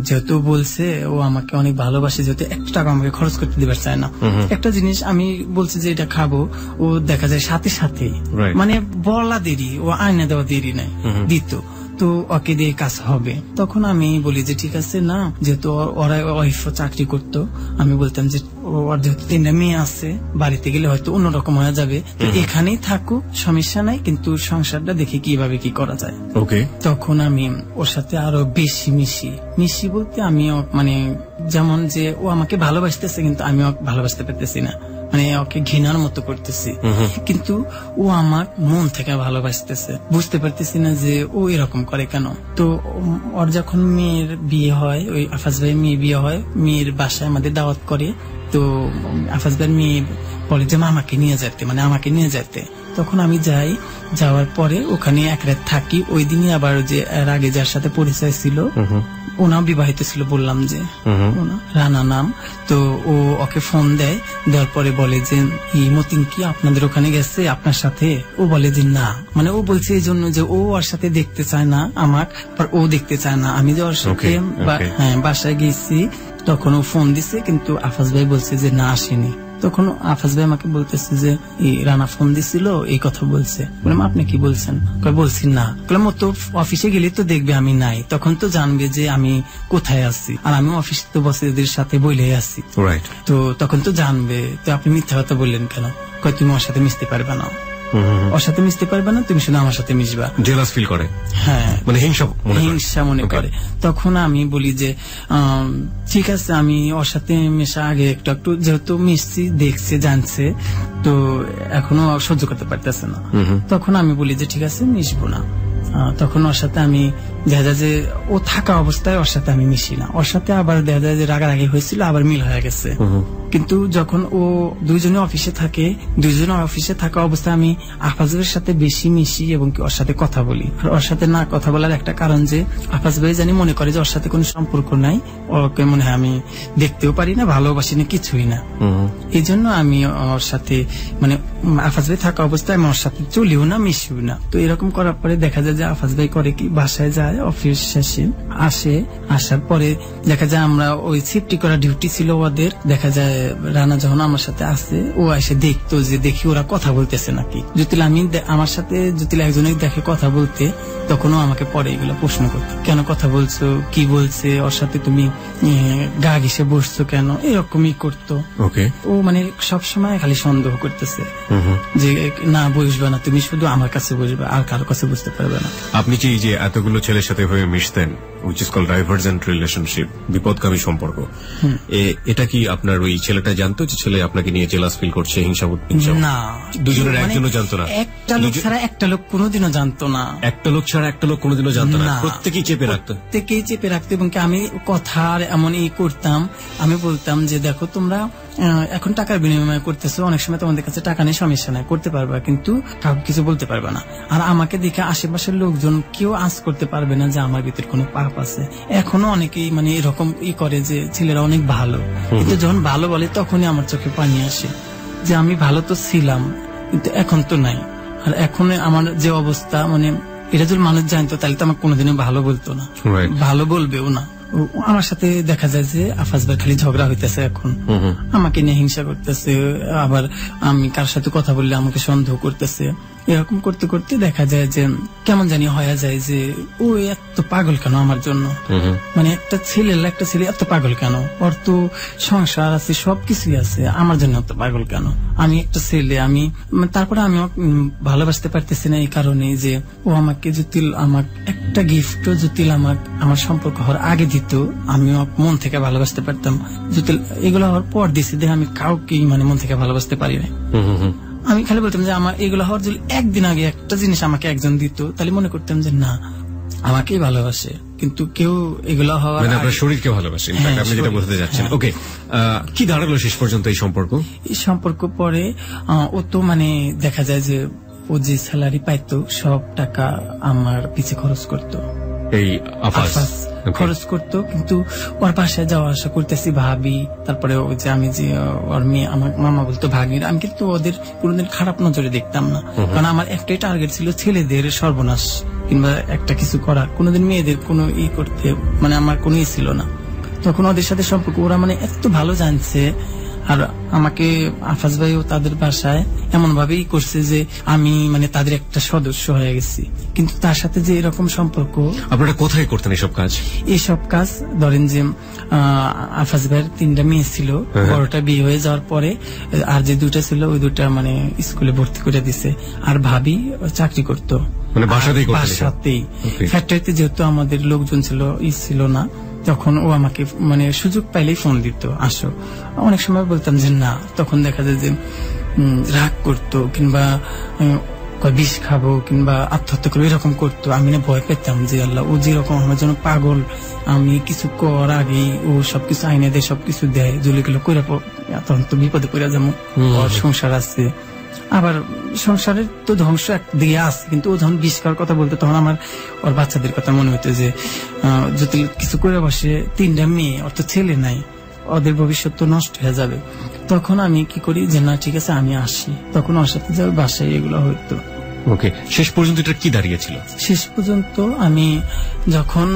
যেহেতু বলছে ও আমাকে অনেক ভালোবাসে যেহেতু একটা টাকা আমাকে খরচ করতে দিবার চায় না। একটা জিনিস আমি বলছি যে এটা খাব। ও দেখা যায় সাথে সাথে মানে বলা দেরি ও আয়না দেওয়া দেরি নাই দিত। তো ওকে দিয়ে কাজ হবে তখন আমি বলি যে ঠিক আছে না যেহেতু ওরা ওয়াইফ চাকরি করত আমি বলতাম যে ওর যেহেতু তিনটা মেয়ে আছে বাড়িতে গেলে হয়তো অন্যরকম হয়ে যাবে। তো এখানেই থাকুক সমস্যা নাই কিন্তু সংসারটা দেখি কীভাবে কি করা যায়। ওকে। তখন আমি ওর সাথে আরও বেশি মিশি। মিশি বলতে আমিও মানে যেমন যে ও আমাকে ভালোবাসতেছে কিন্তু আমি ভালোবাসতে পারতেছি না। মানে ওকে ঘৃণার মতো করতেছি। কিন্তু ও আমার মন থেকে ভালোবাসতেছে। বুঝতে পারতেছি না যে ও এরকম করে কেন। তো ওর যখন মেয়ের বিয়ে হয় ওই আফাজ ভাই মেয়ে বিয়ে হয় মেয়ের বাসায় আমাদের দাওয়াত করে তো আফাজ ভাই মেয়ে বলে যে মামাকে নিয়ে যেতে। মানে আমাকে নিয়ে যেতে। তখন আমি যাই যাওয়ার পরে ওখানে এক রাত থাকি। ওই দিনই আবার যে আগে যার সাথে পরিচয় ছিল ওনাও বিবাহিত ছিল বললাম যে রানা নাম। তো ও ওকে ফোন দেয় দেওয়ার পরে বলে যে মতিন কি আপনাদের ওখানে গেছে? আপনার সাথে? ও বলে যে না। মানে ও বলছে এই জন্য যে ও ওর সাথে দেখতে চায় না আমার আর ও দেখতে চায় না। আমি যে ওর সাথে হ্যাঁ বাসায় গেছি তখন ও ফোন দিছে কিন্তু আফাজ ভাই বলছে যে না আসেনি। তখন আফাজ ভাই আমাকে বলতেছে যে রানা ফোন দিছিল এই কথা বলছে। বললাম আপনি কি বলছেন? বলছি না। বললাম ও তো অফিসে গেলে তো দেখবে আমি নাই। তখন তো জানবে যে আমি কোথায় আছি। আর আমি অফিসে তো বসেদের সাথে বলে আছি। তো তখন তো জানবে। তো আপনি মিথ্যা কথা বললেন কেন? কয় তুমি ওর সাথে মিশতে পারবে না। ওর সাথে মিশতে পারবে না তুমি শুধু আমার সাথে মিশবা। জেলাস ফিল করে। হ্যাঁ। মানে হিংসা মনে হিংসা মনে করে। তখন আমি বলি যে ঠিক আছে আমি ওর সাথে মেশা আগে একটু একটু যেহেতু মিশছি দেখছে জানছে তো এখনও সহ্য করতে পারতেছে না। তখন আমি বলি যে ঠিক আছে মিশবো না। তখন ওর সাথে আমি দেখা যায় যে ও থাকা অবস্থায় ওর সাথে আমি মিশি না। ওর সাথে আবার দেখা যায় যে রাগারাগি হয়েছিল আবার মিল হয়ে গেছে। কিন্তু যখন ও দুইজনে অফিসে থাকে দুইজনে অফিসে থাকা অবস্থায় আমি আফাজের সাথে বেশি মিশি এবং ওর সাথে কথা বলি। আর ওর সাথে না কথা বলার একটা কারণ যে আফাজ ভাই জানি মনে করে যে ওর সাথে কোনো সম্পর্ক নাই। ওকে মনে হয় আমি দেখতেও পারি না ভালোবাসি না কিছুই না। এই জন্য আমি ওর সাথে মানে আফাজ ভাই থাকা অবস্থায় আমি ওর সাথে চলিও না মিশিও না। তো এরকম করার পরে দেখা যায় যে আফাজ ভাই করে কি বাসায় যায় অফিস শেষে আসে আসার পরে দেখা যায় আমরা ওই সেফটি করা ডিউটি ছিল ওদের। দেখা যায় রানা যখন আমার সাথে আসে ও এসে দেখতো যে দেখি ওরা কথা বলতেছে নাকি। জটিল আমি আমার সাথে জটিল একজনের দেখে কথা বলতে তখনও আমাকে পরে এগুলো প্রশ্ন করতো কেন কথা বলছো? কি বলছে? ওর সাথে তুমি গা ঘিসে বসছো কেন? এরকমই করতো। ওকে ও মানে সবসময় খালি সন্দেহ করতেছে। যে না বসবে না তুমি শুধু আমার কাছে বসবে আর কারও কাছে বুঝতে পারবে না। আপনি যে এতগুলো ছেলের সাথে হয়ে মিশতেন। Which is call divergent relationship বিপদগামী সম্পর্ক। এটা কি আপনার ওই ছেলেটা জানতো যে ছেলে আপনাকে নিয়ে জেলাস ফিল করছে হিংসা না। দুজনের মানে একজনও জানতো না। একটা লোক ছাড়া একটা লোক কোনোদিনও জানতো না। একটা লোক ছাড়া একটা লোক কোনোদিনও জানতো না। প্রত্যেকেই চেপে রাখতো। প্রত্যেকেই চেপে রাখতো এবং আমি কথার এমন ই করতাম আমি বলতাম যে দেখো তোমরা এখন টাকার বিনিময় করতেছো অনেক সময় তোমাদের কাছে টাকা নিয়ে সমস্যা নাই করতে পারবা কিন্তু কাউকে কিছু বলতে পারবে না। আর আমাকে দেখে আশেপাশের লোকজন কেউ আঁচ করতে পারবে না যে আমার ভিতরে কোনো পাপ আছে। এখনও অনেকেই মানে এরকম ই করে যে ছেলেরা অনেক ভালো। কিন্তু যখন ভালো বলে তখনই আমার চোখে পানি আসে যে আমি ভালো তো ছিলাম কিন্তু এখন তো নাই। আর এখন আমার যে অবস্থা মানে এটা যদি মানুষ জানতো তাহলে তো আমাকে কোনোদিনও ভালো বলতো না। ভালো বলবেও না। আমার সাথে দেখা যায় যে আফাজ ভাই খালি ঝগড়া হইতেছে এখন। আমাকে নিয়ে হিংসা করতেছে আবার আমি কার সাথে কথা বললে আমাকে সন্দেহ করতেছে। এরকম করতে করতে দেখা যায় যে কেমন জানি হয়ে যায় যে ও এত পাগল কেন আমার জন্য? মানে একটা ছেলে একটা ছেলে এত পাগল কেন? ওর তো সংসার আছে সবকিছুই আছে আমার জন্য এত পাগল কেন? আমি একটা ছেলে আমি তারপরে আমি ভালোবাসতে পারতেছি না এই কারণে যে ও আমাকে জটিল আমার একটা গিফট জটিল আমার আমার সম্পর্ক হওয়ার আগে দিত আমি মন থেকে ভালোবাসতে পারতাম। জটিল এগুলো হওয়ার পর দিছি দেখে আমি কাউকেই মানে মন থেকে ভালোবাসতে পারি না আমি খালি বলতাম যে আমার এগুলো হওয়ার জন্য একদিন আগে একটা জিনিস আমাকে একজন দিত তাহলে মনে করতাম যে না আমাকেই ভালোবাসে। কিন্তু কেউ এগুলো হওয়ার মানে আপনার শরীরকে ভালোবাসে। হ্যাঁ, আপনি যেটা। বলতে যাচ্ছেন হ্যাঁ। ওকে কি দাঁড়াল শেষ পর্যন্ত এই সম্পর্ক? এই সম্পর্ক পরে ও তো মানে দেখা যায় যে ও যে স্যালারি পাইতো সব টাকা আমার পিছে খরচ করতো। এই আফাস খরচ করতো কিন্তু ওর পাশে যাওয়া আসা করতেছি ভাবি তারপরে ও যে আমি যে ওর মেয়ে আমার মামা বলতো ভাগির আমি কিন্তু ওদের কোনোদিন খারাপ নজরে দেখতাম না। কারণ আমার একটাই টার্গেট ছিল ছেলেদের সর্বনাশ কিংবা একটা কিছু করা কোনোদিন মেয়েদের কোনো ই করতে মানে আমার কোনো ই ছিল না। তখন ওদের সাথে সম্পর্ক ওরা মানে এত ভালো জানছে আর আমাকে আফাজ ভাইও তাদের বাসায় এমন ভাবেই করছে যে আমি মানে তাদের একটা সদস্য হয়ে গেছি। কিন্তু তার সাথে যে এরকম সম্পর্ক আপনারা কোথায় করতেন এসব কাজ? এইসব কাজ ধরেন যে আফাজ ভাইয়ের তিনটা মেয়ে ছিল। বড়টা বিয়ে হয়ে যাওয়ার পরে আর যে দুটা ছিল ওই দুটা মানে স্কুলে ভর্তি করে দিছে। আর ভাবি চাকরি করতো। মানে বাসাতেই এসব? বাসাতেই ফ্যাক্টরিতে যেহেতু আমাদের লোকজন ছিল ই ছিল না। তখন ও আমাকে মানে সুযোগ পাইলেই ফোন দিত আসো। অনেক সময় বলতাম যে না। তখন দেখা যায় যে রাগ করতো কিংবা বিষ খাব কিংবা আত্মহত্যা করব এরকম করতো। আমি না ভয় পেতাম যে আল্লাহ ও যেরকম আমার জন্য পাগল আমি কিছু কর আগেই ও সবকিছু আইনে দেয় সবকিছু দেয় জুলিগুলো করে তখন তো বিপদে পড়ে যেমন সংসার আছে। আবার সংসারের তো ধ্বংস একদিকে আছে কিন্তু ও যখন বিষ খাওয়ার কথা বলতো তখন আমার ওর বাচ্চাদের কথা মনে হতো যে যদি কিছু করে বসে তিনটা মেয়ে তো ছেলে নাই ওদের ভবিষ্যৎ তো নষ্ট হয়ে যাবে। তখন আমি কি করি যে না ঠিক আছে আমি আসি। তখন ওর সাথে যাবে বাসায় এগুলো হইতো। ওকে শেষ পর্যন্ত এটা কি দাঁড়িয়েছিল? শেষ পর্যন্ত আমি যখন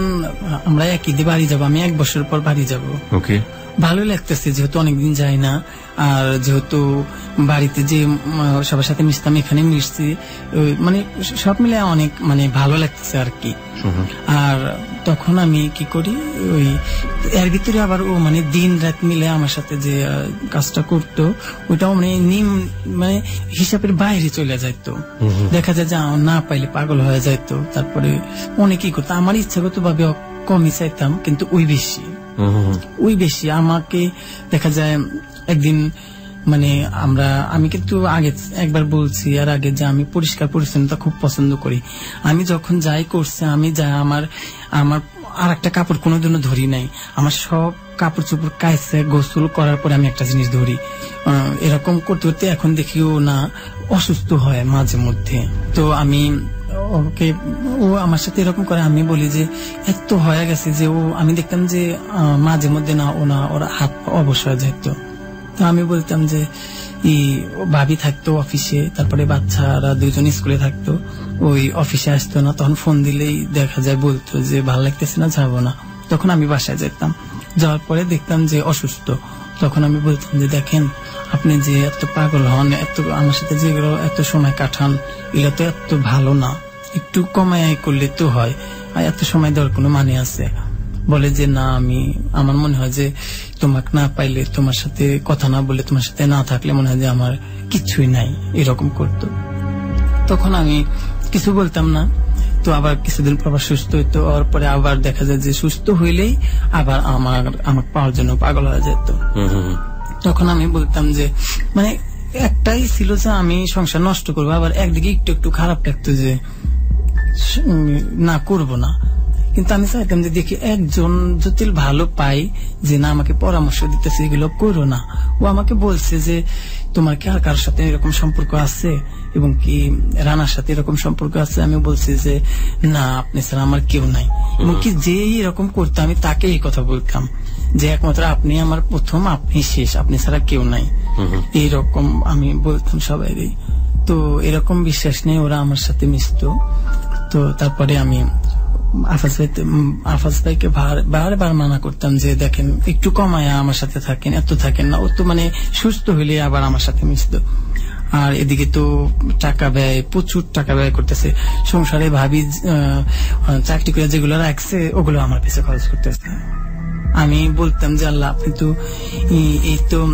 আমরা একই দিয়ে বাড়ি যাব আমি এক বছর পর বাড়ি যাব। ওকে। ভালো লাগতেছে যেহেতু অনেকদিন যাই না আর যেহেতু বাড়িতে যে সবার সাথে মিশতাম এখানে মিশছি মানে সব মিলে অনেক মানে ভালো লাগতেছে আর কি। আর তখন আমি কি করি ওই এর ভিতরে আবার ও মানে দিন রাত মিলে আমার সাথে যে কাজটা করতো ওইটাও মানে নিম মানে হিসাবের বাইরে চলে যাইতো। দেখা যায় যে না পাইলে পাগল হয়ে যাইতো তারপরে অনেকেই করতো। আমার ইচ্ছাগত ভাবে কমই চাইতাম কিন্তু ওই বেশি। ওই বেশি আমাকে দেখা যায় একদিন মানে আমরা, আমি কিন্তু আগে একবার বলছি আর আগে যে আমি পরিষ্কার পরিচ্ছন্নতা খুব পছন্দ করি। আমি যখন যাই করছে, আমি যা আমার আমার আর একটা কাপড় কোনোদিনও ধরি নাই। আমার সব কাপড় চোপড় কাইছে, গোসল করার পরে আমি একটা জিনিস ধরি। এরকম করতে করতে এখন দেখিও না, অসুস্থ হয় মাঝে মধ্যে। তো আমি ওকে, ও আমার সাথে এরকম করে, আমি বলি যে এত হয়ে গেছে যে ও, আমি দেখতাম যে মাঝে মধ্যে না, ও না, ওর হাত হয়ে যেত তো আমি বলতাম যে, ই ভাবি থাকতো অফিসে, তারপরে বাচ্চারা দুজন স্কুলে থাকতো, ওই অফিসে আসতো না, তখন ফোন দিলেই দেখা যায় বলতো যে, ভালো লাগতেছে না, যাব না। তখন আমি বাসায় যেতাম। যাওয়ার পরে দেখতাম যে, অসুস্থ। তখন আমি বলতাম যে, দেখেন, আপনি যে এত পাগল হন এত আমার সাথে যেগুলো এত সময় কাটান, এগুলো তো এত ভালো না। একটু কমায় করলে তো হয়। আর এত সময় দেওয়ার কোনো মানে আছে? বলে যে না আমি আমার মনে হয় যে তোমাকে না পাইলে তোমার সাথে কথা না বলে তোমার সাথে না থাকলে মনে হয় যে আমার কিছুই নাই। এরকম করতো। তখন আমি কিছু বলতাম না। তো আবার কিছুদিন পর আবার সুস্থ হইতো। আর পরে আবার দেখা যায় যে সুস্থ হইলেই আবার আমার আমাকে পাওয়ার জন্য পাগল হয়ে যেত। তখন আমি বলতাম যে মানে একটাই ছিল যে আমি সংসার নষ্ট করব। আবার একদিকে একটু একটু খারাপ লাগতো যে না করব না। কিন্তু আমি চাইতাম যে দেখি একজন জটিল ভালো পাই যে না আমাকে পরামর্শ দিতেছে এগুলো করো না। ও আমাকে বলছে যে তোমার কি আর কারোর সাথে এরকম সম্পর্ক আছে? এবং কি রানার সাথে এরকম সম্পর্ক আছে? আমি বলছি যে না আপনি ছাড়া আমার কেউ নাই। এবং কি যেই এরকম করতো আমি তাকে এই কথা বলতাম যে একমাত্র আপনি আমার প্রথম আপনি শেষ আপনি ছাড়া কেউ নাই। এইরকম আমি বলতাম সবাই তো এরকম বিশ্বাস নেই, ওরা আমার সাথে মিশতো। তো তারপরে আমি আফাজ ভাই আফাজ ভাইকে বার- বারবার মানা করতাম যে, দেখেন, একটু কমায় আমার সাথে থাকেন, এত থাকেন না। ও তো মানে সুস্থ হইলে আবার আমার সাথে মিশতো। আর এদিকে তো টাকা ব্যয়, প্রচুর টাকা ব্যয় করতেছে। সংসারে ভাবি চাকরি করে যেগুলো রাখছে, ওগুলো আমার পিছনে খরচ করতেছে। আমি বলতাম যে, আল্লাহ, আপনি তো এই তো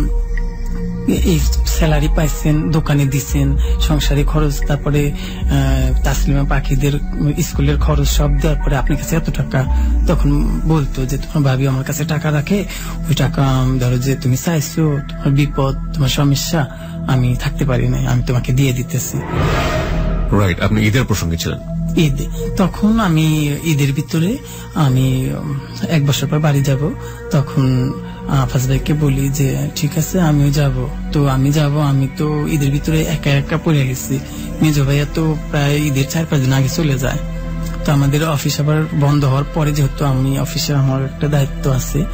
এই স্যালারি পাইছেন দোকানে দিচ্ছেন সংসারে খরচ তারপরে তাসলিমা পাখিদের স্কুলের খরচ সব দেওয়ার পরে আপনার কাছে এত টাকা তখন বলতো যে তোমার ভাবি আমার কাছে টাকা রাখে ওই টাকা ধরো যে তুমি চাইছো তোমার বিপদ তোমার সমস্যা আমি থাকতে পারি না আমি তোমাকে দিয়ে দিতেছি। রাইট আপনি ঈদের প্রসঙ্গে ছিলেন। ঈদ তখন আমি ঈদের ভিতরে আমি এক বছর পর বাড়ি যাব তখন আফাজ ভাইকে বলি যে, ঠিক আছে, আমিও যাব। তো আমি যাব, আমি তো ঈদের ভিতরে একা একা পড়ে গেছি। মেজ ভাইয়া তো প্রায় ঈদের চার, পাঁচ দিন আগে চলে যায়। তো আমাদের অফিস আবার বন্ধ হওয়ার পরে যেহেতু আমি অফিসে, আমার একটা দায়িত্ব আছে,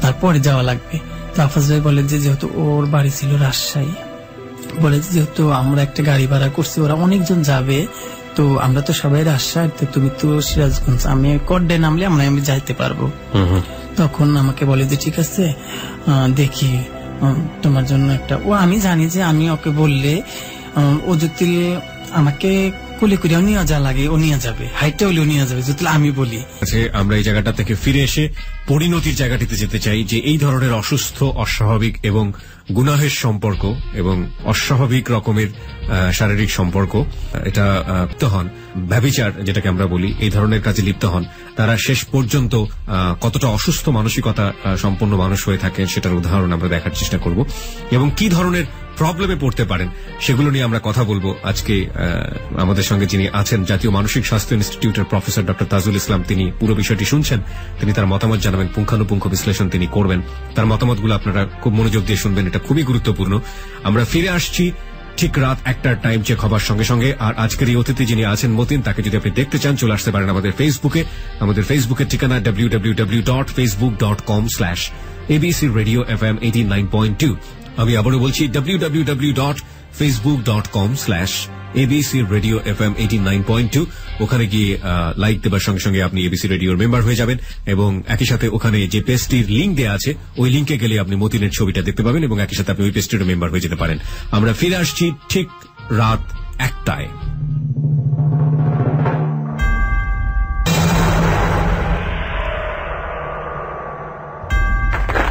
তারপরে যাওয়া লাগবে। তো আফাজ ভাই বলে যে, যেহেতু ওর বাড়ি ছিল রাজশাহী, বলে যেহেতু আমরা একটা গাড়ি ভাড়া করছি, ওরা অনেকজন যাবে। তো আমরা তো সবাই রাজশাহী তুমি তো সিরাজগঞ্জ, আমি কড্ডে নামলে আমরা আমি যাইতে পারব। তখন আমাকে বলে যে, ঠিক আছে দেখি তোমার জন্য একটা ও আমি জানি যে আমি ওকে বললে ও আমাকে কুলি করিয়াও নিয়ে যা লাগে, ও নিয়ে যাবে। হাইটে হলেও নিয়ে যাবে যদি আমি বলি। আছে আমরা এই জায়গাটা থেকে ফিরে এসে পরিণতির জায়গাটিতে যেতে চাই যে এই ধরনের অসুস্থ, অস্বাভাবিক এবং গুনাহের সম্পর্ক এবং অস্বাভাবিক রকমের শারীরিক সম্পর্ক এটা লিপ্ত হন। ব্যভিচার, যেটাকে আমরা বলি, এই ধরনের কাজে লিপ্ত হন। তারা শেষ পর্যন্ত কতটা অসুস্থ মানসিকতা সম্পন্ন মানুষ হয়ে থাকেন, সেটার উদাহরণ আমরা দেখার চেষ্টা করব। এবং কি ধরনের প্রবলেমে পড়তে পারেন, সেগুলো নিয়ে আমরা কথা বলব আজকে আমাদের সঙ্গে যিনি আছেন, জাতীয় মানসিক স্বাস্থ্য ইনস্টিটিউটের প্রফেসর ডক্টর তাজুল ইসলাম, তিনি পুরো বিষয়টি শুনছেন, তিনি তার মতামত জানাবেন, পুঙ্খানুপুঙ্খ বিশ্লেষণ তিনি করবেন। তার মতামতগুলো আপনারা খুব মনোযোগ দিয়ে শুনবেন, এটা খুবই গুরুত্বপূর্ণ। আমরা ফিরে আসছি ঠিক রাত একটার টাইম চেক হবার সঙ্গে সঙ্গে, আর আজকের এই অতিথি যিনি আছেন, মতিন, তাকে যদি আপনি দেখতে চান, চলে আসতে পারেন আমাদের ফেসবুকে আমাদের ফেসবুকের ঠিকানা W W W dot Facebook dot com slash ABC radio F M eighty nine point two আমি আবারও বলছি W W W dot Facebook dot com slash ABC radio F M eighty nine point two ওখানে গিয়ে লাইক দেবার সঙ্গে সঙ্গে আপনি এবিসি রেডিওর মেম্বার হয়ে যাবেন এবং একই সাথে ওখানে যে পেজটির লিঙ্ক দেওয়া আছে, ওই লিঙ্কে গেলে আপনি মতিনের ছবিটা দেখতে পাবেন এবং একই সাথে আপনি ওই পেজটিরও মেম্বার হয়ে যেতে পারেন। আমরা ফিরে আসছি ঠিক রাত একটায়।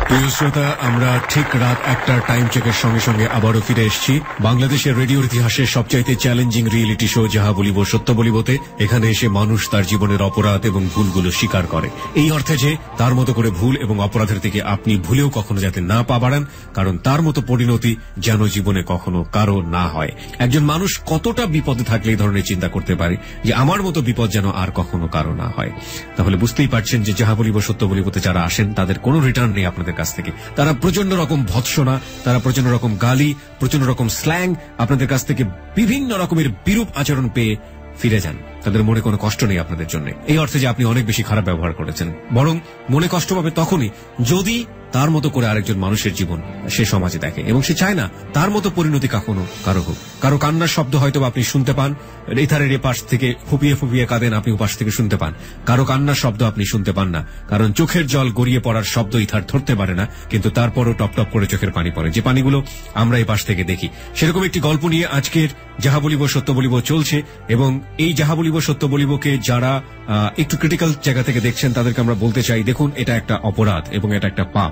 প্রিয় শ্রোতা আমরা ঠিক রাত একটার টাইম চেকের সঙ্গে সঙ্গে আবারও ফিরে এসেছি। বাংলাদেশের রেডিওর ইতিহাসের সবচাইতে চ্যালেঞ্জিং রিয়েলিটি শো যাহা বলিব সত্য বলিবতে, এখানে এসে মানুষ তার জীবনের অপরাধ এবং ভুলগুলো স্বীকার করে। এই অর্থে যে, তার মতো করে ভুল এবং অপরাধের থেকে আপনি ভুলেও কখনো যাতে না পা বাড়ান, কারণ তার মতো পরিণতি যেন জীবনে কখনো কারও না হয়। একজন মানুষ কতটা বিপদে থাকলে এই ধরনের চিন্তা করতে পারে যে, আমার মতো বিপদ যেন আর কখনো কারও না হয়? তাহলে বুঝতেই পারছেন যে, যাহা বলিব সত্য বলিবতে যারা আসেন, তাদের কোনো রিটার্ন নেই আপনাদের কাছ থেকে। তারা প্রচণ্ড রকম ভৎসনা, তারা প্রচণ্ড রকম গালি প্রচণ্ড রকম স্ল্যাং আপনাদের কাছ থেকে বিভিন্ন রকমের বিরূপ আচরণ পেয়ে ফিরে যান। তাদের মনে কোনো কষ্ট নেই আপনাদের জন্য। এই অর্থে যে আপনি অনেক বেশি খারাপ ব্যবহার করেছেন। বরং মনে কষ্ট পাবে তখনই যদি তার মতো করে আরেকজন মানুষের জীবন সে সমাজে দেখে। এবং সে চায় না তার মতো পরিণতি কখনো কারও হোক। কারও কান্নার শব্দ হয়তো আপনি শুনতে পান এথারের এপাশ থেকে ফুপিয়ে ফুপিয়ে কাঁদেন, আপনি উপাস থেকে শুনতে পান। কারও কান্নার শব্দ আপনি শুনতে পান না, কারণ চোখের জল গড়িয়ে পড়ার শব্দ ইথার ধরতে পারে না, কিন্তু তারপরও টপ টপ করে চোখের পানি পড়ে। যে পানিগুলো আমরা এই পাশ থেকে দেখি। সেরকম একটি গল্প নিয়ে আজকের যাহা বলিব সত্য বলিব চলছে, এবং এই যাহা বলিব সত্য বলিবকে যারা একটু ক্রিটিক্যাল জায়গা থেকে দেখছেন, তাদেরকে আমরা বলতে চাই, দেখুন, এটা একটা অপরাধ এবং এটা একটা পাপ।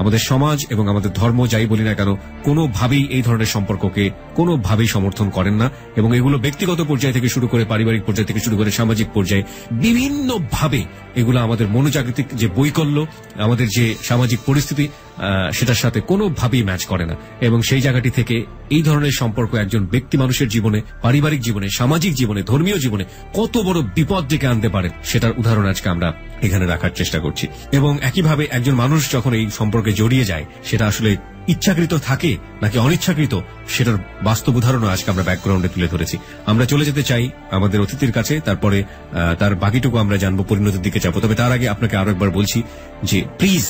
আমাদের সমাজ এবং আমাদের ধর্ম যাই বলি না কেন, কোনোভাবেই এই ধরনের সম্পর্ককে কোনোভাবেই সমর্থন করেন না এবং এগুলো ব্যক্তিগত পর্যায় থেকে শুরু করে পারিবারিক পর্যায় থেকে শুরু করে সামাজিক পর্যায়ে বিভিন্নভাবে এগুলো আমাদের মনোজাগৃতিক যে বৈকল্য, আমাদের যে সামাজিক পরিস্থিতি সেটার সাথে কোনোভাবেই ম্যাচ করে না এবং সেই জায়গাটি থেকে এই ধরনের সম্পর্ক একজন ব্যক্তি মানুষের জীবনে, পারিবারিক জীবনে, সামাজিক জীবনে, ধর্মীয় জীবনে কত বড় বিপদ ডেকে আনতে পারে, সেটার উদাহরণ আজকে আমরা এখানে রাখার চেষ্টা করছি। এবং একইভাবে একজন মানুষ যখন এই সম্পর্কে জড়িয়ে যায়, সেটা আসলে ইচ্ছাকৃত থাকে নাকি অনিচ্ছাকৃত, সেটার বাস্তব উদাহরণও আজকে আমরা ব্যাকগ্রাউন্ডে তুলে ধরেছি। আমরা চলে যেতে চাই আমাদের অতিথির কাছে, তারপরে তার বাকিটুকু আমরা জানব, পরিণতির দিকে যাব। তবে তার আগে আপনাকে আরও একবার বলছি যে প্লিজ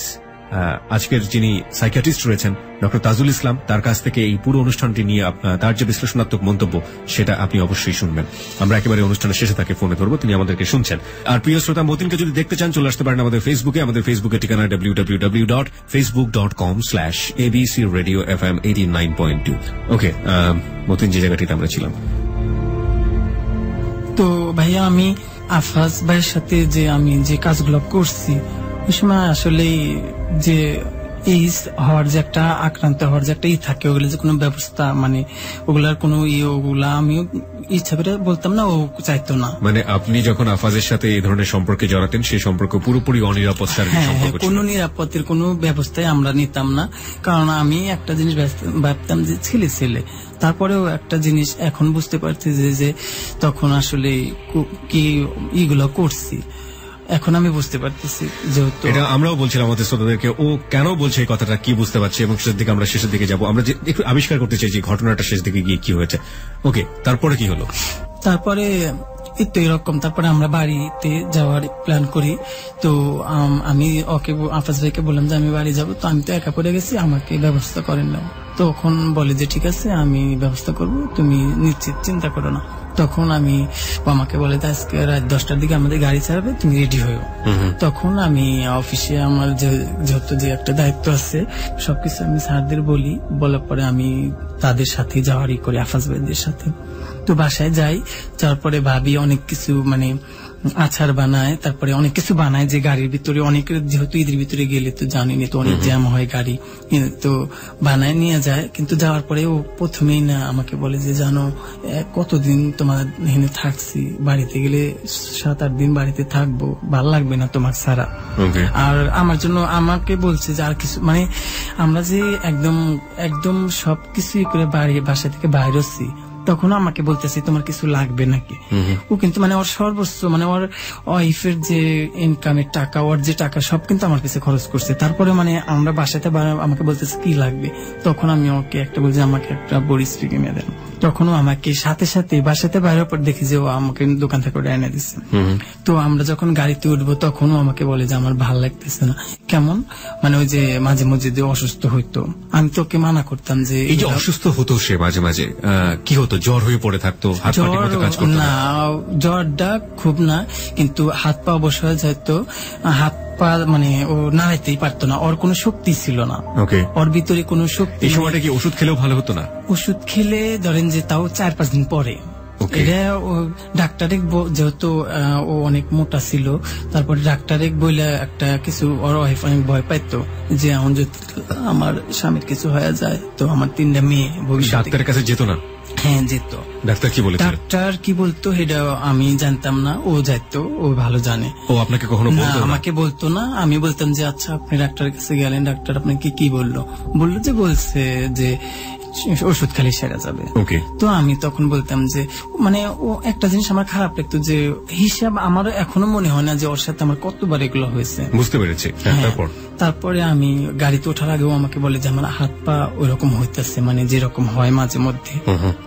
আজকের যিনি সাইকিয়াট্রিস্ট রয়েছেন, ডক্টর তাজুল ইসলাম, তার কাছ থেকে এই পুরো অনুষ্ঠানটি নিয়ে তার যে বিশ্লেষণাত্মক মন্তব্য, সেটা আপনি অবশ্যই শুনবেন। আমরা একেবারে অনুষ্ঠানের শেষে তাকে ফোনে ধরবো, তিনি আমাদেরকে শুনছেন। আর প্রিয় শ্রোতা, মতিনকে যদি দেখতে চান, চলে আসতে পারেন আমাদের ফেসবুকে আমাদের ফেসবুকের ঠিকানা W W W dot Facebook dot com slash ABC radio F M eighty nine point two okay Matin, যে জায়গাটিতে আমরা ছিলাম। তো ভাইয়া, আমি আফাজ ভাইয়ের সাথে যে আমি যে কাজগুলো করছি ওই সময় আসলে যে এইস হওয়ার যে একটা আক্রান্ত হওয়ার যে একটা ই থাকে ওগুলো যে কোনো ব্যবস্থা মানে ওগুলার কোনো ইয়ে ওগুলা আমিও ইচ্ছা করে বলতাম না ও চাইতো না। মানে আপনি যখন আফাজের সাথে এই ধরনের সম্পর্কে জড়াতেন সেই সম্পর্ক পুরোপুরি অনিরাপদ হ্যাঁ হ্যাঁ কোনো নিরাপত্তের কোনো ব্যবস্থাই আমরা নিতাম না। কারণ আমি একটা জিনিস ভাবতাম যে ছেলে ছেলে। তারপরেও একটা জিনিস এখন বুঝতে পারছি যে যে তখন আসলে কি ইগুলো করছি। এখন আমি বুঝতে পারতেছি যেহেতু এটা আমরাও বলছিলাম আমাদের শ্রোতাদেরকে ও কেন বলছে এই কথাটা কি বুঝতে পারছে এবং শেষের দিকে আমরা শেষের দিকে যাব। আমরা যে একটু আবিষ্কার করতে চাই যে ঘটনাটা শেষ দিকে গিয়ে কি হয়েছে। ওকে তারপরে কি হলো? তারপরে এই তো এরকম তারপরে আমরা বাড়িতে যাওয়ার প্ল্যান করি। তো আমি ওকে আফাজ ভাইকে বললাম যে আমি বাড়ি যাব তো আমি তো একা পড়ে গেছি আমাকে ব্যবস্থা করেন না তখন বলে যে ঠিক আছে আমি ব্যবস্থা করব তুমি নিশ্চিত চিন্তা করো না। তখন আমি আমাকে বলে যে আজকে রাত দশটার দিকে আমাদের গাড়ি ছাড়বে তুমি রেডি হয়েও। তখন আমি অফিসে আমার যেহেতু যে একটা দায়িত্ব আছে সবকিছু আমি স্যারদের বলি। বলার পরে আমি তাদের সাথে যাওয়ারই করি আফাজ ভাইদের সাথে। তো বাসায় যাই তারপরে ভাবি অনেক কিছু মানে আচার বানায় তারপরে অনেক কিছু বানায় যে গাড়ির ভিতরে অনেক যেহেতু ঈদের ভিতরে গেলে তো জানিনি তো অনেক জ্যাম হয় গাড়ি তো বানায় নিয়ে যায় কিন্তু যাওয়ার পরে ও প্রথমেই না আমাকে বলে যে জানো কতদিন তোমার এখানে থাকছি? বাড়িতে গেলে সাত আট দিন বাড়িতে থাকব ভালো লাগবে না তোমার সারা আর আমার জন্য আমাকে বলছে যে আর কিছু মানে আমরা যে একদম একদম সবকিছুই করে বাড়ি বাসা থেকে বাইরে হচ্ছি তখন আমাকে বলতেছে তোমার কিছু লাগবে নাকি? ও কিন্তু মানে ওর সর্বোচ্চ মানে ওর ওয়াইফের যে ইনকামের টাকা ওর যে টাকা সব কিন্তু আমার কাছে খরচ করছে। তারপরে মানে আমরা বাসাতে আমাকে বলতেছে কি লাগবে? তখন আমি ওকে একটা বলছি আমাকে একটা বরিস কিনে দেন। তখন আমাকে সাথে সাথে বাসাতে বাইরের পর দেখি যে ও আমাকে দোকান থেকে ওটা এনে দিচ্ছে তো আমরা যখন গাড়িতে উঠবো তখনও আমাকে বলে যে আমার ভালো লাগতেছে না। কেমন? মানে ওই যে মাঝে মাঝে যে অসুস্থ হইতো আমি তো ওকে মানা করতাম যে এই যে অসুস্থ হতো সে মাঝে মাঝে কি হতো? জ্বর হয়ে পড়ে থাকতো হাত পা ঠিকমতো কাজ করতো না। না জ্বরটা খুব না কিন্তু হাত পা অবশ্য যেত হাত পা মানে ও নাড়াইতেই পারতো না ওর কোনো শক্তি ছিল না। ওকে। ওর ভিতরে কোনো শক্তি এই সময়টা কি ওষুধ খেলেও ভালো হতো না? ওষুধ খেলে ধরেন যে তাও চার পাঁচ দিন পরে। এটা ডাক্তারে যেহেতু ও অনেক মোটা ছিল তারপরে ডাক্তারে বইলে একটা কিছু ওর ওয়াইফ অনেক ভয় পাইতো যে এখন যদি আমার স্বামীর কিছু হয়ে যায় তো আমার তিনটা মেয়ে ডাক্তারের কাছে যেত না? হ্যাঁ যেত। ডাক্তার কি বলেছে ডাক্তার কি বলতো এটা আমি জানতাম না ও যাইতো ও ভালো জানে। ও আপনাকে কখনো বলতো না? আমাকে বলতো না আমি বলতাম যে আচ্ছা আপনি ডাক্তারের কাছে গেলেন ডাক্তার আপনাকে কি বলল? বলল যে বলছে যে ওষুধ খালি সেরা যাবে। ওকে। তো আমি তখন বলতাম যে মানে ও একটা জিনিস আমার খারাপ লাগতো যে হিসাব আমার এখনও মনে হয় না যে ওর সাথে আমার কতবার এগুলো হয়েছে। বুঝতে পেরেছি। হ্যাঁ, হ্যাঁ। তারপর? তারপরে আমি গাড়িতে ওঠার আগেও আমাকে বলে যে আমার হাত পা ওইরকম হইতেছে মানে যেরকম হয় মাঝে মধ্যে।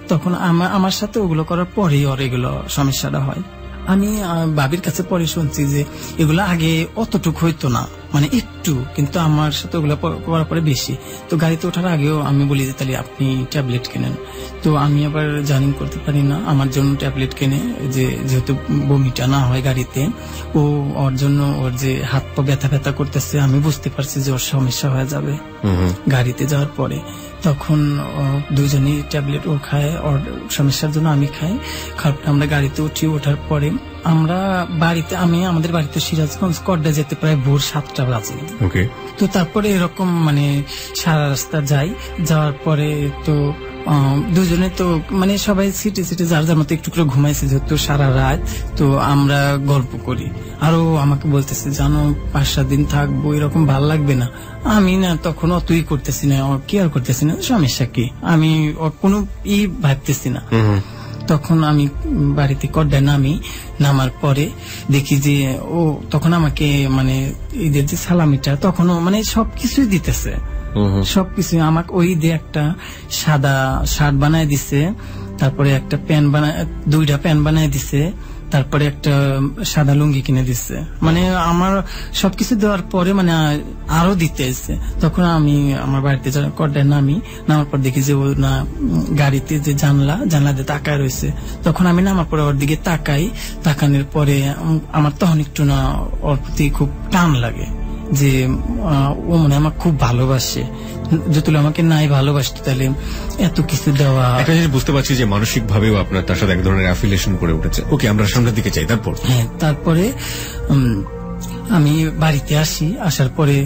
তখন আমার আমার সাথে ওগুলো করার পরেই ওর এগুলো সমস্যাটা হয়। আমি বাবির কাছে পরে শুনছি যে এগুলো আগে অতটুক হইতো না। মানে একটু কিন্তু আমার সাথে ওগুলো করার পরে বেশি। তো গাড়িতে ওঠার আগেও আমি বলি যে তাহলে আপনি ট্যাবলেট কেনেন। তো আমি আবার জার্নি করতে পারি না। আমার জন্য ট্যাবলেট কেনে যে যেহেতু বমিটা না হয় গাড়িতে ও ওর জন্য ওর যে হাত পা ব্যথা ব্যথা করতেছে আমি বুঝতে পারছি যে ওর সমস্যা হয়ে যাবে। গাড়িতে যাওয়ার পরে। তখন দুজনেই ট্যাবলেট ও খায় ওর সমস্যার জন্য আমি খাই। খাওয়ার পরে আমরা গাড়িতে উঠি ওঠার পরে আমরা বাড়িতে আমি আমাদের বাড়িতে সিরাজগঞ্জ কড্ডা যেতে প্রায় ভোর সাতটা বাজে। ওকে। তো তারপরে এরকম মানে সারা রাস্তা যাই যাওয়ার পরে তো দুজনে তো মানে সবাই সিটে সিটে যার যার মতো একটু করে ঘুমাইছে যেহেতু সারা রাত তো আমরা গল্প করি। আরও আমাকে বলতেছে জানো পাঁচ সাত দিন থাকব এরকম ভালো লাগবে না। আমি না তখন অতই করতেছি না কেয়ার করতেছি না সমস্যা কি? আমি কোনো ই ভাবতেছি না। তখন আমি বাড়িতে কড্ডায় নামি নামার পরে দেখি যে ও তখন আমাকে মানে ঈদের যে সালামিটা তখনও মানে সবকিছুই দিতেছে। সবকিছু আমাকে ওই দিয়ে একটা সাদা শার্ট বানায় দিছে তারপরে একটা প্যান্ট বানায় দুইটা প্যান্ট বানায় দিছে তারপরে একটা সাদা লুঙ্গি কিনে দিচ্ছে মানে আমার সবকিছু দেওয়ার পরে মানে আরও দিতে এসে তখন আমি আমার বাড়িতে কড্ডায় নামি, নামার পর দেখি যে ও না, গাড়িতে যে জানলা জানলা দিয়ে তাকায় রয়েছে। তখন আমি নামার পরে ওর দিকে তাকাই। তাকানোর পরে আমার তখন একটু না ওর প্রতি খুব টান লাগে যে ও মনে আমার খুব ভালোবাসে। যদি আমাকে নাই ভালোবাসতো তাহলে এত কিছু দেওয়া। একটা জিনিস বুঝতে পারছি যে মানসিক ভাবেও আপনার তার সাথে এক ধরনের অ্যাফিলিয়েশন করে উঠেছে। ওকে আমরা সামনের দিকে চাই তারপর? হ্যাঁ তারপরে আমি বাড়িতে আসি আসার পরে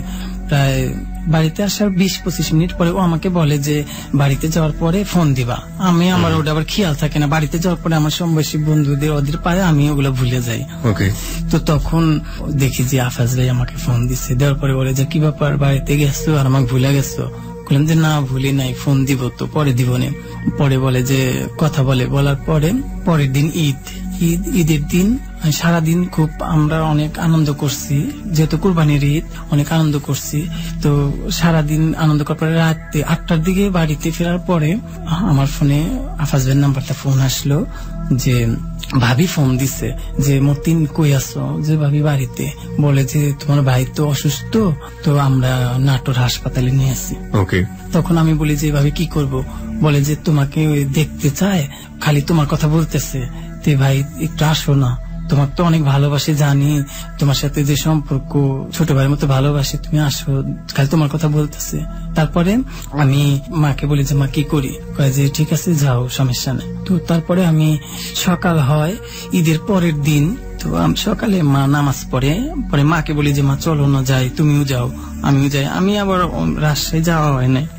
প্রায় বাড়িতে আসার বিশ পঁচিশ মিনিট পরে ও আমাকে বলে যে বাড়িতে যাওয়ার পরে ফোন দিবা। আমি আমার ওটা আবার খেয়াল থাকে না। বাড়িতে যাওয়ার পরে আমার সমবয়সী বন্ধুদের ওদের পারে আমি ওগুলো ভুলে যাই। ওকে। তো তখন দেখি যে আফাজ ভাই আমাকে ফোন দিচ্ছে দেওয়ার পরে বলে যে কি ব্যাপার বাড়িতে গেছো আর আমাকে ভুলে গেছো? বললাম যে না ভুলি নাই ফোন দিব তো পরে দিব নে। পরে বলে যে কথা বলে। বলার পরে পরের দিন ঈদ। ঈদ ঈদের দিন সারাদিন খুব আমরা অনেক আনন্দ করছি। যেহেতু কুরবানির ঈদ অনেক আনন্দ করছি। তো সারাদিন আনন্দ করার পরে রাতে আটটার দিকে বাড়িতে ফেরার পরে আমার ফোনে আফাজ ভাইয়ের নাম্বারটা ফোন আসলো যে ভাবি ফোন দিছে যে মতিন কই আছো? যে ভাবি বাড়িতে। বলে যে তোমার ভাই তো অসুস্থ তো আমরা নাটোর হাসপাতালে নিয়ে আসি। ওকে তখন আমি বলি যে ভাবি কি করব? বলে যে তোমাকে ওই দেখতে চায় খালি তোমার কথা বলতেছে। তে ভাই একটু আসো না। তোমার তো অনেক ভালোবাসি জানি। তোমার সাথে যে সম্পর্ক ছোট ভাইয়ের মতো ভালোবাসি তুমি আসো। খালি তোমার কথা বলতেছে। তারপরে আমি মাকে বলি যে মা কি করি? যে ঠিক আছে যাও সমস্যা নেই। তো তারপরে আমি সকাল হয় ঈদের পরের দিন তো আমি সকালে মা নামাজ পড়ে। পরে মাকে বলি যে মা চলো না যাই তুমিও যাও আমিও যাই। আমি আবার রাজশাহী যাওয়া হয় না হুম, হুম।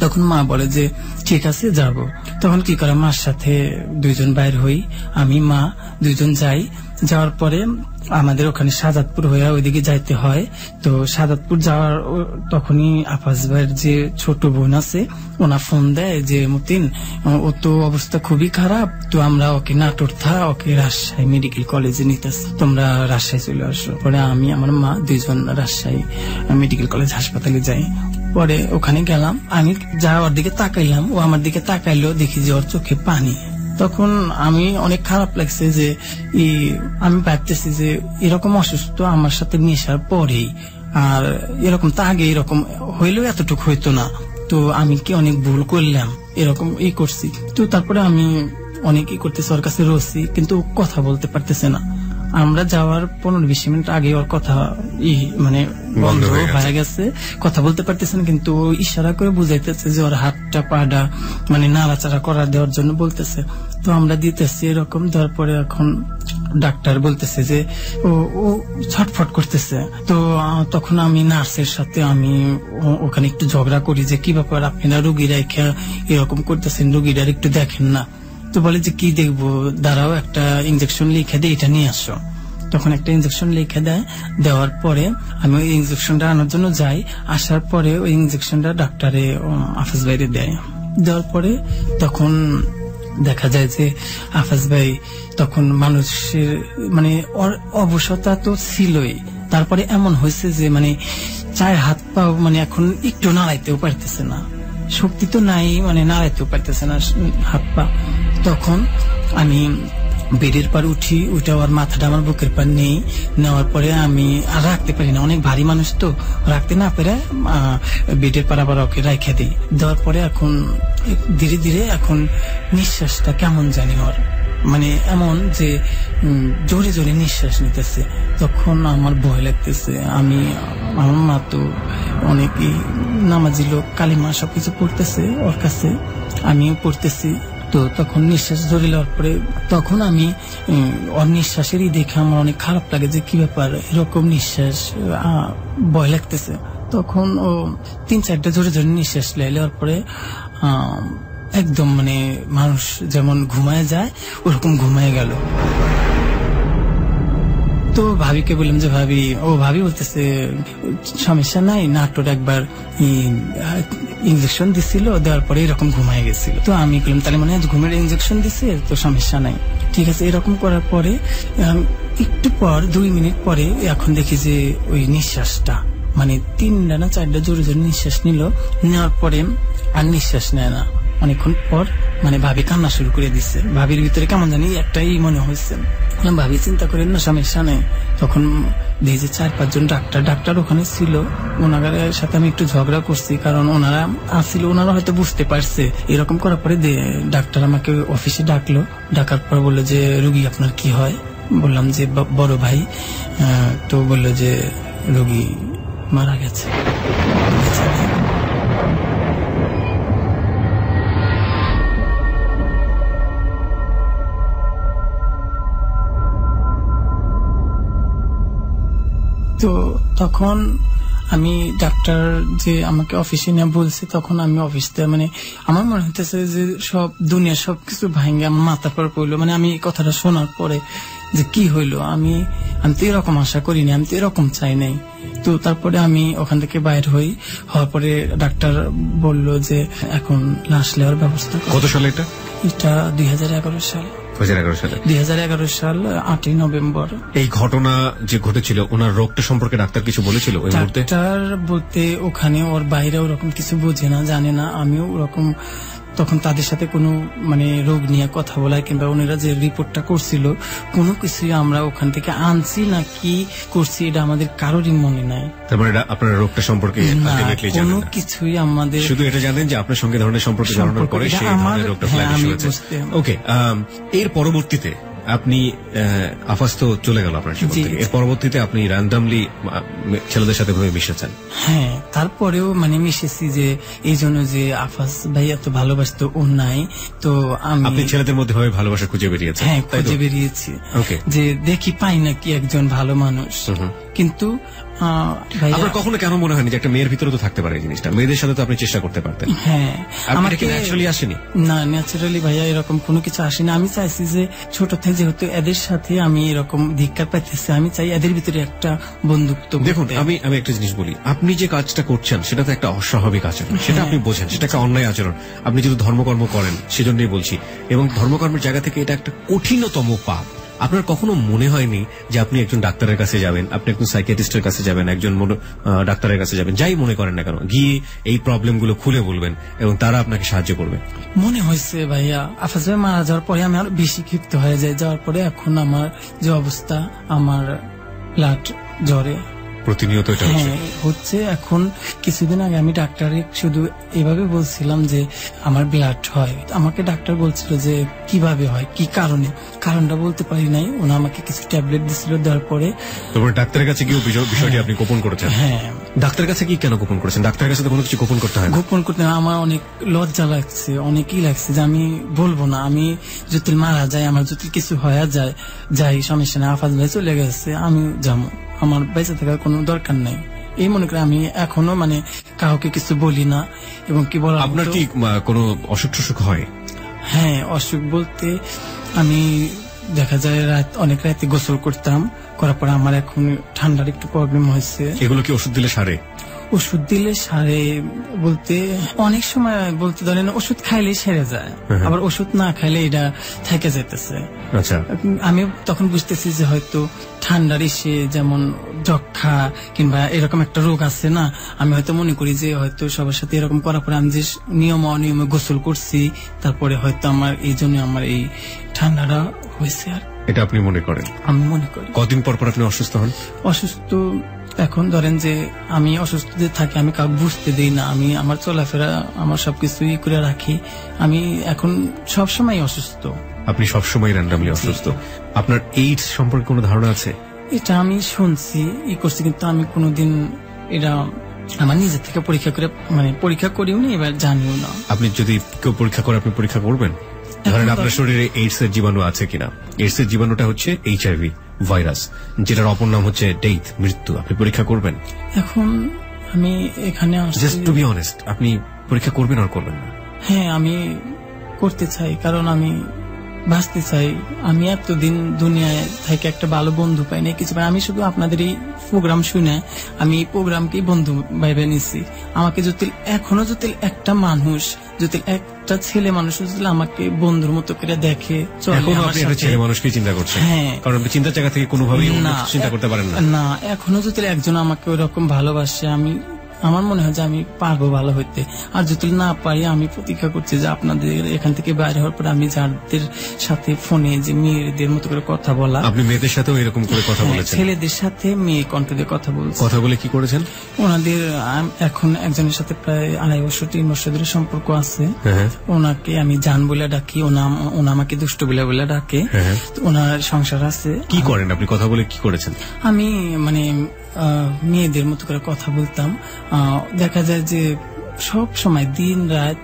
তখন মা বলে যে, ঠিক আছে, যাব। তখন কি করে, মার সাথে দুইজন বাইর হই, আমি, মা দুইজন যাই। যাওয়ার পরে আমাদের ওখানে সাজাদপুর হয়ে ওইদিকে যাইতে হয়। তো সাজাদপুর যাওয়ার তখনই আফাজ ভাইয়ের যে ছোট বোন আছে, ওনা ফোন দেয় যে, মতিন, ও তো অবস্থা খুবই খারাপ। তো আমরা ওকে নাটোর থা ওকে রাজশাহী মেডিকেল কলেজে নিতেছি। তোমরা রাজশাহী চলে আসো। পরে আমি, আমার মা দুইজন রাজশাহী মেডিকেল কলেজ হাসপাতালে যাই। পরে ওখানে গেলাম। আমি যা ওর দিকে তাকাইলাম, ও আমার দিকে তাকাইলো দেখি যে ওর চোখে পানি। তখন আমি অনেক খারাপ লাগছে যে আমি ভাবতেছি যে এরকম অসুস্থ আমার সাথে মেশার পরেই। আর এরকম তা আগে এরকম হইলেও এতটুকু হইতো না। তো আমি কি অনেক ভুল করলাম? এরকম ই করছি। তো তারপরে আমি অনেক ই করতেছি, ওর কাছে রয়েছি কিন্তু কথা বলতে পারতেছে না। আমরা যাওয়ার পনেরো বিশ মিনিট আগে ওর কথা ই মানে বন্ধ হয়ে গেছে। কথা বলতে পারতেছেন কিন্তু ও ইশারা করে বুঝাইতেছে যে ওর হাতটা পাটা মানে নাড়াচাড়া করা দেওয়ার জন্য বলতেছে। তো আমরা দিতেছি এরকম দেওয়ার পরে এখন ডাক্তার বলতেছে যে ও ও ছটফট করতেছে। তো তখন আমি নার্সের সাথে আমি ওখানে একটু ঝগড়া করি যে কি ব্যাপার আপনারা রুগী রেখা এরকম করতেছেন রুগীটার একটু দেখেন না। তো বলে যে, কি দেখব? দাঁড়াও, একটা ইঞ্জেকশন লিখে দিয়ে এটা নিয়ে আসো। তখন একটা ইঞ্জেকশন লিখে দেয়, দেওয়ার পরে আমি ওই ইঞ্জেকশনটা আনার জন্য যাই। আসার পরে ওই ইঞ্জেকশনটা ডাক্তারে আফাজ বাইরে দেয়। দেওয়ার পরে তখন দেখা যায় যে, আফাজ ভাই তখন মানুষের মানে অবসতা তো ছিলই। তারপরে এমন হয়েছে যে মানে চায়ের হাত পাও মানে এখন একটু নাড়াইতেও পারতেছে না। শক্তি তো নাই মানে নাড়াইতেও পারতেছে না, হাত পা। তখন আমি বেডের পর উঠি, উঠে ওর মাথাটা আমার বুকের পর নেই। নেওয়ার পরে আমি আর রাখতে পারি না। অনেক ভারী মানুষ তো, রাখতে না পেরে বেডের পর আবার ওকে রেখে দিই। দেওয়ার পরে এখন ধীরে ধীরে এখন নিঃশ্বাসটা কেমন জানি ওর। মানে এমন যে জোরে জোরে নিঃশ্বাস নিতেছে। তখন আমার ভয় লাগতেছে। আমি, আমার মা তো অনেকই নামাজি লোক, কালিমা সবকিছু পড়তেছে ওর কাছে। আমিও পড়তেছি। তো তখন নিঃশ্বাস ধরে নেওয়ার পরে তখন আমি অনিঃশ্বাসেরই দেখে আমার অনেক খারাপ লাগে যে কি ব্যাপার, এরকম নিঃশ্বাস ভয় লাগতেছে। তখন ও তিন চারটা ধরে ধরে নিঃশ্বাস নেওয়ার পরে একদম মানে মানুষ যেমন ঘুমায় যায়, ওরকম ঘুমায় গেল। তো ভাবিকে বললাম যে, ভাবি, ও ভাবি বলতেছে, সমস্যা নাই, নাটোর একবার ইঞ্জেকশন দিছিল, দেওয়ার পরে এরকম ঘুমায় গেছিল। তো আমি বললাম, তাহলে মানে ঘুমের ইঞ্জেকশন দিছে, তো সমস্যা নাই। ঠিক আছে, এরকম করার পরে একটু পর, দুই মিনিট পরে এখন দেখি যে, ওই নিঃশ্বাসটা মানে তিনটা না চারটা জোরে জোরে নিঃশ্বাস নিল, নেওয়ার পরে আর নিঃশ্বাস নেয় না। অনেকক্ষণ পর মানে ভাবি কান্না শুরু করে দিচ্ছে ভাবির ভিতরে কেমন জানি একটাই মনে হয়েছে। ভাবি, চিন্তা করেন না সমস্যা নেই তখন যে চার, পাঁচজন ডাক্তার ডাক্তার ওখানে ছিল। ওনাদের সাথে আমি একটু ঝগড়া করছি, কারণ ওনারা আসছিল ওনারা হয়তো বুঝতে পারছে। এরকম করার পরে ডাক্তার আমাকে অফিসে ডাকলো। ডাকার পর বলল যে, রুগী, আপনার কি হয়? বললাম যে বড় ভাই। তো বলল যে, রুগী মারা গেছে। তো তখন আমি ডাক্তার যে আমাকে অফিসে নিয়ে বলছে তখন আমি অফিসতে মানে আমার মনে হইতেছে যে সব দুনিয়া সবকিছু ভাঙ্গে আমার মাথার পর পড়ল। মানে আমি এই কথাটা শোনার পরে যে কি হইল আমি আমি তো এরকম আশা করিনি আমি তো এরকম চাই নাই। তো তারপরে আমি ওখান থেকে বাইর হই হওয়ার পরে ডাক্তার বলল যে এখন লাশ নেওয়ার ব্যবস্থা কত সালে এটা? এটা দুই হাজার এগারো সাল। দু হাজার এগারো সালে। দুই হাজার এগারো সাল আটই নভেম্বর। এই ঘটনা যে ঘটেছিল ওনার রোগটা সম্পর্কে ডাক্তার কিছু বলেছিল ওই মুহূর্তে? ডাক্তার বলতে ওখানে ওর বাইরে ওরকম কিছু বোঝে না জানে না। আমিও ওরকম তখন তাদের সাথে কোনো মানে রোগ নিয়ে কথা বলা কিংবা ওনারা যে রিপোর্টটা করছিল কোনো কিছুই আমরা ওখান থেকে আনছি না কি করছি এটা আমাদের কারোরই মনে নাই। মানে এটা আপনার রোগটা সম্পর্কে কোনো কিছুই আমাদের শুধু এটা জানেন যে আপনার সঙ্গে ধরনের সম্পর্ক জানানোর পরে সেই ধরনের রোগটা ফ্ল্যাশ হয়েছে। ওকে এর পরবর্তীতে আপনি আফাস্ত আফাস তো চলে গেল আপনার জীবন থেকে। এর পরবর্তীতে আপনি র্যান্ডামলি ছেলেদের সাথে ভাবে মিশেছেন। হ্যাঁ তারপরেও মানে মিশেছি যে এই জন্য যে আফাস ভাই এত ভালোবাসতো ও নাই তো আপনি ছেলেদের মধ্যে ভাবে ভালোবাসা খুঁজে বেরিয়েছে হ্যাঁ খুঁজে বেরিয়েছি। ওকে যে দেখি পাই নাকি একজন ভালো মানুষ। কিন্তু আপনার কখনো কেন মনে হয়নি যে একটা মেয়ের ভিতরে তো থাকতে পারে জিনিসটা? মেয়েদের সাথে তো আপনি চেষ্টা করতে পারতেন। হ্যাঁ আপনার কি ন্যাচারালি আসেনি? না ন্যাচারালি ভাইয়া এরকম কোনো কিছু আসেনি। আমি চাইছি যে ছোট থেকে যেহেতু এদের সাথে আমি এরকম পাইতেছি আমি চাই এদের ভিতরে একটা বন্ধুত্ব দেখুন আমি আমি একটা জিনিস বলি। আপনি যে কাজটা করছেন সেটা তো একটা অস্বাভাবিক আচরণ। সেটা আপনি বোঝেন সেটা একটা অন্যায় আচরণ। আপনি যদি ধর্মকর্ম করেন সেজন্যই বলছি। এবং ধর্মকর্মের জায়গা থেকে এটা একটা কঠিনতম পাপ। আপনার কখনো মনে হয়নি যে আপনি একজন ডাক্তারের কাছে যাবেন? আপনি একজন সাইকিয়াটিস্টের কাছে যাবেন, একজন ডাক্তারের কাছে যাবেন, যাই মনে করেন না কেন, গিয়ে এই প্রবলেমগুলো খুলে বলবেন এবং তারা আপনাকে সাহায্য করবে। মনে হয়েছে ভাইয়া আফাজ ভাই মারা যাওয়ার পরে আমি আরও বেশি ক্ষিপ্ত হয়ে যাই। যাওয়ার পরে এখন আমার যে অবস্থা, আমার ব্লাড জ্বরে প্রতিনিয়ত এটা হচ্ছে। হ্যাঁ হচ্ছে এখন কিছুদিন আগে আমি ডাক্তারে শুধু এভাবে বলছিলাম যে আমার ব্লাড হয়। আমাকে ডাক্তার বলছিল যে কীভাবে হয় কি কারণে? কারণটা বলতে পারি নাই। ওনা আমাকে কিছু ট্যাবলেট দিছিল দেওয়ার পরে তারপরে ডাক্তারের কাছে গিয়েও বিষয়- বিষয়টি আপনি গোপন করেছেন? হ্যাঁ। ডাক্তারের কাছে কি কেন গোপন করেছেন? ডাক্তারের কাছে তো কোনো কিছু গোপন করতে হয় গোপন করতে আমার অনেক লজ্জা লাগছে অনেকই লাগছে যে আমি বলব না। আমি যদি মারা যায় আমার যদি কিছু হয়ে যায় যাই সমস্যা নেই আফাজ ভাই চলে গেছে আমি যাব। আমার বেঁচে থাকার কোনো দরকার নাই। এই মনে করে আমি এখনও মানে কাউকে কিছু বলি না এবং কি বলার আপনার কি কোনো অসুখ টসুখ হয়? হ্যাঁ অসুখ বলতে আমি দেখা যায় রাত অনেক রাতে গোসল করতাম। করার পর আমার এখন ঠান্ডার একটু প্রবলেম হয়েছে। এগুলো কি ওষুধ দিলে সারে? ওষুধ দিলে সারে বলতে অনেক সময় বলতে ধরেন ওষুধ খাইলে সেরে যায় হ্যাঁ। আবার ওষুধ না খাইলে এটা থেকে যেতেছে আচ্ছা। আমি তখন বুঝতেছি যে হয়তো ঠান্ডার এসে যেমন যক্ষা কিংবা এরকম একটা রোগ আছে না আমি হয়তো মনে করি যে হয়তো সবার সাথে এরকম করার পরে আমি যে নিয়ম অনিয়মে গোসল করছি তারপরে হয়তো আমার এই জন্য আমার এই ঠান্ডাটা হয়েছে আর এটা আপনি মনে করেন? আমি মনে করি। কদিন পর পর আপনি অসুস্থ হন? অসুস্থ এখন ধরেন যে আমি অসুস্থ থাকি আমি কাউকে বুঝতে দিই না আমি আমার চলাফেরা আমার সবকিছু ই করে রাখি আমি এখন সব সময় অসুস্থ। আপনি সবসময় র্যান্ডামলি অসুস্থ। আপনার এইডস সম্পর্কে কোনো ধারণা আছে? এটা আমি শুনছি ই করছি কিন্তু আমি কোনোদিন এটা আমার নিজের থেকে পরীক্ষা করে মানে পরীক্ষা করিও নি এবার জানিও না। আপনি যদি কেউ পরীক্ষা করে আপনি পরীক্ষা করবেন? ধরেন আপনার শরীরে এইডস এর জীবাণু আছে কিনা? এইডস এর জীবাণুটা হচ্ছে এইচআইভি ভাইরাস যেটার অপর নাম হচ্ছে ডেথ মৃত্যু। আপনি পরীক্ষা করবেন? এখন আমি এখানে জাস্ট টু বি অনেস্ট আপনি পরীক্ষা করবেন আর করবেন না? হ্যাঁ আমি করতে চাই কারণ আমি বাঁচতে চাই। আমি এতদিন দুনিয়ায় থেকে একটা ভালো বন্ধু পাই না কিছু পাই আমি শুধু আপনাদের এই প্রোগ্রাম শুনে আমি এই প্রোগ্রামকেই বন্ধু ভাইবে নিছি। আমাকে যদি এখনও যদি একটা মানুষ যদি একটা ছেলে মানুষ যদি আমাকে বন্ধুর মতো করে দেখে চলে এখনও আপনি একটা ছেলে মানুষকে চিন্তা করছেন? হ্যাঁ। কারণ আপনি চিন্তার জায়গা থেকে কোনোভাবেই চিন্তা করতে পারেন না। না এখনও যদি একজন আমাকে ওরকম ভালোবাসে আমি আমার মনে হয় যে আমি পারব ভালো হইতে। আর যদি না পারি আমি প্রতীক্ষা করছি যে আপনাদের এখান থেকে বাইরে হওয়ার পর আমি যাদের সাথে ফোনে যে মেয়েদের মতো করে কথা বলা আপনি মেয়েদের সাথেও এরকম করে কথা হ্যাঁ, বলেছেন। ছেলেদের সাথে মেয়ে কণ্ঠ দিয়ে কথা বলছি। কথা বলে কি করেছেন? ওনাদের এখন একজনের সাথে প্রায় আড়াই বছর তিন বছর ধরে সম্পর্ক আছে। হ্যাঁ। ওনাকে আমি জান বলে ডাকি ওনা ওনা আমাকে দুষ্ট বলে বলে ডাকে। হ্যাঁ। ওনার সংসার আছে। কি করেন? আপনি কথা বলে কি করেছেন? আমি মানে মেয়েদের মতো করে কথা বলতাম। আহ, দেখা যায় যে সব সময় দিন রাত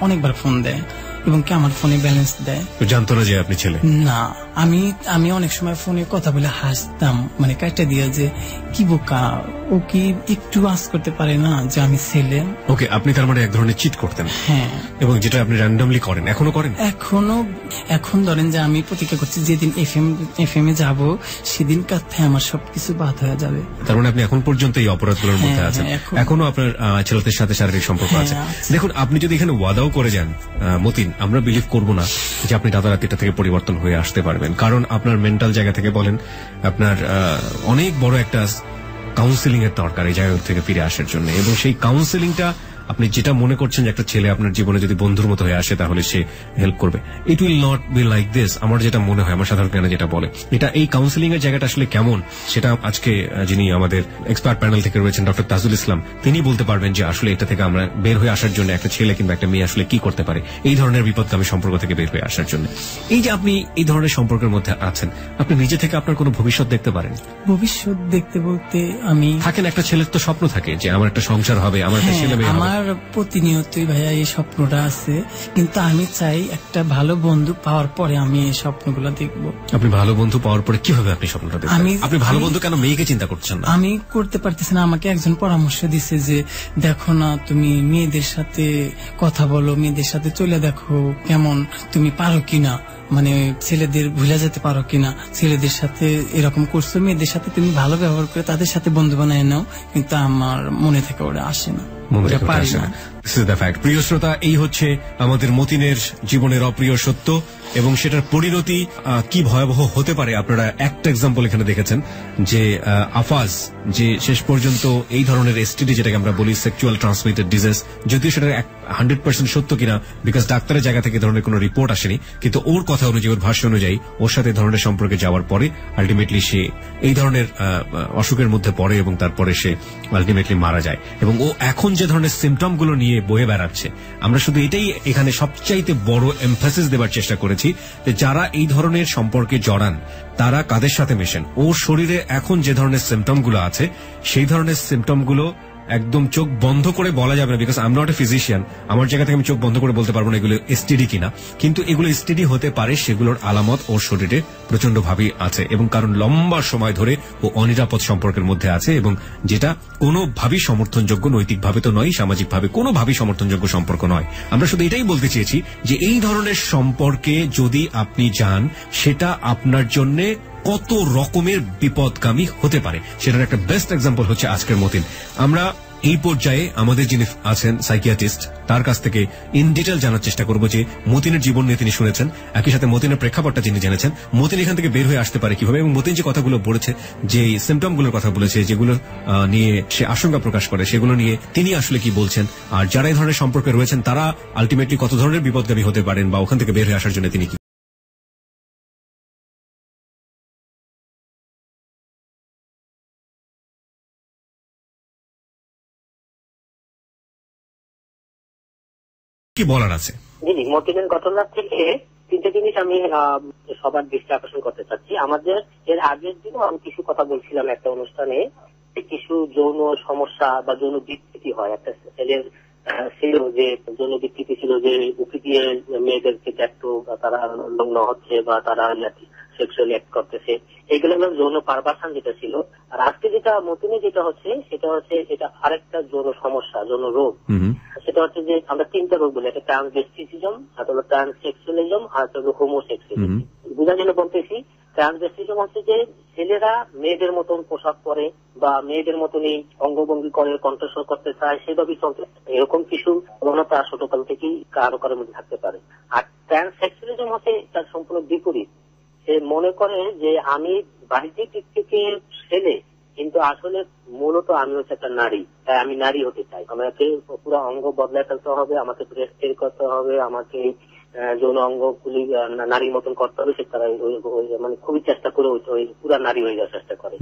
অনেকবার ফোন দেয় এবং কি আমার ফোনে ব্যালেন্স দেয়। জানতো না যে আপনি ছেলে? না। আমি আমি অনেক সময় ফোনে কথা বলে হাসতাম মানে কাটা দিয়ে যে কি বোকা? ও কি একটু আস করতে পারে না যে আমি ছেলে? ওকে আপনি তার মানে এক ধরনের চিট করতেন। হ্যাঁ। এবং যেটা আপনি র্যান্ডামলি করেন এখনও করেন? এখনও এখন ধরেন যে আমি প্রতিজ্ঞা করছি যেদিন এফ এম এফ এম এ যাব সেদিন কাছে আমার সবকিছু বাদ হয়ে যাবে। তার মানে আপনি এখন পর্যন্ত এই অপরাধগুলোর মধ্যে হ্যাঁ, আছেন। হ্যাঁ, এখনও। আপনার ছেলেদের সাথে শারীরিক সম্পর্ক হ্যাঁ, আছে। দেখুন আপনি যদি এখানে ওয়াদাও করে যান মতিন আমরা বিলিভ করব না যে আপনি রাতারাতি এটা থেকে পরিবর্তন হয়ে আসতে পারবেন। কারণ আপনার মেন্টাল জায়গা থেকে বলেন, আপনার অনেক বড় একটা কাউন্সিলিং এর দরকার এই জায়গা থেকে ফিরে আসার জন্য। এবং সেই কাউন্সিলিংটা আপনি যেটা মনে করছেন যে একটা ছেলে আপনার জীবনে যদি বন্ধুর মতো হয়ে আসে তাহলে সে হেল্প করবে। It will not be like this আমার যেটা মনে হয় আমার সাধারণ জ্ঞানে যেটা বলে। এটা এই কাউন্সিলিং এর জায়গাটা আসলে কেমন? সেটা আজকে যিনি আমাদের এক্সপার্ট প্যানেল থেকে রয়েছেন ডক্টর তাজুল ইসলাম তিনি বলতে পারবেন যে আসলে এটা থেকে আমরা বের হয়ে আসার জন্য একটা ছেলে কিংবা একটা মেয়ে আসলে কি করতে পারে। এই ধরনের বিপদগামী সম্পর্ক থেকে বের হয়ে আসার জন্য। এই যে আপনি এই ধরনের সম্পর্কের মধ্যে আছেন আপনি নিজে থেকে আপনার কোনো ভবিষ্যৎ দেখতে পারেন? ভবিষ্যৎ দেখতে বলতে আমি থাকেন একটা ছেলের তো স্বপ্ন থাকে যে আমার একটা সংসার হবে আমার একটা হ্যাঁ, ছেলে মেয়ে হবে আমার প্রতিনিয়তই ভাইয়া এই স্বপ্নটা আছে। কিন্তু আমি চাই একটা ভালো বন্ধু পাওয়ার পরে আমি এই স্বপ্নগুলো দেখব। আপনি ভালো বন্ধু পাওয়ার পরে কীভাবে আপনি স্বপ্নটা দেখবেন আমি- আপনি ভালো বন্ধু কেন মেয়েকে চিন্তা করছেন না? আমি করতে পারতেছি না আমাকে একজন পরামর্শ দিছে যে দেখো না তুমি মেয়েদের সাথে কথা বলো মেয়েদের সাথে চলে দেখো কেমন তুমি পারো কিনা? মানে ছেলেদের ভুলে যেতে পারো কিনা ছেলেদের সাথে এরকম করছ মেয়েদের সাথে তুমি ভালো ব্যবহার করে তাদের সাথে বন্ধু বানায় নাও কিন্তু আমার মনে থেকে ওরা আসে না। Fact. প্রিয় শ্রোতা, এই হচ্ছে আমাদের মতিনের জীবনের অপ্রিয় সত্য এবং সেটার পরিণতি কি ভয়াবহ হতে পারে আপনারা একটা এক্সাম্পল এখানে দেখেছেন যে আফাজ, যে শেষ পর্যন্ত এই ধরনের এসটিডি যেটাকে আমরা বলি সেক্সুয়াল ট্রান্সমিটেড ডিজিজ যদিও সেটা হান্ড্রেড পার্সেন্ট সত্য কিনা বিকজ ডাক্তারের জায়গা থেকে ধরনের কোনো রিপোর্ট আসেনি, কিন্তু ওর কথা অনুযায়ী, ওর ভাষ্য অনুযায়ী, ওর সাথে ধরনের সম্পর্কে যাওয়ার পরে আলটিমেটলি সে এই ধরনের অসুখের মধ্যে পড়ে এবং তারপরে সে আলটিমেটলি মারা যায় এবং ও এখন যে ধরনের সিমটমগুলো নিয়ে বয়ে বেড়াচ্ছে। আমরা শুধু এটাই এখানে সবচাইতে বড় এমফাসিস দেবার চেষ্টা করেছি যে যারা এই ধরনের সম্পর্কে জড়ান, তারা কাদের সাথে মেশেন? ওর শরীরে এখন যে ধরনের সিমটমগুলো আছে, সেই ধরনের সিমটমগুলো একদম চোখ বন্ধ করে বলা যাবে না because I am not a physician আমার জায়গা থেকে আমি চোখ বন্ধ করে বলতে পারব না এগুলো এসটিডি কিনা। কিন্তু এগুলো এসটিডি হতে পারে, সেগুলোর আলামত ওর শরীরে প্রচণ্ড ভাবেই আছে এবং কারণ লম্বা সময় ধরে ও অনিরাপদ সম্পর্কের মধ্যে আছে এবং যেটা কোনোভাবেই সমর্থনযোগ্য, নৈতিকভাবে তো নয়, সামাজিকভাবে কোনোভাবেই সমর্থনযোগ্য সম্পর্ক নয়। আমরা শুধু এটাই বলতে চেয়েছি যে এই ধরনের সম্পর্কে যদি আপনি যান, সেটা আপনার জন্য কত রকমের বিপদগামী হতে পারে, সেটার একটা বেস্ট এক্সাম্পল হচ্ছে আজকের মতিন। আমরা এই পর্যায়ে আমাদের যিনি আছেন সাইকিয়াটিস্ট তার কাছ থেকে ইন ডিটেল জানার চেষ্টা করব যে মতিনের জীবন নিয়ে তিনি শুনেছেন, একই সাথে মতিনের প্রেক্ষাপটটা যিনি জেনেছেন, মতিন এখান থেকে বের হয়ে আসতে পারে কীভাবে এবং মতিন যে কথাগুলো বলেছে, যে সিমটমগুলোর কথা বলেছে, যেগুলো নিয়ে সে আশঙ্কা প্রকাশ করে, সেগুলো নিয়ে তিনি আসলে কি বলছেন, আর যারা এই ধরনের সম্পর্কে রয়েছেন, তারা আলটিমেটলি কত ধরনের বিপদগামী হতে পারেন বা ওখান থেকে বের হয়ে আসার জন্য তিনি কি বলার আছে? জি থেকে তিনটে জিনিস আমি সবার দৃষ্টি আকর্ষণ করতে চাচ্ছি। আমাদের এর আগের দিনও আমি কিছু কথা বলছিলাম একটা অনুষ্ঠানে কিছু যৌন সমস্যা বা যৌন বিকৃতি হয়, একটা ছেলের ছিল যে যৌন বিকৃতি ছিল যে উকি দিয়ে মেয়েদেরকে দেখতো বা তারা লগ্ন হচ্ছে বা তারা সেক্সুয়ালি অ্যাক্ট করতেছে। এইগুলো হলো যৌন পারবাসান যেটা ছিল। আর আজকে যেটা মতিনে যেটা হচ্ছে সেটা হচ্ছে এটা আরেকটা যৌন সমস্যা যৌন রোগ। সেটা হচ্ছে যে আমরা তিনটা রোগ বলি একটা ট্রান্সভেস্টিসিজম একটা হলো ট্রান্সসেক্সুয়ালিজম আর হলো হোমোসেক্সুয়ালিজম বোঝার জন্য বলতেছি ট্রান্সভেস্টিজম হচ্ছে যে ছেলেরা মেয়েদের মতন পোশাক পরে বা মেয়েদের মতনই অঙ্গভঙ্গি করে, কণ্ঠস্বর করতে চায় সেভাবেই চলতে এরকম কিছু প্রবণতা ছোটকাল থেকেই কারও কারোর মধ্যে থাকতে পারে। আর ট্রান্সসেক্সুয়ালিজম হচ্ছে তার সম্পূর্ণ বিপরীত। সে মনে করে যে আমি বাণিজ্যিক দিক থেকে ছেলে, কিন্তু আসলে মূলত আমি হচ্ছে একটা নারী, তাই আমি নারী হতে চাই। আমাকে পুরো অঙ্গ বদলায় ফেলতে হবে, আমাকে ব্রেস্ট করতে হবে, আমাকে যৌন অঙ্গগুলি নারীর মতন করতে হবে সে তারা মানে খুবই চেষ্টা করে ওই- পুরা নারী হয়ে যাওয়ার চেষ্টা করে।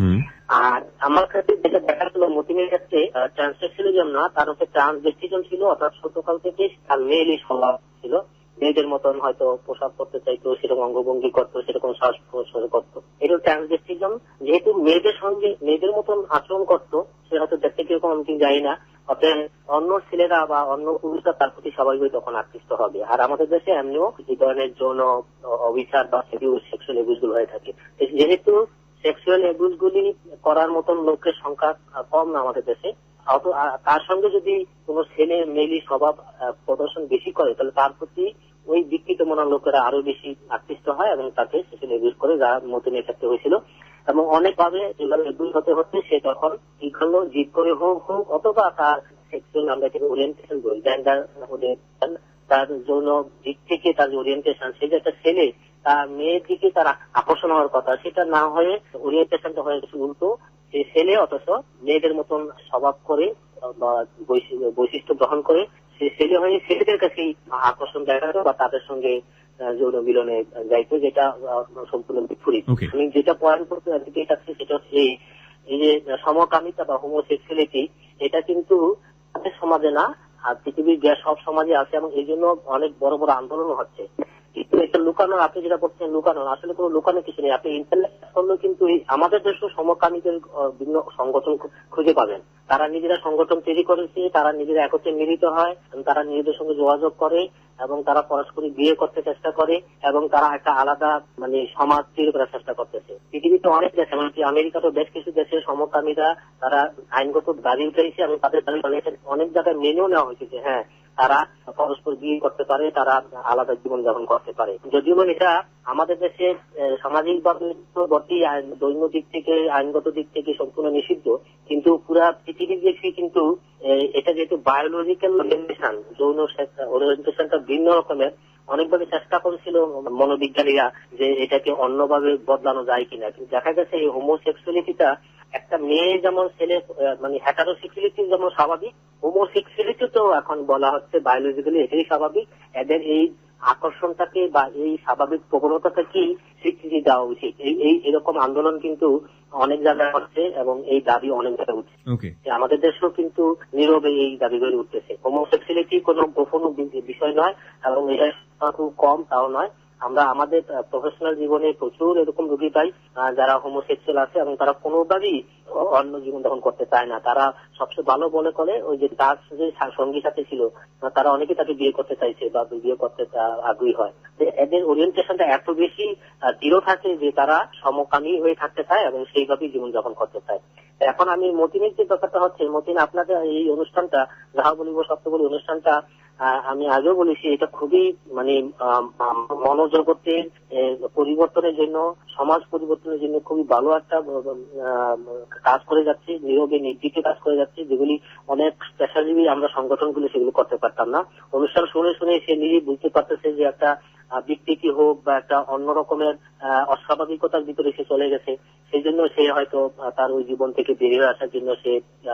আর আমার কাছে যেটা দেখা গেল মতিনের ক্ষেত্রে ট্রান্সসেক্সুয়ালিজম না তার হচ্ছে ট্রান্সভেস্টিজম ছিল অর্থাৎ ছোটকাল থেকে তার মেয়েলি স্বভাব ছিল। মেয়েদের মতন হয়তো পোশাক করতে চাইতো, সেরকম অঙ্গভঙ্গি করতো, সেরকম শ্বাস প্রশ্বাস করতো। এটা ট্রান্সভেস্টিজম যেহেতু মেয়েদের সঙ্গে মেয়েদের মতন আচরণ করতো, সে হয়তো দেখতে কীরকম আমি জানি না। অতএব অন্য ছেলেরা বা অন্য পুরুষরা তার প্রতি স্বাভাবিকভাবে তখন আকৃষ্ট হবে। আর আমাদের দেশে এমনিও এই ধরনের যৌন অবিচার বা সেক্সুয়ালগুলো হয়ে থাকে। যেহেতু সেক্সুয়াল এবিউজ গুলি করার মতন লোকের সংখ্যা কম না আমাদের দেশে তার সঙ্গে যদি কোন ছেলে মেলি স্বভাব প্রদর্শন বেশি করে, তাহলে তার প্রতি ওই বিকৃত মনা লোকেরা আরও বেশি আকৃষ্ট হয় এবং তাকে সেখানে এবিউজ করে যা মতনের ক্ষেত্রে হয়েছিল। এবং অনেকভাবে যেভাবে এবিউজ হতে হতে সে তখন কি করল? জিদ করে হোক হোক, অথবা তার সেক্সুয়াল আমরা যেটা ওরিয়েন্টেশন বলি জেন্ডার ওরিয়েন্টেশন তার যৌন দিক থেকে তার যে ওরিয়েন্টেশন সে যে একটা ছেলে, তার মেয়ের দিকে তার আকর্ষণ হওয়ার কথা, সেটা না হয়ে ওরিয়েন্টেশনটা হয়ে গেছে উল্টো। ছেলে অথচ মেয়েদের মতন স্বভাব করে বা বৈশিষ্ট্য গ্রহণ করে সে ছেলে হয়ে ছেলেদের কাছেই আকর্ষণ দেখাতো বা তাদের সঙ্গে যৌন মিলনে যাইতো যেটা সম্পূর্ণ বিপরীত। আমি যেটা পয়েন্ট করতে দিতে চাচ্ছি সেটা হচ্ছে এই যে সমকামিতা বা হোমোসেক্সুয়ালিটি এটা কিন্তু সমাজে না আর পৃথিবীর সব সমাজে আছে এবং এই জন্য অনেক বড় বড় আন্দোলনও হচ্ছে। এটা লুকানো, আপনি যেটা বলছেন লুকানো, আসলে কোনো লুকানো কিছু নেই। আপনি ইন্টারনেট কিন্তু এই আমাদের দেশেও সমকামীদের বিভিন্ন সংগঠন খুঁজে পাবেন। তারা নিজেরা সংগঠন তৈরি করেছে, তারা নিজেরা একত্রে মিলিত হয় তারা নিজেদের সঙ্গে যোগাযোগ করে, এবং তারা পারস্পরিক বিয়ে করতে চেষ্টা করে, এবং তারা একটা আলাদা মানে সমাজ তৈরি করার চেষ্টা করতেছে। পৃথিবীতে অনেক দেশ, এমনকি আমেরিকাতেও বেশ কিছু দেশের সমকামীরা তারা আইনগত দাবি উঠেছে, এবং তাদের দাবি অনেক জায়গায় মেনেও নেওয়া হয়েছে হ্যাঁ তারা পরস্পর বিয়ে করতে পারে, তারা আলাদা জীবন যাপন করতে পারে। যদিও এটা আমাদের দেশে সামাজিক বর্তী দিক থেকে, আইনগত দিক থেকে সম্পূর্ণ নিষিদ্ধ, কিন্তু পুরা পৃথিবীর দেশে কিন্তু এটা যেহেতু বায়োলজিক্যাল ওরিয়েন্টেশন যৌন ওরিয়েন্টেশনটা ভিন্ন রকমের, অনেকভাবে চেষ্টা করেছিল মনোবিজ্ঞানীরা যে এটাকে অন্যভাবে বদলানো যায় কিনা। কিন্তু দেখা গেছে এই হোমোসেক্সুয়ালিটিটা একটা মেয়ে যেমন ছেলে মানে হ্যাটারোসেক্সুয়ালিটি যেমন স্বাভাবিক হোমোসেক্সুয়ালিটি তো এখন বলা হচ্ছে বায়োলজিক্যালি এটাই স্বাভাবিক। এদের এই আকর্ষণটাকে বা এই স্বাভাবিক প্রবণতাটাকেই স্বীকৃতি দেওয়া উচিত। এই এই এরকম আন্দোলন কিন্তু অনেক জায়গায় হচ্ছে এবং এই দাবি অনেক জায়গায় উঠছে। যে আমাদের দেশেও কিন্তু নীরবে এই দাবিগুলি উঠতেছে। হোমোসেক্সুয়ালিটি কোনো গোপন বিষয় নয় এবং এটা খুব কম তাও নয়। আমরা আমাদের প্রফেশনাল জীবনে প্রচুর এরকম রোগী পাই যারা হোমোসেক্সুয়াল আছে এবং তারা কোনোভাবেই অন্য জীবন যাপন করতে চায় না। তারা সবচেয়ে ভালো বলে করে ওই যে তার যে সঙ্গী সাথে ছিল তারা অনেকে তাকে বিয়ে করতে চাইছে বা বিয়ে করতে আগ্রহী হয়। এদের ওরিয়েন্টেশনটা এত বেশি দৃঢ় থাকে যে তারা সমকামী হয়ে থাকতে চায় এবং সেইভাবেই জীবন জীবনযাপন করতে চায়। এখন আমি মতিনের যে ব্যাপারটা হচ্ছে, মতিন আপনাদের এই অনুষ্ঠানটা, যাহা বলিব সত্য অনুষ্ঠানটা আমি আগেও বলেছি, এটা খুবই মানে মনোজগতের পরিবর্তনের জন্য, সমাজ পরিবর্তনের জন্য খুবই ভালো একটা কাজ করে যাচ্ছে নীরবে নির্দিষ্ট কাজ করে যাচ্ছে, যেগুলি অনেক পেশাজীবী আমরা সংগঠনগুলো সেগুলো করতে পারতাম না। অনুষ্ঠান শুনে শুনে সে নিজেই বুঝতে পারতেছে যে একটা বিকৃতি হোক বা একটা অন্য রকমের অস্বাভাবিকতার ভিতরে সে চলে গেছে, সেই জন্য সে হয়তো তার ওই জীবন থেকে বেরিয়ে আসার জন্য সে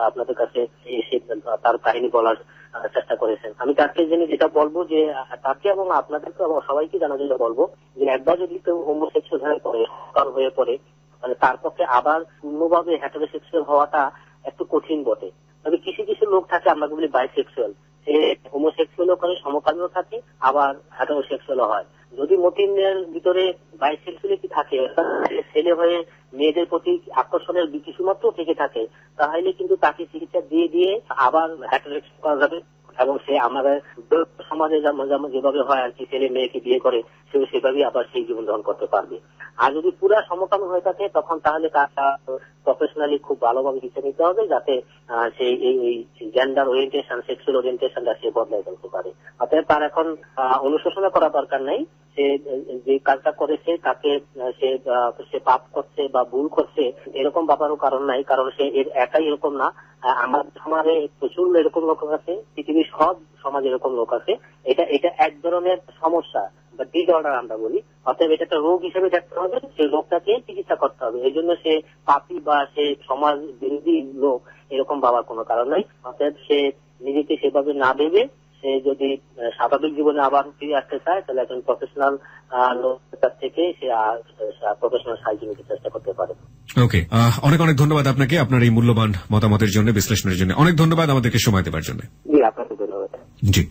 আপনাদের কাছে এসে তার কাহিনী বলার চেষ্টা করেছেন। আমি তাকে জন্য যেটা বলব যে তাকে এবং আপনাদেরকে এবং সবাইকে জানার জন্য বলব যে, একবার যদি কেউ হোমোসেক্সুয়াল হয়ে পড়ে হয়ে পড়ে মানে তার পক্ষে আবার পূর্ণভাবে হ্যাটারোসেক্সুয়াল হওয়াটা একটু কঠিন বটে। তবে কিছু কিছু লোক থাকে, আমরা বলি বাইসেক্সুয়াল হোমোসেক্সুয়ালও করে সমকামীও থাকে, আবার হ্যাটোসেক্সুয়ালও হয়। যদি মতিনের ভিতরে বাইসেক্সুয়ালিটি থাকে ছেলে হয়ে মেয়েদের প্রতি আকর্ষণের কিছুমাত্র থেকে থাকে, তাহলে কিন্তু তাকে চিকিৎসা দিয়ে দিয়ে আবার হ্যাটোসেক্সুয়াল করা যাবে। এবং সে আমাদের সমাজে যেমন যেভাবে হয় আর কি, ছেলে মেয়েকে বিয়ে করে, সেও সেভাবেই আবার সেই জীবন ধারণ করতে পারবে। আর যদি পুরা সমকামী হয়ে থাকে, তখন তাহলে তার প্রফেশনালি খুব ভালোভাবে চিকিৎসা নিতে হবে যাতে সেই এই জেন্ডার ওরিয়েন্টেশন সেক্সুয়াল ওরিয়েন্টেশনটা সে বদলাই ফেলতে পারে। অতএব তার এখন অনুশোচনা করা দরকার নেই। সে, যে কাজটা করেছে, তাকে সে সে পাপ করছে বা ভুল করছে, এরকম ব্যাপারও কারণ নাই, কারণ সে এর একাই এরকম না। আহ, আমাদের সমাজে প্রচুর এরকম লোক আছে পৃথিবীর সব সমাজ এরকম লোক আছে। এটা এটা এক ধরনের সমস্যা বা ডিসঅর্ডার আমরা বলি। অতএব এটা একটা রোগ হিসেবে দেখতে হবে সেই রোগটাকে চিকিৎসা করতে হবে। এই জন্য সে পাপি বা সে সমাজ বিরোধী লোক এরকম ভাবার কোনো কারণ নাই। অতএব সে নিজেকে সেভাবে না ভেবে সে যদি স্বাভাবিক জীবনে আবার ফিরে আসতে চায় তাহলে একজন প্রফেশনাল লোকের থেকে সে প্রফেশনাল সাহায্য নিতে চেষ্টা করতে পারে। ওকে অনেক অনেক ধন্যবাদ আপনাকে আপনার এই মূল্যবান মতামতের জন্য বিশ্লেষণের জন্য। অনেক ধন্যবাদ আমাদেরকে সময় দেওয়ার জন্য। জি আপনাকে ধন্যবাদ। জি।